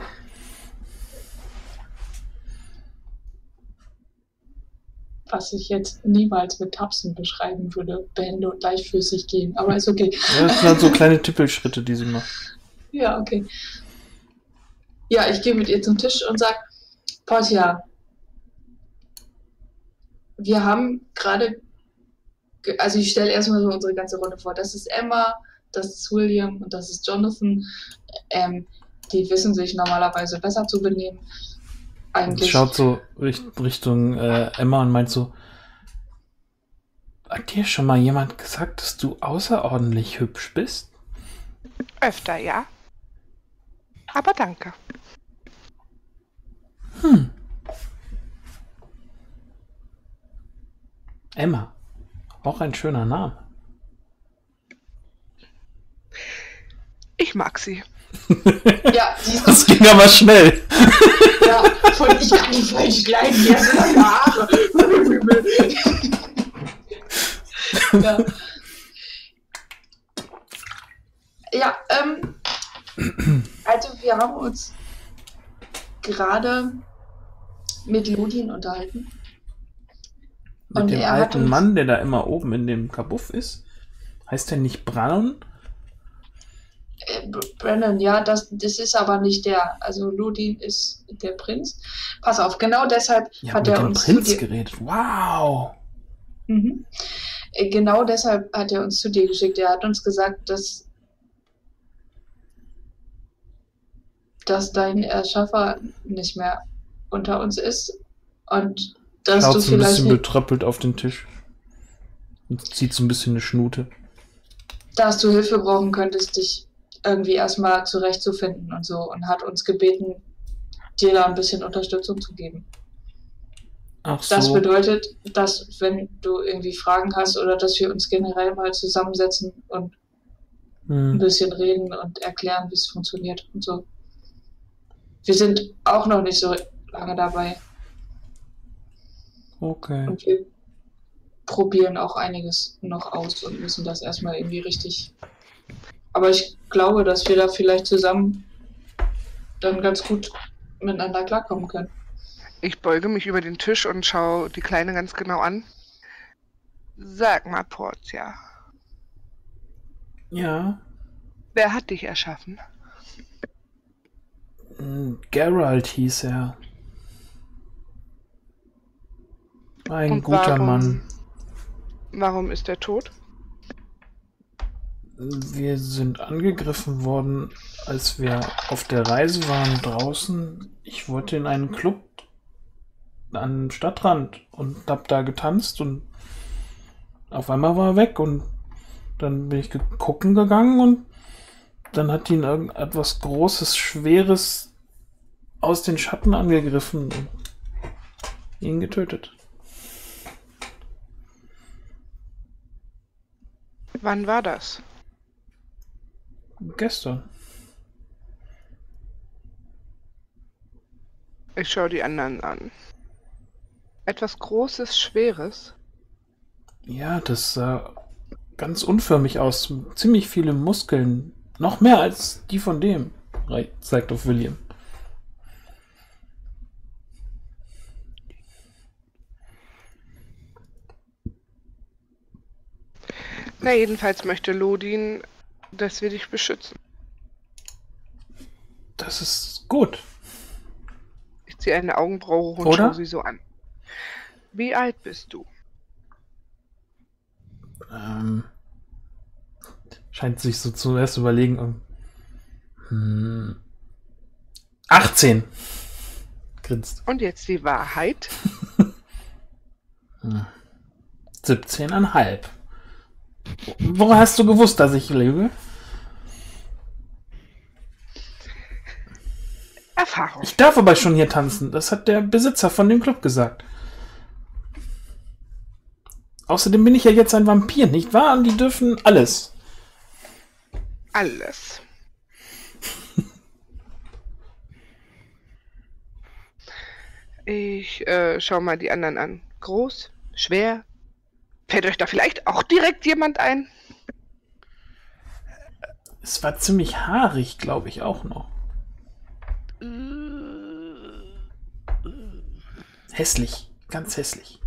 D: Was ich jetzt niemals mit Tapsen beschreiben würde. Behende und leichtfüßig gehen. Aber ist okay.
A: Ja, das sind halt so kleine Tippelschritte, die sie macht.
D: Ja, okay. Ja, ich gehe mit ihr zum Tisch und sag, Portia, wir haben gerade, ge- also ich stelle erstmal so unsere ganze Runde vor. Das ist Emma, das ist William und das ist Jonathan. Ähm, die wissen sich normalerweise besser zu benehmen. Eigentlich.
A: schaut so richt Richtung äh, Emma und meint so: Hat dir schon mal jemand gesagt, dass du außerordentlich hübsch bist?
E: Öfter, ja. Aber danke.
A: Hm. Emma. Auch ein schöner Name.
E: Ich mag sie.
D: Ja, siehst
A: Das
D: du,
A: ging aber schnell.
D: ja, von ich kann die falsch die hast lange Haare. ja. Ja, ähm, also wir haben uns gerade mit Ludin unterhalten.
A: Mit
D: Und
A: dem alten
D: uns-
A: Mann, der da immer oben in dem Kabuff ist. Heißt der nicht Brown?
D: Äh, Brennan, ja, das, das ist aber nicht der. Also Ludin ist der Prinz. Pass auf, genau deshalb
A: Ja,
D: hat
A: mit
D: er
A: dem
D: uns
A: Prinz
D: zu dir,
A: geredet. Wow.
D: Mhm. Äh, Genau deshalb hat er uns zu dir geschickt. Er hat uns gesagt, dass, dass dein Erschaffer nicht mehr unter uns ist und dass
A: Schaut
D: du
A: so ein bisschen betröppelt auf den Tisch. Und zieht so ein bisschen eine Schnute.
D: dass du Hilfe brauchen könntest, dich irgendwie erstmal zurechtzufinden und so und hat uns gebeten, dir da ein bisschen Unterstützung zu geben.
A: Ach
D: Das
A: so.
D: bedeutet, dass wenn du irgendwie Fragen hast oder dass wir uns generell mal zusammensetzen und ein
A: Hm.
D: bisschen reden und erklären, wie es funktioniert und so. Wir sind auch noch nicht so lange dabei
A: Okay.
D: und wir probieren auch einiges noch aus und müssen das erstmal irgendwie richtig. Aber ich glaube, dass wir da vielleicht zusammen dann ganz gut miteinander klarkommen können.
E: Ich beuge mich über den Tisch und schaue die Kleine ganz genau an. Sag mal, Portia,
A: Ja.
E: wer hat dich erschaffen?
A: Geralt hieß er. Ein
E: Und
A: guter
E: warum-
A: Mann.
E: Warum ist er tot?
A: Wir sind angegriffen worden, als wir auf der Reise waren draußen. Ich wollte in einen Club am Stadtrand und hab da getanzt und auf einmal war er weg und dann bin ich gucken gegangen und dann hat ihn irgendetwas Großes, Schweres aus den Schatten angegriffen und ihn getötet.
E: Wann war das?
A: Gestern.
E: Ich schaue die anderen an. Etwas Großes, Schweres.
A: Ja, das sah ganz unförmig aus. Ziemlich viele Muskeln. Noch mehr als die von dem, zeigt auf William.
E: Na, jedenfalls möchte Lodin, dass wir dich beschützen.
A: Das ist gut.
E: Ich ziehe eine Augenbraue und schaue sie so an. Wie alt bist du?
A: Ähm, scheint sich so zuerst überlegen. um, Hm, 18. Grinst.
E: Und jetzt die Wahrheit.
A: Hm. 17,5. Woher hast du gewusst, dass ich lüge?
E: Erfahrung.
A: Ich darf aber schon hier tanzen. Das hat der Besitzer von dem Club gesagt. Außerdem bin ich ja jetzt ein Vampir, nicht wahr? Und die dürfen alles.
E: Alles. Ich äh, schau mal die anderen an. Groß, schwer. Fällt euch da vielleicht auch direkt jemand ein?
A: Es war ziemlich haarig, glaube ich, auch noch. Hässlich. Ganz hässlich.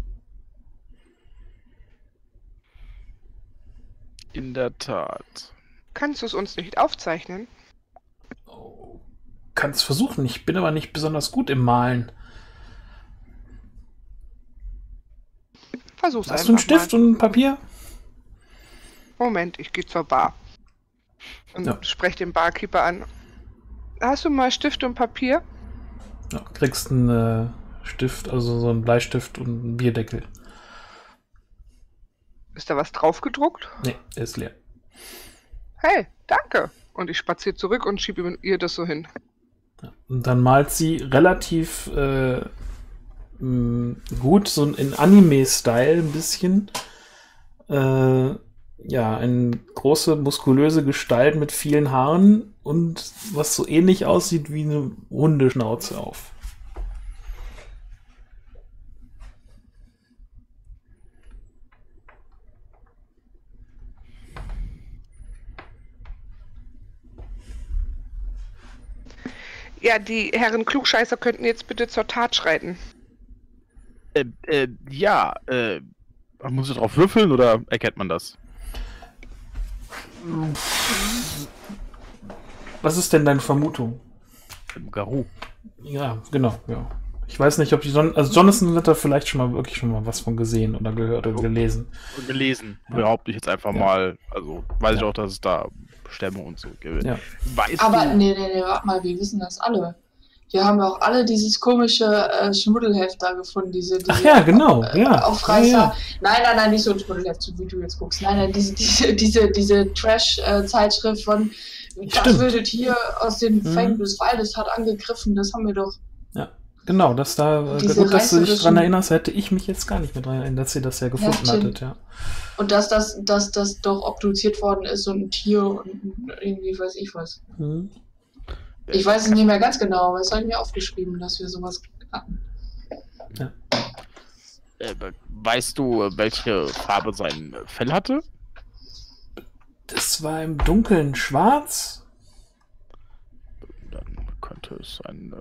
C: In der Tat.
E: Kannst du es uns nicht aufzeichnen?
A: Oh, Kann's versuchen. Ich bin aber nicht besonders gut im Malen.
E: Versuch's
A: Hast du einen
E: einfach
A: Stift und ein Papier?
E: Mal. Moment, ich gehe zur Bar. Und
A: Ja.
E: spreche den Barkeeper an. Hast du mal Stift und Papier?
A: Ja, kriegst einen äh, Stift, also so einen Bleistift und einen Bierdeckel.
E: Ist da was draufgedruckt?
A: Nee, der ist leer.
E: Hey, danke. Und ich spaziere zurück und schiebe ihr das so hin.
A: Ja. Und dann malt sie relativ äh, mh, gut, so in Anime-Style ein bisschen. Äh, ja, eine große, muskulöse Gestalt mit vielen Haaren und was so ähnlich aussieht wie eine Hundeschnauze auf.
E: Ja, die Herren Klugscheißer könnten jetzt bitte zur Tat schreiten.
C: Äh, äh, ja, äh, man muss ich drauf würfeln oder erkennt man das?
A: Was ist denn deine Vermutung?
C: Im Garou.
A: Ja, genau, ja. Ich weiß nicht, ob die Son also Jonathan hat da vielleicht schon mal wirklich schon mal was von gesehen oder gehört oder gelesen.
C: Gelesen.
A: Ja.
C: Behaupte ich jetzt einfach
A: Ja.
C: mal. Also weiß ich
A: Ja.
C: auch, dass es da Stämme und so gibt.
A: Ja.
C: Weißt
D: Aber
C: du,
D: nee, nee, nee, warte mal, wir wissen das alle. Wir haben auch alle dieses komische äh, Schmuddelheft da gefunden, diese, diese
A: Ach ja, genau,
D: äh,
A: ja.
D: Aufreißer.
A: Ja, ja.
D: Nein, nein, nein, nicht so ein Schmuddelheft, so wie du jetzt guckst. Nein, nein, diese, diese, diese, diese Trash-Zeitschrift von das
A: Stimmt.
D: wilde Tier aus den
A: Mhm.
D: Fängen des Waldes hat angegriffen, das haben wir doch.
A: Genau, dass da, äh,
D: Diese
A: gut, dass du dich dran erinnerst, hätte ich mich jetzt gar nicht mehr dran erinnert, dass ihr das ja gefunden
D: stimmt.
A: hattet, ja.
D: Und dass das, dass das doch obduziert worden ist und ein Tier und irgendwie weiß ich was.
A: Mhm.
D: Ich weiß es nicht mehr ganz genau, aber es habe ich mir aufgeschrieben, dass wir sowas hatten.
C: äh, weißt du, welche Farbe sein Fell hatte?
A: Das war im Dunkeln schwarz.
C: Dann könnte es ein,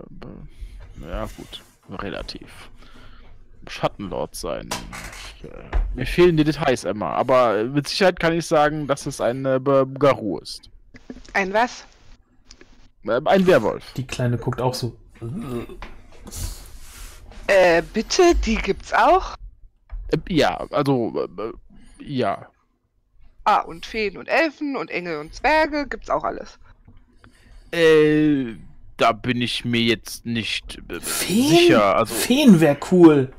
C: äh, ja gut, relativ Schattenlord sein. Ich, äh, mir fehlen die Details immer, aber mit Sicherheit kann ich sagen, dass es ein äh, Garou ist.
E: Ein was?
C: Äh, ein Werwolf.
A: Die Kleine guckt auch so.
E: Äh, bitte, die gibt's auch?
C: Äh, ja, also, äh, ja.
E: Ah, und Feen und Elfen und Engel und Zwerge gibt's auch alles.
C: Äh, da bin ich mir jetzt nicht äh,
A: Feen?
C: sicher. Also,
A: Feen wäre cool.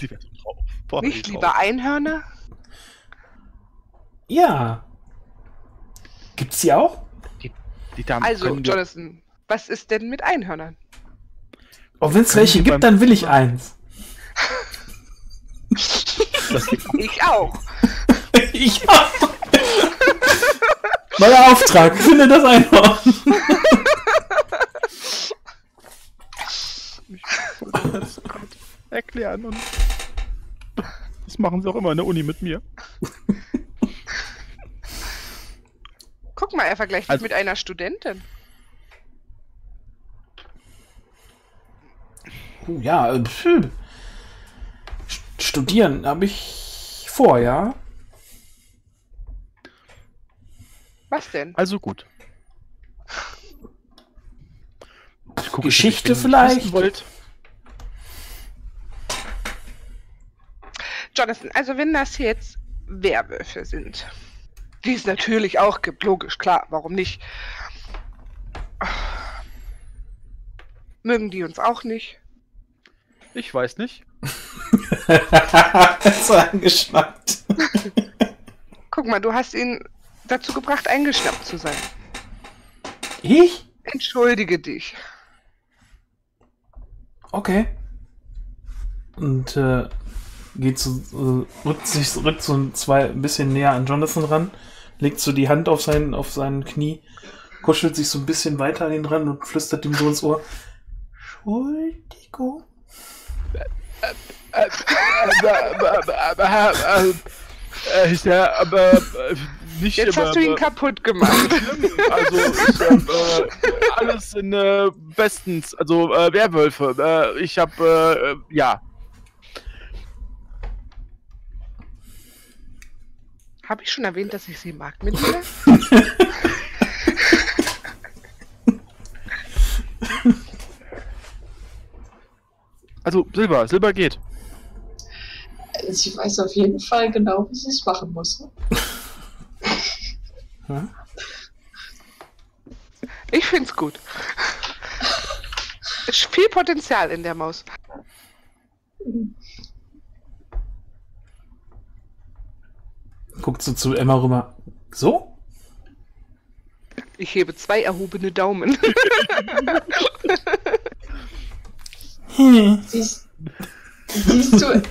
C: die wäre drauf. Boah, die
E: Nicht
C: drauf.
E: lieber Einhörner?
A: Ja. Gibt's die auch?
C: Die Damen
E: Also,
C: können wir-
E: Jonathan, was ist denn mit Einhörnern?
A: Oh, wenn es welche
C: die
A: gibt, dann will ich eins.
E: Ich auch.
A: ich auch. Neuer Auftrag, finde das
C: Gott erklären und das machen sie auch immer in der Uni mit mir.
E: Guck mal, er vergleicht
C: Also-
E: mich mit einer Studentin.
A: Oh, ja, äh, studieren habe ich vor, ja.
E: Was denn?
C: Also gut. Ich gucke
A: Geschichte
C: ihr
A: vielleicht?
C: Wollt.
E: Jonathan, also wenn das jetzt Werwölfe sind, die es natürlich auch gibt, logisch, klar, warum nicht? Mögen die uns auch nicht?
C: Ich weiß nicht.
A: so angeschnappt.
E: Guck mal, du hast ihn dazu gebracht, eingeschnappt zu sein.
A: Ich?
E: Entschuldige dich.
A: Okay. Und äh, geht so, äh, rückt sich rückt so ein, zwei, ein bisschen näher an Jonathan ran, legt so die Hand auf sein, auf sein Knie, kuschelt sich so ein bisschen weiter an ihn ran und flüstert ihm so ins Ohr. Entschuldigung.
C: Äh, ja, aber äh, nicht
E: Jetzt
C: immer,
E: hast du ihn
C: aber-
E: kaputt gemacht.
C: Also ich hab, äh, alles in äh, bestens. Also äh, Werwölfe. Äh, ich hab äh, äh, ja.
E: Habe ich schon erwähnt, dass ich sie mag mit dir?
C: Also Silber, Silber geht.
D: Sie weiß auf jeden Fall genau, wie sie es machen muss.
A: Hm?
E: Ich find's gut. Ist viel Potenzial in der Maus.
A: Guckt so zu Emma rüber. So?
E: Ich hebe zwei erhobene Daumen.
A: Hm.
D: Siehst, siehst, du,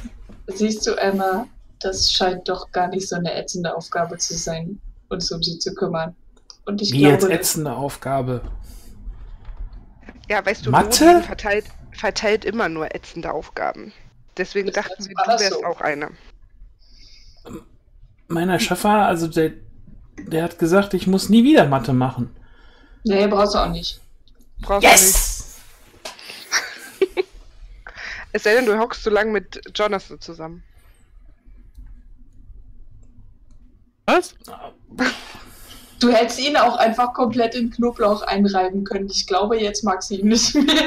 D: siehst du, Emma, das scheint doch gar nicht so eine ätzende Aufgabe zu sein, uns um sie zu kümmern. Und ich
A: Wie jetzt
D: glaube,
A: ätzende Aufgabe.
E: Ja, weißt du,
A: Mathe?
E: Verteilt, verteilt immer nur ätzende Aufgaben. Deswegen dachten
D: jetzt
E: wir, du
D: das
E: wärst
D: so.
E: auch eine.
A: Meiner Schaffer, also der, der hat gesagt, ich muss nie wieder Mathe machen.
D: nee, brauchst du auch nicht.
E: Brauchst du nicht.
A: Yes!
E: Es sei denn, du hockst so lange mit Jonathan zusammen.
C: Was?
D: Du hättest ihn auch einfach komplett in Knoblauch einreiben können. Ich glaube, jetzt mag sie ihn nicht mehr.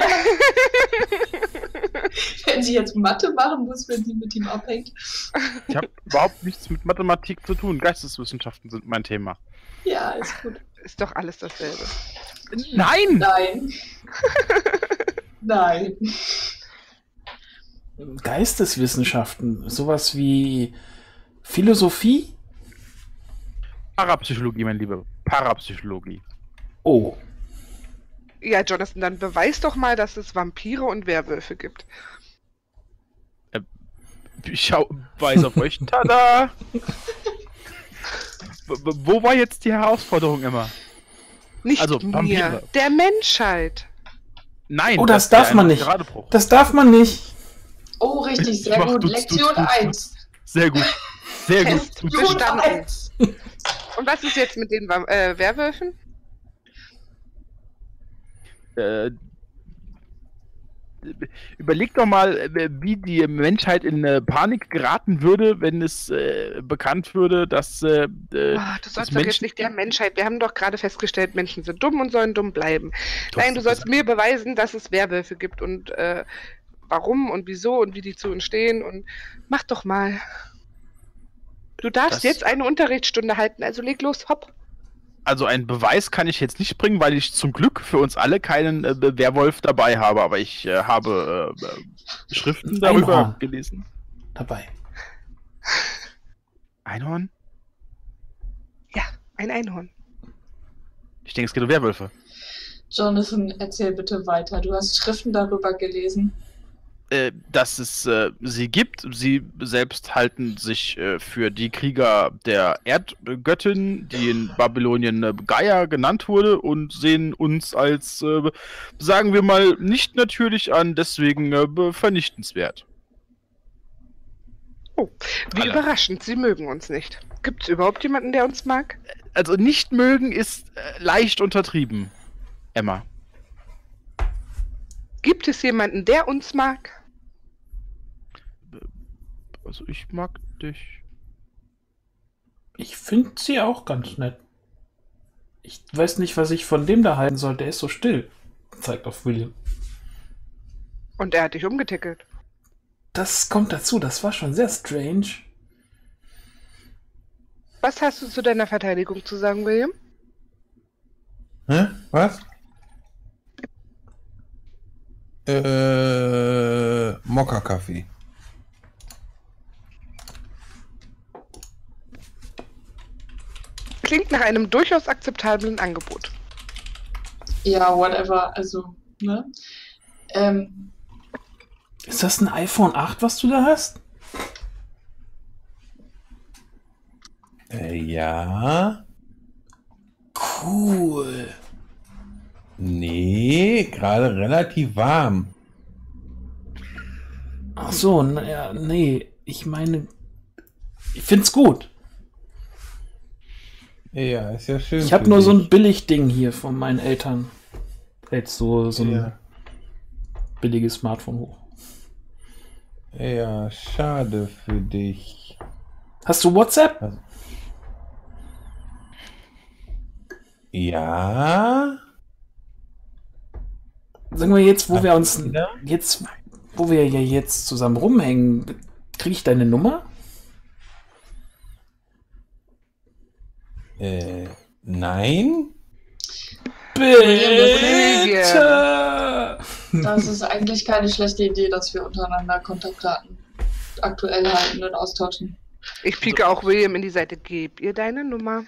D: wenn sie jetzt Mathe machen muss, wenn sie mit ihm abhängt.
C: Ich habe überhaupt nichts mit Mathematik zu tun. Geisteswissenschaften sind mein Thema.
D: Ja, ist gut.
E: Ist doch alles dasselbe.
C: Nein!
D: Nein. Nein.
A: Geisteswissenschaften, sowas wie Philosophie?
C: Parapsychologie, mein Lieber. Parapsychologie.
A: Oh,
E: Ja, Jonathan, dann beweis doch mal, dass es Vampire und Werwölfe gibt.
C: Ich schau, weiß auf euch. Tada! Wo war jetzt die Herausforderung immer?
E: Nicht
C: Also,
E: mir,
C: Vampire.
E: der Menschheit.
C: Nein.
A: Oh, das darf man nicht. Das darf man nicht.
D: Oh, richtig,
C: Ich
D: sehr gut.
C: Dutz,
D: Lektion
C: Dutz, Dutz,
D: 1.
C: Sehr gut. Sehr gut.
E: Bestanden.
D: 1.
E: Und was ist jetzt mit den äh, Werwölfen?
C: Äh, überleg doch mal, äh, wie die Menschheit in äh, Panik geraten würde, wenn es äh, bekannt würde, dass äh,
E: Ah, du sollst
C: das
E: doch jetzt nicht der Menschheit. Wir haben doch gerade festgestellt, Menschen sind dumm und sollen dumm bleiben.
C: Du
E: Nein, du
C: doch
E: sollst mir beweisen, dass es Werwölfe gibt und äh, warum und wieso und wie die zu uns stehen und mach doch mal. Du darfst
C: Das-
E: jetzt eine Unterrichtsstunde halten, also leg los, hopp.
C: Also einen Beweis kann ich jetzt nicht bringen, weil ich zum Glück für uns alle keinen äh, Werwolf dabei habe, aber ich äh, habe äh, Schriften darüber
A: Einhorn.
C: gelesen.
A: Dabei.
C: Einhorn?
E: Ja, ein Einhorn.
C: Ich denke, es geht um Werwölfe.
D: Jonathan, erzähl bitte weiter. Du hast Schriften darüber gelesen.
C: Äh, dass es äh, sie gibt. Sie selbst halten sich äh, für die Krieger der Erdgöttin, die in Babylonien Gaia genannt wurde, und sehen uns als, äh, sagen wir mal, nicht natürlich an, deswegen äh, vernichtenswert.
E: Wie
C: Alle.
E: überraschend, sie mögen uns nicht. Gibt es überhaupt jemanden, der uns mag?
C: Also nicht mögen ist leicht untertrieben, Emma.
E: Gibt es jemanden, der uns mag?
C: Also ich mag dich.
A: Ich finde sie auch ganz nett. Ich weiß nicht, was ich von dem da halten soll. Der ist so still. Zeigt auf William.
E: Und er hat dich umgetickelt.
A: Das kommt dazu. Das war schon sehr strange.
E: Was hast du zu deiner Verteidigung zu sagen, William?
B: Hä? Was? Äh, Mokka-Kaffee.
E: Klingt nach einem durchaus akzeptablen Angebot.
D: Ja, whatever. Also, ne? Ähm,
A: Ist das ein iPhone 8, was du da hast?
B: Äh, ja.
A: Cool.
B: Nee, gerade relativ warm.
A: Ach so, naja, nee. Ich meine, ich find's gut.
B: Ja, ist ja schön.
A: Ich habe nur so
B: dich.
A: ein Billigding hier von meinen Eltern. Jetzt so, so ein
B: Ja.
A: billiges Smartphone hoch.
B: ja, schade für dich.
A: Hast du WhatsApp?
B: Ja.
A: Sagen wir jetzt, wo wir uns
B: Wieder?
A: jetzt, wo wir ja jetzt zusammen rumhängen, kriege ich deine Nummer?
B: Äh, nein.
A: Bitte!
D: das ist eigentlich keine schlechte Idee, dass wir untereinander Kontaktdaten aktuell halten und austauschen.
E: Ich pieke auch William in die Seite. Gib ihr deine Nummer.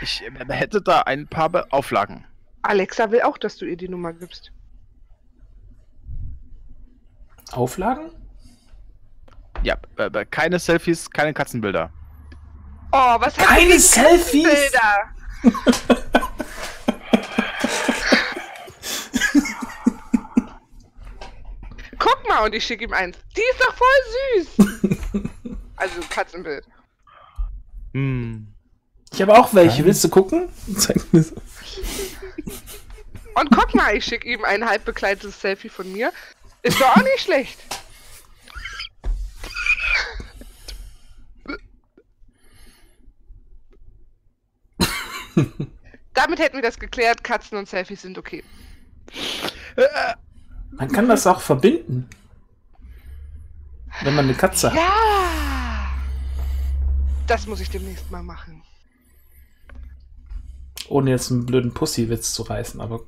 C: Ich äh, hätte da ein paar Be Auflagen.
E: Alexa will auch, dass du ihr die Nummer gibst.
A: Auflagen?
C: Ja, äh, äh, keine Selfies, keine Katzenbilder.
E: Oh, was hat
A: Keine Selfies?
E: Guck mal, und ich schicke ihm eins. Die ist doch voll süß. Also Katzenbild.
C: Hm.
A: Ich habe auch welche.
B: Nein.
A: Willst du gucken? Zeig mir so.
E: Und guck mal, ich schicke ihm ein halb bekleidetes Selfie von mir. Ist doch auch nicht schlecht. Damit hätten wir das geklärt. Katzen und Selfies sind okay.
C: Äh,
A: Man kann das auch verbinden. Wenn man eine Katze hat.
E: Ja! Das muss ich demnächst mal machen.
A: Ohne jetzt einen blöden Pussywitz zu reißen, aber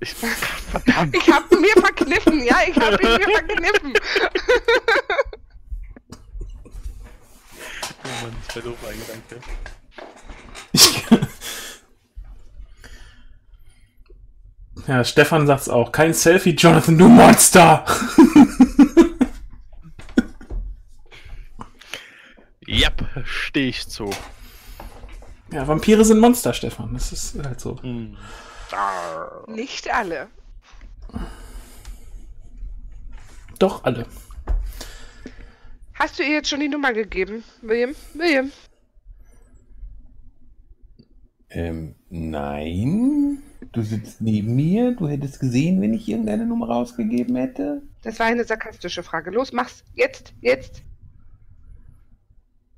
C: ich, verdammt.
E: Ich hab mir verkniffen, ja, ich hab ihn mir verkniffen.
C: Oh Mann, das wäre doof ein Gedanke.
A: Ja, Stefan sagt's auch. Kein Selfie, Jonathan, du Monster!
C: Yep, stehe ich zu.
A: Ja, Vampire sind Monster, Stefan. Das ist halt so.
C: Arr.
E: Nicht alle.
A: Doch, alle.
E: Hast du ihr jetzt schon die Nummer gegeben, William? William?
B: Ähm, nein. Du sitzt neben mir. Du hättest gesehen, wenn ich irgendeine Nummer rausgegeben hätte.
E: Das war eine sarkastische Frage. Los, mach's. Jetzt, jetzt.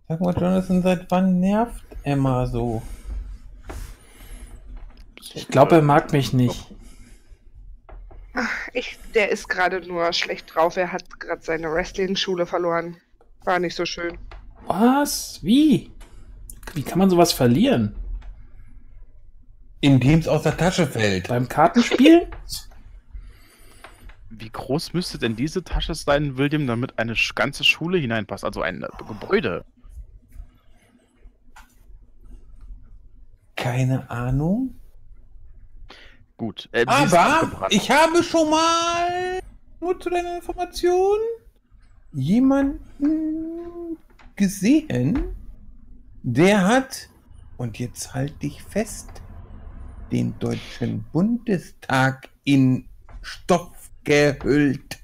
B: Sag mal, Jonathan, seit wann nervt Emma so?
A: Ich glaube, er mag mich nicht.
E: Ich, der ist gerade nur schlecht drauf. Er hat gerade seine Wrestling-Schule verloren. War nicht so schön.
A: Was? Wie? Wie kann man sowas verlieren?
B: Indem es aus der Tasche fällt.
A: Beim Kartenspielen?
C: Wie groß müsste denn diese Tasche sein, William, damit eine ganze Schule hineinpasst? Also ein äh, Gebäude.
B: Keine Ahnung.
C: Gut. Äh,
B: Aber ich habe schon mal, nur zu deiner Information, jemanden gesehen, der hat, und jetzt halt dich fest, den Deutschen Bundestag in Stoff gehüllt.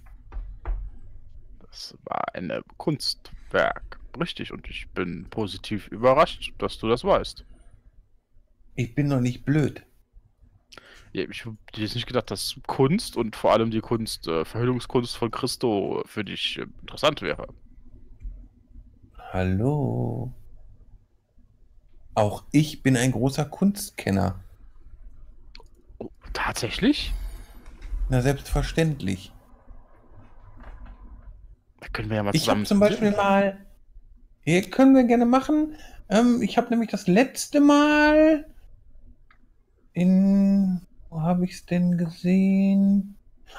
C: Das war ein Kunstwerk. Richtig, und ich bin positiv überrascht, dass du das weißt.
B: Ich bin doch nicht blöd.
C: Ja, ich hätte jetzt nicht gedacht, dass Kunst und vor allem die Kunst, äh, Verhüllungskunst von Christo für dich äh, interessant wäre.
B: Hallo. Auch ich bin ein großer Kunstkenner.
C: Tatsächlich?
B: Na, selbstverständlich.
C: Da können wir ja mal
B: Ich
C: zusammen.
B: habe zum Beispiel mal. Hier können wir gerne machen. Ähm, ich habe nämlich das letzte Mal in. Wo habe ich es denn gesehen?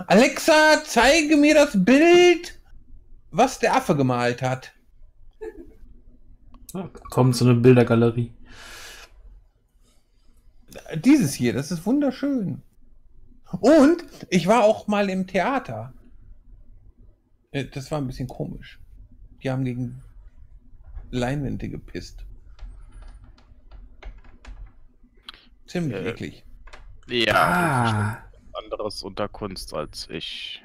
B: Alexa, zeige mir das Bild, was der Affe gemalt hat.
A: Kommt so eine Bildergalerie.
B: Dieses hier, das ist wunderschön. Und ich war auch mal im Theater. Äh, Das war ein bisschen komisch. Die haben gegen Leinwände gepisst. Ziemlich
C: Äh,
B: eklig.
C: Ja,
A: Ah.
C: anderes unter Kunst als ich.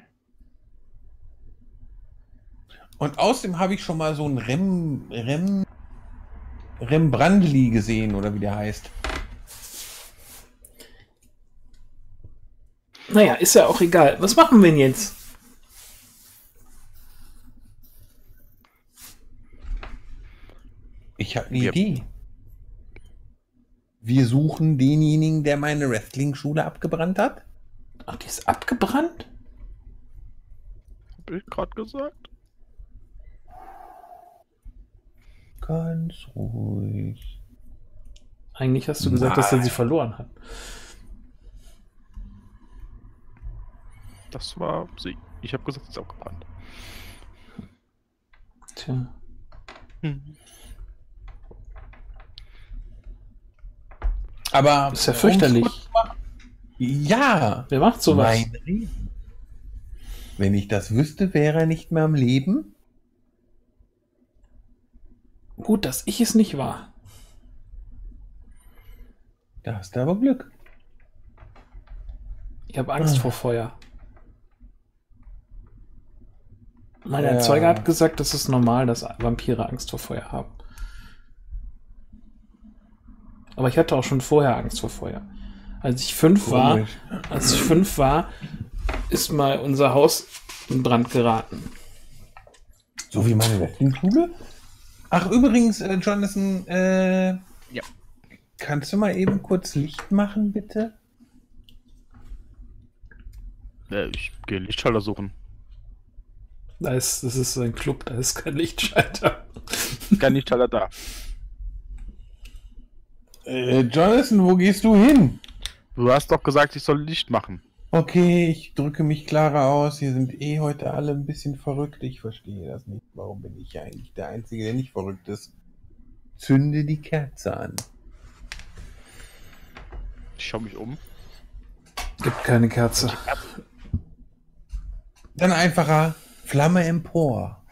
B: Und außerdem habe ich schon mal so einen Rem, Rem, Rembrandtli gesehen, oder wie der heißt.
A: Naja, ist ja auch egal. Was machen wir denn jetzt?
B: Ich habe eine
C: Wir-
B: Idee. Wir suchen denjenigen, der meine Wrestling-Schule abgebrannt hat.
A: Ach, die ist abgebrannt?
C: Hab ich gerade gesagt?
B: Ganz ruhig.
A: Eigentlich hast du gesagt, dass er sie
B: Nein.
A: verloren hat.
C: Das war sie. Ich habe gesagt, sie ist abgebrannt.
A: Tja.
B: Aber
A: Ist ja fürchterlich.
B: Ja,
A: Wer macht sowas?
B: mein Reden. Wenn ich das wüsste, wäre er nicht mehr am Leben.
A: Gut, dass ich es nicht war.
B: Da hast du aber Glück.
A: Ich habe Angst
B: Ah.
A: vor Feuer. Mein
B: Ja.
A: Erzeuger hat gesagt, das ist normal, dass Vampire Angst vor Feuer haben. Aber ich hatte auch schon vorher Angst vor Feuer. Als ich fünf war, als ich fünf war, ist mal unser Haus in Brand geraten.
B: So wie meine Wrestling-Schule? Ach, übrigens, äh, Jonathan, äh,
C: Ja.
B: kannst du mal eben kurz Licht machen, bitte?
C: Äh, ich gehe Lichtschalter suchen.
A: Da ist, das ist so ein Club, da ist kein Lichtschalter.
C: Kein Lichtschalter da.
B: Äh, Jonathan, wo gehst du hin?
C: Du hast doch gesagt, ich soll Licht machen.
B: Okay, ich drücke mich klarer aus. Hier sind eh heute alle ein bisschen verrückt. Ich verstehe das nicht. Warum bin ich eigentlich der Einzige, der nicht verrückt ist? Zünde die Kerze an.
C: Ich schaue mich um.
A: Gibt keine Kerze.
B: Dann einfacher Flamme empor.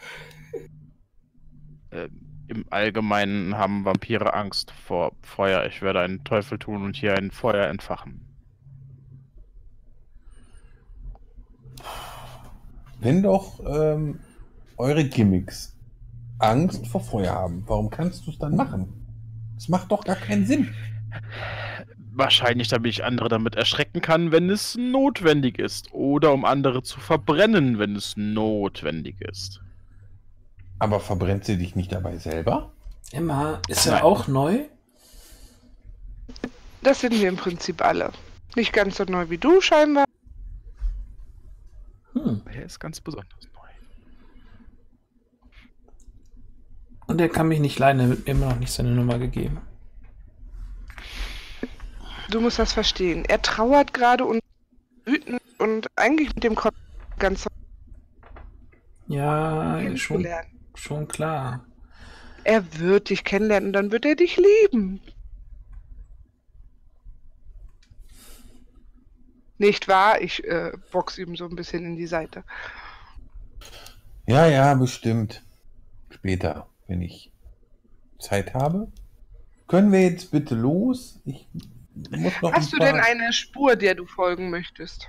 C: Äh, Im Allgemeinen haben Vampire Angst vor Feuer. Ich werde einen Teufel tun und hier ein Feuer entfachen.
B: Wenn doch ähm, eure Gimmicks Angst vor Feuer haben, warum kannst du es dann machen? Das macht doch gar keinen Sinn.
C: Wahrscheinlich, damit ich andere damit erschrecken kann, wenn es notwendig ist. Oder um andere zu verbrennen, wenn es notwendig ist.
B: Aber verbrennt sie dich nicht dabei selber?
A: Emma, ist er
C: Nein.
A: auch neu?
E: Das sind wir im Prinzip alle. Nicht ganz so neu wie du scheinbar.
A: Hm.
C: Er ist ganz besonders neu.
A: Und er kann mich nicht leiden, er wird mir immer noch nicht seine Nummer gegeben.
E: Du musst das verstehen. Er trauert gerade und wütend und eigentlich mit dem Kopf ganz
A: Ja, schon, schon klar.
E: Er wird dich kennenlernen und dann wird er dich lieben. Nicht wahr? Ich äh, box ihm so ein bisschen in die Seite.
B: Ja, ja, bestimmt. Später, wenn ich Zeit habe. Können wir jetzt bitte los? Ich
E: Hast du
B: ein
E: denn
B: paar...
E: eine Spur, der du folgen möchtest?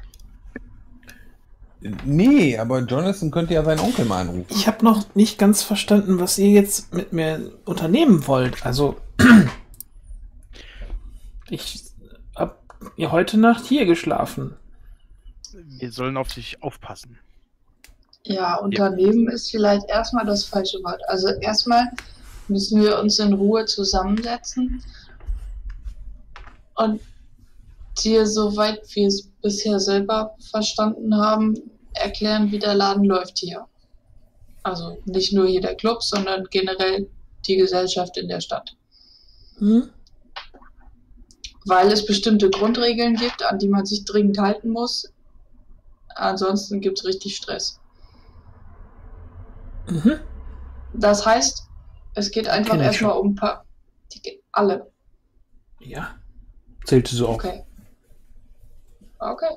B: Nee, aber Jonathan könnte ja seinen Onkel mal anrufen.
A: Ich habe noch nicht ganz verstanden, was ihr jetzt mit mir unternehmen wollt. Also, ich habe heute Nacht hier geschlafen.
C: Wir sollen auf dich aufpassen.
D: Ja, Unternehmen ist vielleicht erstmal das falsche Wort. Also erstmal müssen wir uns in Ruhe zusammensetzen und dir, soweit wir es bisher selber verstanden haben, erklären, wie der Laden läuft hier. Also nicht nur hier der Club, sondern generell die Gesellschaft in der Stadt.
A: Hm?
D: Weil es bestimmte Grundregeln gibt, an die man sich dringend halten muss. Ansonsten gibt es richtig Stress.
A: Mhm.
D: Das heißt, es geht einfach erstmal um ein paar. Die, alle.
A: Ja. Zählte so auch.
D: Okay. Okay.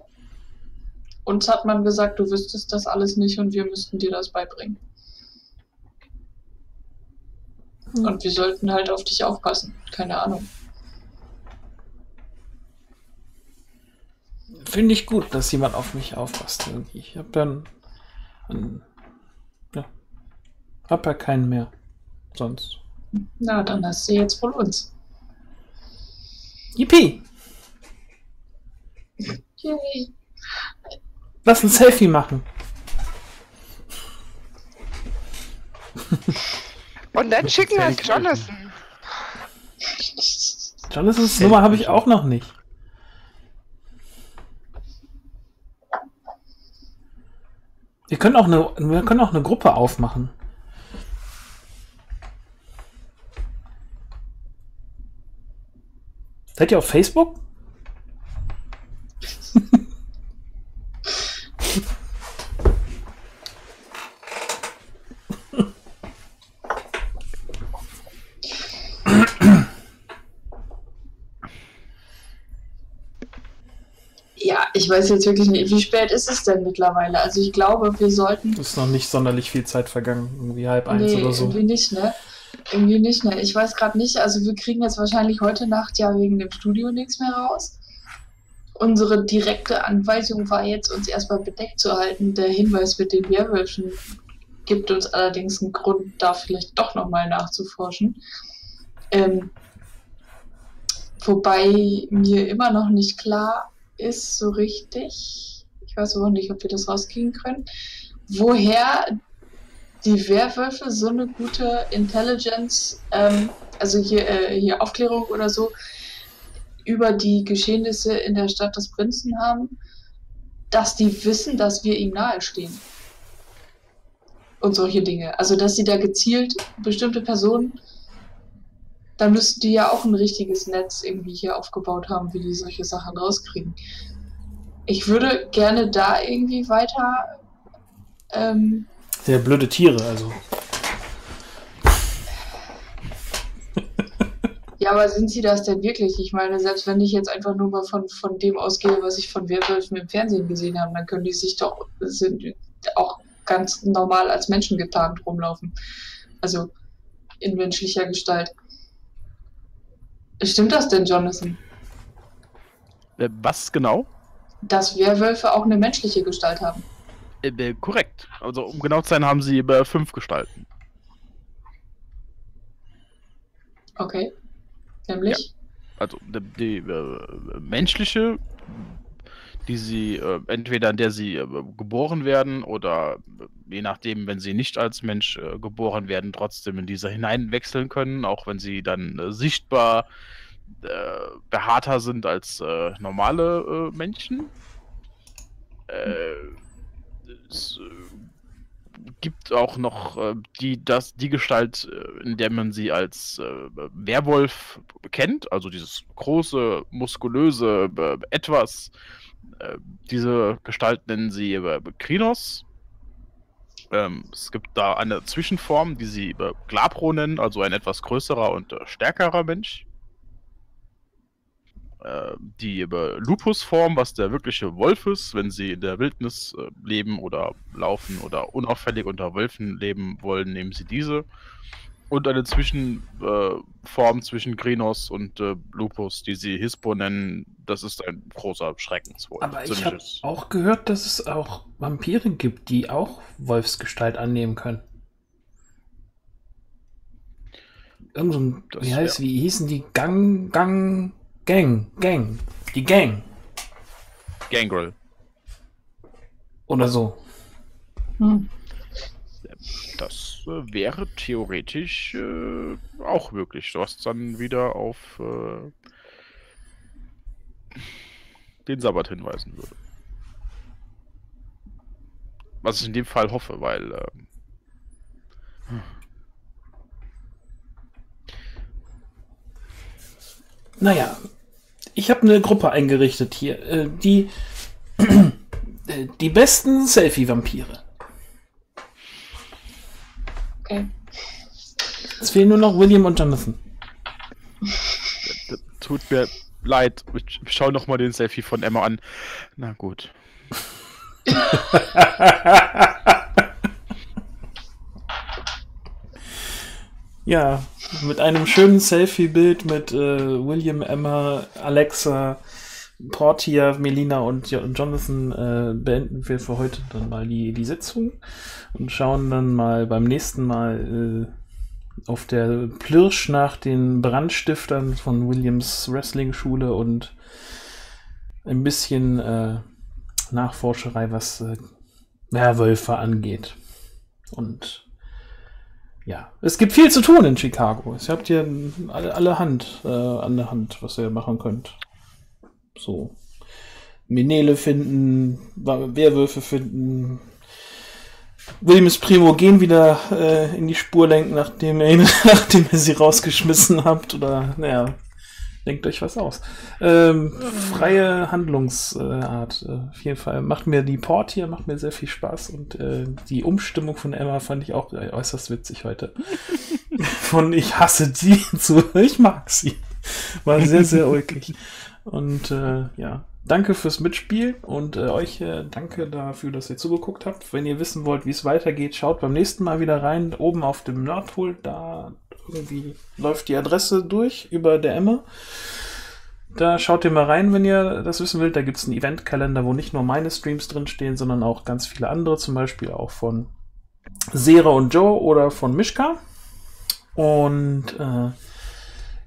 D: Uns hat man gesagt, du wüsstest das alles nicht und wir müssten dir das beibringen.
A: Hm.
D: Und wir sollten halt auf dich aufpassen. Keine Ahnung.
A: Finde ich gut, dass jemand auf mich aufpasst. Ich habe dann. An, ja. Hab ja keinen mehr. Sonst.
D: Na, dann hast du jetzt von uns.
A: Yippie! Lass ein Selfie machen.
E: Und dann schicken wir es Jonathan.
A: Jonathan's Nummer habe ich auch noch nicht. Wir können auch eine, wir können auch eine Gruppe aufmachen. Seid ihr auf Facebook?
D: Ja, ich weiß jetzt wirklich nicht, wie spät ist es denn mittlerweile? Also ich glaube, wir sollten.
A: Ist noch nicht sonderlich viel Zeit vergangen. Irgendwie halb eins
D: nee,
A: oder so.
D: irgendwie nicht, ne? Irgendwie nicht, ne? Ich weiß gerade nicht, also wir kriegen jetzt wahrscheinlich heute Nacht ja wegen dem Studio nichts mehr raus. Unsere direkte Anweisung war jetzt, uns erstmal bedeckt zu halten. Der Hinweis mit den Werwölfen gibt uns allerdings einen Grund, da vielleicht doch nochmal nachzuforschen. Ähm, wobei mir immer noch nicht klar ist, so richtig, ich weiß aber nicht, ob wir das rauskriegen können, woher die Werwölfe so eine gute Intelligence, ähm, also hier, äh, hier Aufklärung oder so, über die Geschehnisse in der Stadt des Prinzen haben, dass die wissen, dass wir ihm nahestehen. Und solche Dinge. Also, dass sie da gezielt bestimmte Personen, dann müssten die ja auch ein richtiges Netz irgendwie hier aufgebaut haben, wie die solche Sachen rauskriegen. Ich würde gerne da irgendwie weiter ähm,
A: Sehr blöde Tiere, also.
D: Ja, aber sind sie das denn wirklich? Ich meine, selbst wenn ich jetzt einfach nur mal von, von dem ausgehe, was ich von Werwölfen im Fernsehen gesehen habe, dann können die sich doch sind auch ganz normal als Menschen getarnt rumlaufen. Also in menschlicher Gestalt. Stimmt das denn, Jonathan?
C: Äh, was genau?
D: Dass Werwölfe auch eine menschliche Gestalt haben?
C: Äh, korrekt. Also, um genau zu sein, haben sie über fünf Gestalten.
D: Okay. Nämlich?
C: Also, die, die äh, menschliche, die sie äh, entweder in der sie äh, geboren werden oder äh, je nachdem, wenn sie nicht als Mensch äh, geboren werden, trotzdem in dieser hineinwechseln können, auch wenn sie dann sichtbar behaarter sind als normale Menschen. Äh, es äh, gibt auch noch äh, die, das, die Gestalt, äh, in der man sie als Werwolf kennt, also dieses große, muskulöse Etwas. Diese Gestalt nennen sie Krinos. Ähm, es gibt da eine Zwischenform, die sie Glabro nennen, also ein etwas größerer und stärkerer Mensch. Äh, die über Lupusform, was der wirkliche Wolf ist, wenn sie in der Wildnis äh, leben oder laufen oder unauffällig unter Wölfen leben wollen, nehmen sie diese. Und eine Zwischenform äh, zwischen Grinos und äh, Lupus, die sie Hispo nennen, das ist ein großer Schreckenswolf.
A: Aber ich habe auch gehört, dass es auch Vampire gibt, die auch Wolfsgestalt annehmen können. Irgend so ein,
C: Das
A: wie heißt,
C: wär-
A: wie hießen die? Gang, Gang, Gang, Gang, die Gang
C: Gangrel.
A: oder so.
D: Hm.
C: Das äh, wäre theoretisch äh, auch möglich, was dann wieder auf äh, den Sabbat hinweisen würde. Was ich in dem Fall hoffe, weil ähm,
A: Naja, ich habe eine Gruppe eingerichtet hier. Äh, die, äh, die besten Selfie-Vampire.
D: Okay.
A: Es fehlen nur noch William und Jonathan.
C: tut mir leid. Ich schau noch mal den Selfie von Emma an. Na gut.
A: Ja, mit einem schönen Selfie-Bild mit äh, William, Emma, Alexa, Portia, Melina und Jo- Jonathan äh, beenden wir für heute dann mal die, die Sitzung und schauen dann mal beim nächsten Mal äh, auf der Plirsch nach den Brandstiftern von Williams Wrestling-Schule und ein bisschen äh, Nachforscherei, was äh, Werwölfe angeht. Und ja, es gibt viel zu tun in Chicago. Ihr habt hier alle, alle Hand äh, an der Hand, was ihr machen könnt. So. Menele finden, Werwölfe finden. Williams Primo gehen wieder äh, in die Spur lenken, nachdem ihn, nachdem ihr sie rausgeschmissen habt. Oder, naja, denkt euch was aus. Ähm, freie Handlungsart. Äh, auf jeden Fall macht mir die Port hier, macht mir sehr viel Spaß. Und äh, die Umstimmung von Emma fand ich auch äußerst witzig heute. von ich hasse die zu ich mag sie. War sehr, sehr ulkig. Und äh, ja, danke fürs Mitspielen und äh, euch äh, danke dafür, dass ihr zugeguckt habt. Wenn ihr wissen wollt, wie es weitergeht, schaut beim nächsten Mal wieder rein. Oben auf dem Nordpol, da irgendwie läuft die Adresse durch über der Emma. Da schaut ihr mal rein, wenn ihr das wissen wollt. Da gibt es einen Eventkalender, wo nicht nur meine Streams drinstehen, sondern auch ganz viele andere, zum Beispiel auch von Sera und Joe oder von Mishka. Und äh,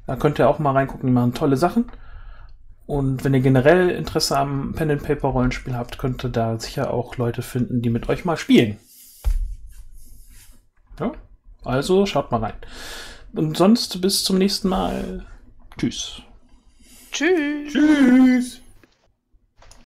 A: da könnt ihr auch mal reingucken, die machen tolle Sachen. Und wenn ihr generell Interesse am Pen and Paper Rollenspiel habt, könnt ihr da sicher auch Leute finden, die mit euch mal spielen. Ja, also schaut mal rein. Und sonst bis zum nächsten Mal. Tschüss.
E: Tschüss.
B: Tschüss.